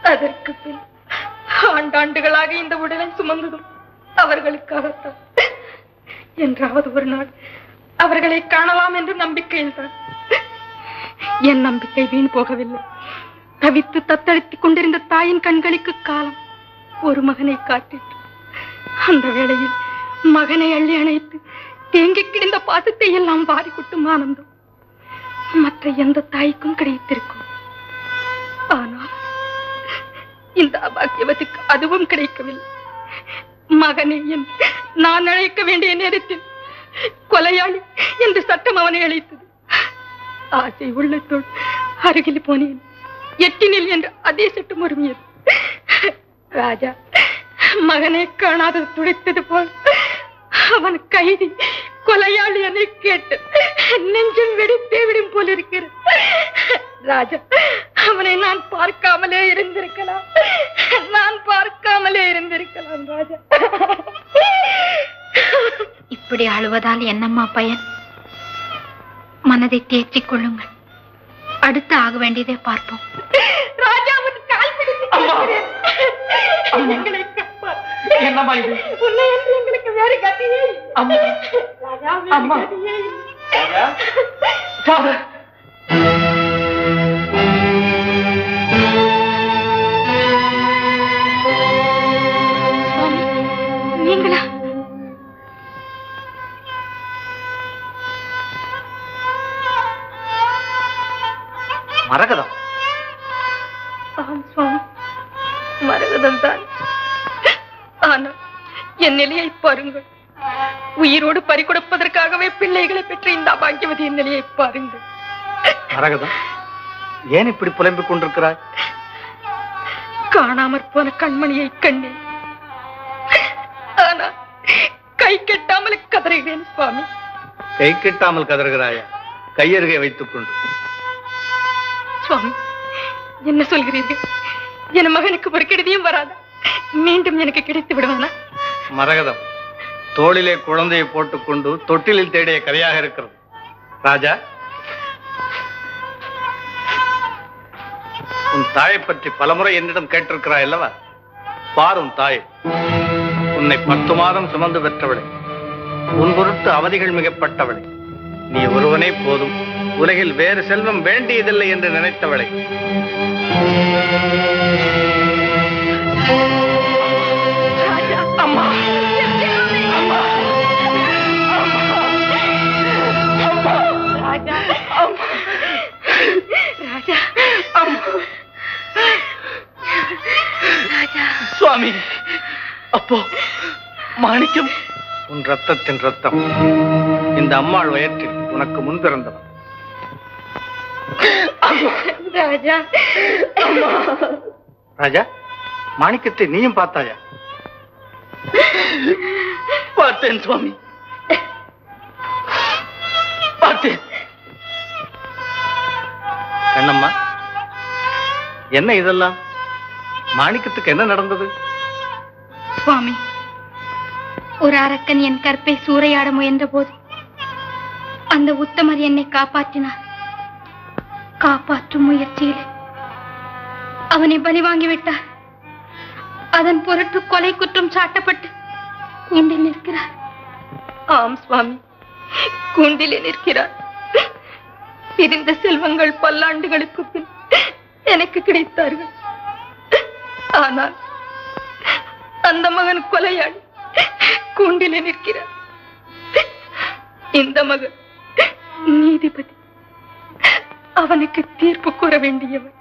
அதற்கு பின் ஆண்டாண்டுகளாக இந்த உடலை சுமந்ததும் அவர்களுக்காகத்தான். என்றாவது ஒரு நாள் அவர்களை காணலாம் என்று நம்பிக்கையில் தான் என் நம்பிக்கை வீண் போகவில்லை. தவித்து தத்தளித்துக் கொண்டிருந்த தாயின் கண்களுக்கு காலம் ஒரு மகனை காட்டிற்று. அந்த வேளையில் மகனை அள்ளி அணைத்து தேங்கி கிடந்த பாசத்தை எல்லாம் வாரி கொட்டும் ஆனந்தம். மற்ற எந்த தாய்க்கும் கிடைத்திருக்கும். ஆனால் இந்த அபாக்கியவத்துக்கு அதுவும் கிடைக்கவில்லை. மகனே என்று நான் அழைக்க வேண்டிய நேரத்தில் கொலையாளி என்று சட்டம் அவனை அழைத்தது. ஆசை உள்ளத்தோடு அருகில் போனேன். எட்டினில் என்று அதே சட்டம் உரிமையது. ராஜா மகனை காணாத துடைத்தது போல் அவன் கைதி கொலையாளி என்னை கேட்டு நெஞ்சில் வெடித்தே விடும் போல் இருக்கிறது. ராஜா அவனை நான் பார்க்காமலே இருந்திருக்கலாம். நான் பார்க்காமலே இருந்திருக்கலாம் ராஜா. இப்படி அழுவதால் என்னம்மா பயன்? மனதை தேற்றிக் கொள்ளுங்கள். அடுத்து ஆக வேண்டியதை பார்ப்போம். ராஜா உன் கால் பிடித்து. என்னம்மா இது? உன்னை என்று எங்களுக்கு வேறு கதியே இல்லை. அம்மா. அம்மா. சுவாமி, நீங்களா? மரகதம். ஆம் சுவாமி. மரகதம் தான் என் நிலையை பாருங்கள். உயிரோடு பறிகொடுப்பதற்காகவே பிள்ளைகளை பெற்ற இந்த அபாக்கியவதியின் நிலையை பாருங்கள். மரகதம் ஏன் இப்படி புலம்பிக் கொண்டிருக்கிறாய்? காணாமற் போன கண்மணியை கண்டேன் ஆனால் கை கெட்டாமல் கதறுகிறேன் சுவாமி. கை கெட்டாமல் கதறுகிறாயா? கையருகே வைத்துக் கொண்டு. சுவாமி என்ன சொல்கிறீர்கள்? என் மகனுக்கு ஒரு கெடுதியும் வராதா? மீண்டும் எனக்கு கிடைத்து விடுவானா? மரகதம். தோளிலே குழந்தையை போட்டுக்கொண்டு தொட்டிலில் தேடிய கதையாக இருக்கிறது. ராஜா உன் தாயை பற்றி பலமுறை என்னிடம் கேட்டிருக்கிறாய் அல்லவா? பார் உன் தாயை. உன்னை பத்து மாதம் சுமந்து பெற்றவளை. உன் பொருட்டு அவதிகள் மிகப்பட்டவளை. நீ ஒருவனே போதும். உலகில் வேறு செல்வம் வேண்டியதில்லை என்று நினைத்தவளை. சுவாமி. அப்போ மாணிக்கம். உன் ரத்தத்தின் ரத்தம். இந்த அம்மாள் வயிற்றில் உனக்கு முன் பிறந்தவன். ராஜா. ராஜா மாணிக்கத்தை நீயும் பார்த்தாயா? பார்த்தேன் சுவாமி. பார்த்தேன். கண்ணம்மா என்ன இதெல்லாம்? மாணிக்கத்துக்கு என்ன நடந்தது? சுவாமி ஒரு அரக்கன் என் கற்பை சூறையாட முயன்ற போது அந்த உத்தமர் என்னை காப்பாற்றினார். காப்பாற்றும் முயற்சியில் அவனை பலி வாங்கிவிட்டார் அதன் பொருட்டு கொலை குற்றம் சாட்டப்பட்டு கூண்டில் நிற்கிறார். ஆம் சுவாமி. கூண்டிலே நிற்கிறார். பிரிந்த செல்வங்கள் பல்லாண்டுகளுக்கு பின் எனக்கு கிடைத்தார்கள். ஆனால் அந்த மகன் கொலையாளி கூண்டிலே நிற்கிறார். இந்த மகன் நீதிபதி. அவனுக்கு தீர்ப்பு கூற வேண்டியவன்.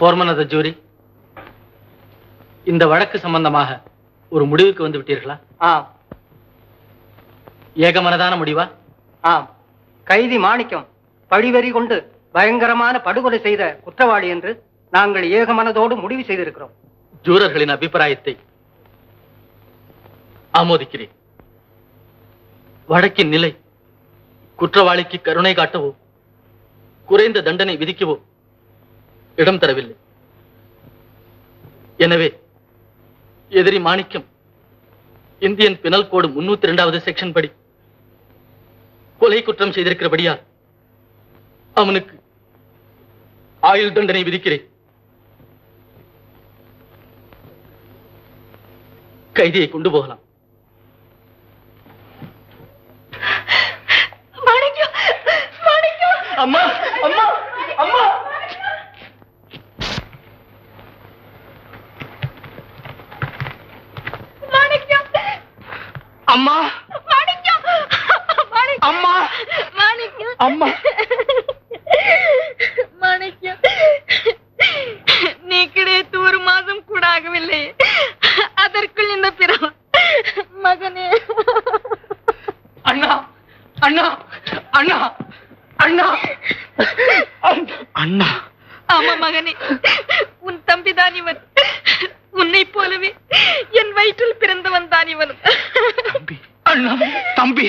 ஃபோர்மன் ஆஃப் த ஜூரி இந்த வழக்கு சம்பந்தமாக ஒரு முடிவுக்கு வந்து விட்டீர்களா? ஆம். ஏகமனதான முடிவா? ஆம். கைதி மாணிக்கம் பழிவெறி கொண்டு பயங்கரமான படுகொலை செய்த குற்றவாளி என்று நாங்கள் ஏகமனதோடு முடிவு செய்திருக்கிறோம். ஜூரர்களின் அபிப்பிராயத்தை ஆமோதிக்கிறேன். வழக்கின் நிலை குற்றவாளிக்கு கருணை காட்டவோ குறைந்த தண்டனை விதிக்கவோ இடம் தரவில்லை. எனவே எதிரி மாணிக்கம் இந்தியன் பினல் கோடு முன்னூத்தி இரண்டாவது செக்ஷன் படி கொலை குற்றம் செய்திருக்கிறபடியால் அவனுக்கு ஆயுள் தண்டனை விதிக்கிறேன். கைதியை கொண்டு போகலாம். அம்மா அம்மா அம்மா மாணிக்கம் அம்மா. மாணிக்கம். அம்மா. மாணிக்கம். அம்மா. மாணிக்கம். நீ கிடைத்து ஒரு மாதம் கூட ஆகவில்லை அதற்குள் இந்த பிறகு மகனே. அண்ணா. அண்ணா. அண்ணா. அண்ணா. அண்ணா. ஆமா மகனே. உன் தம்பிதான் இவன் உன்னை போலவே என் வயிற்றில் பிறந்தவன் தான் இவன் அண்ணா தம்பி.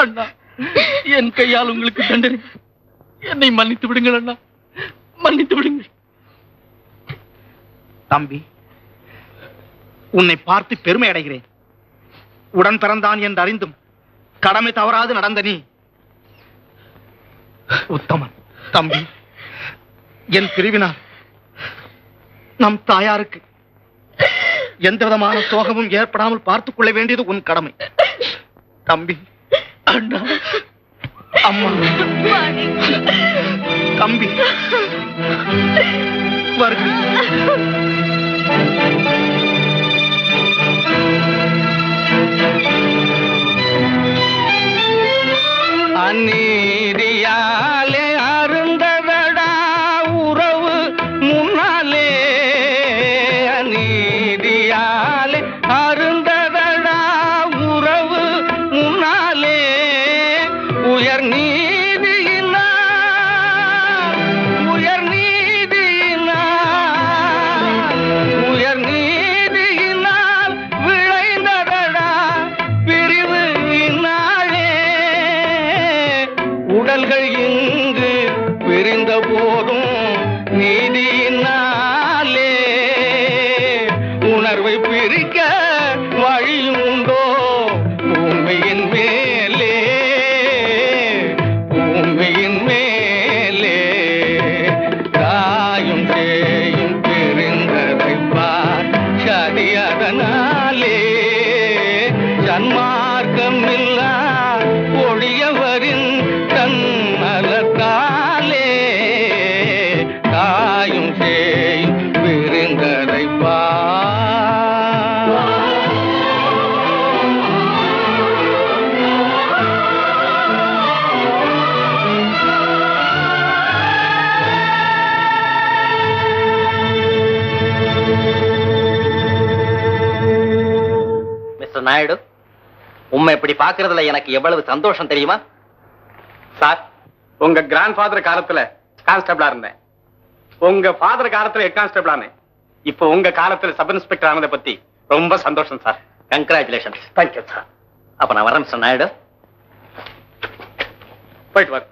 அண்ணா என் கையால் உங்களுக்கு தண்டனை. என்னை மன்னித்து விடுங்கள் அண்ணா. மன்னித்து விடுங்கள். தம்பி உன்னை பார்த்து பெருமை அடைகிறேன். உடன் பிறந்தான் என்று அறிந்தும் கடமை தவறாது நடந்த நீ. உத்தமன் தம்பி என் பிரிவினால் நம் தாயாருக்கு. எந்த விதமான சோகமும் ஏற்படாமல் பார்த்துக் கொள்ள வேண்டியது உன் கடமை. தம்பி அண்ணா அம்மா தம்பி வருகிறேன் உண்மை இப்படி பாக்குறதுல எனக்கு எவ்வளவு சந்தோஷம் தெரியுமா? சார் உங்க கிராண்ட் ஃபாதர் காலத்துல கான்ஸ்டபிளா இருந்தேன். உங்க ஃபாதர் காலத்துல ஹெட் கான்ஸ்டபிள் ஆனேன் இப்போ உங்க காலத்துல சப் இன்ஸ்பெக்டர் ஆனதை பத்தி ரொம்ப சந்தோஷம் சார். கங்க்ராச்சுலேஷன் தேங்க்யூ சார் அப்ப நான் வரேன் மிஸ்டர் நாயுடு. போயிட்டு வர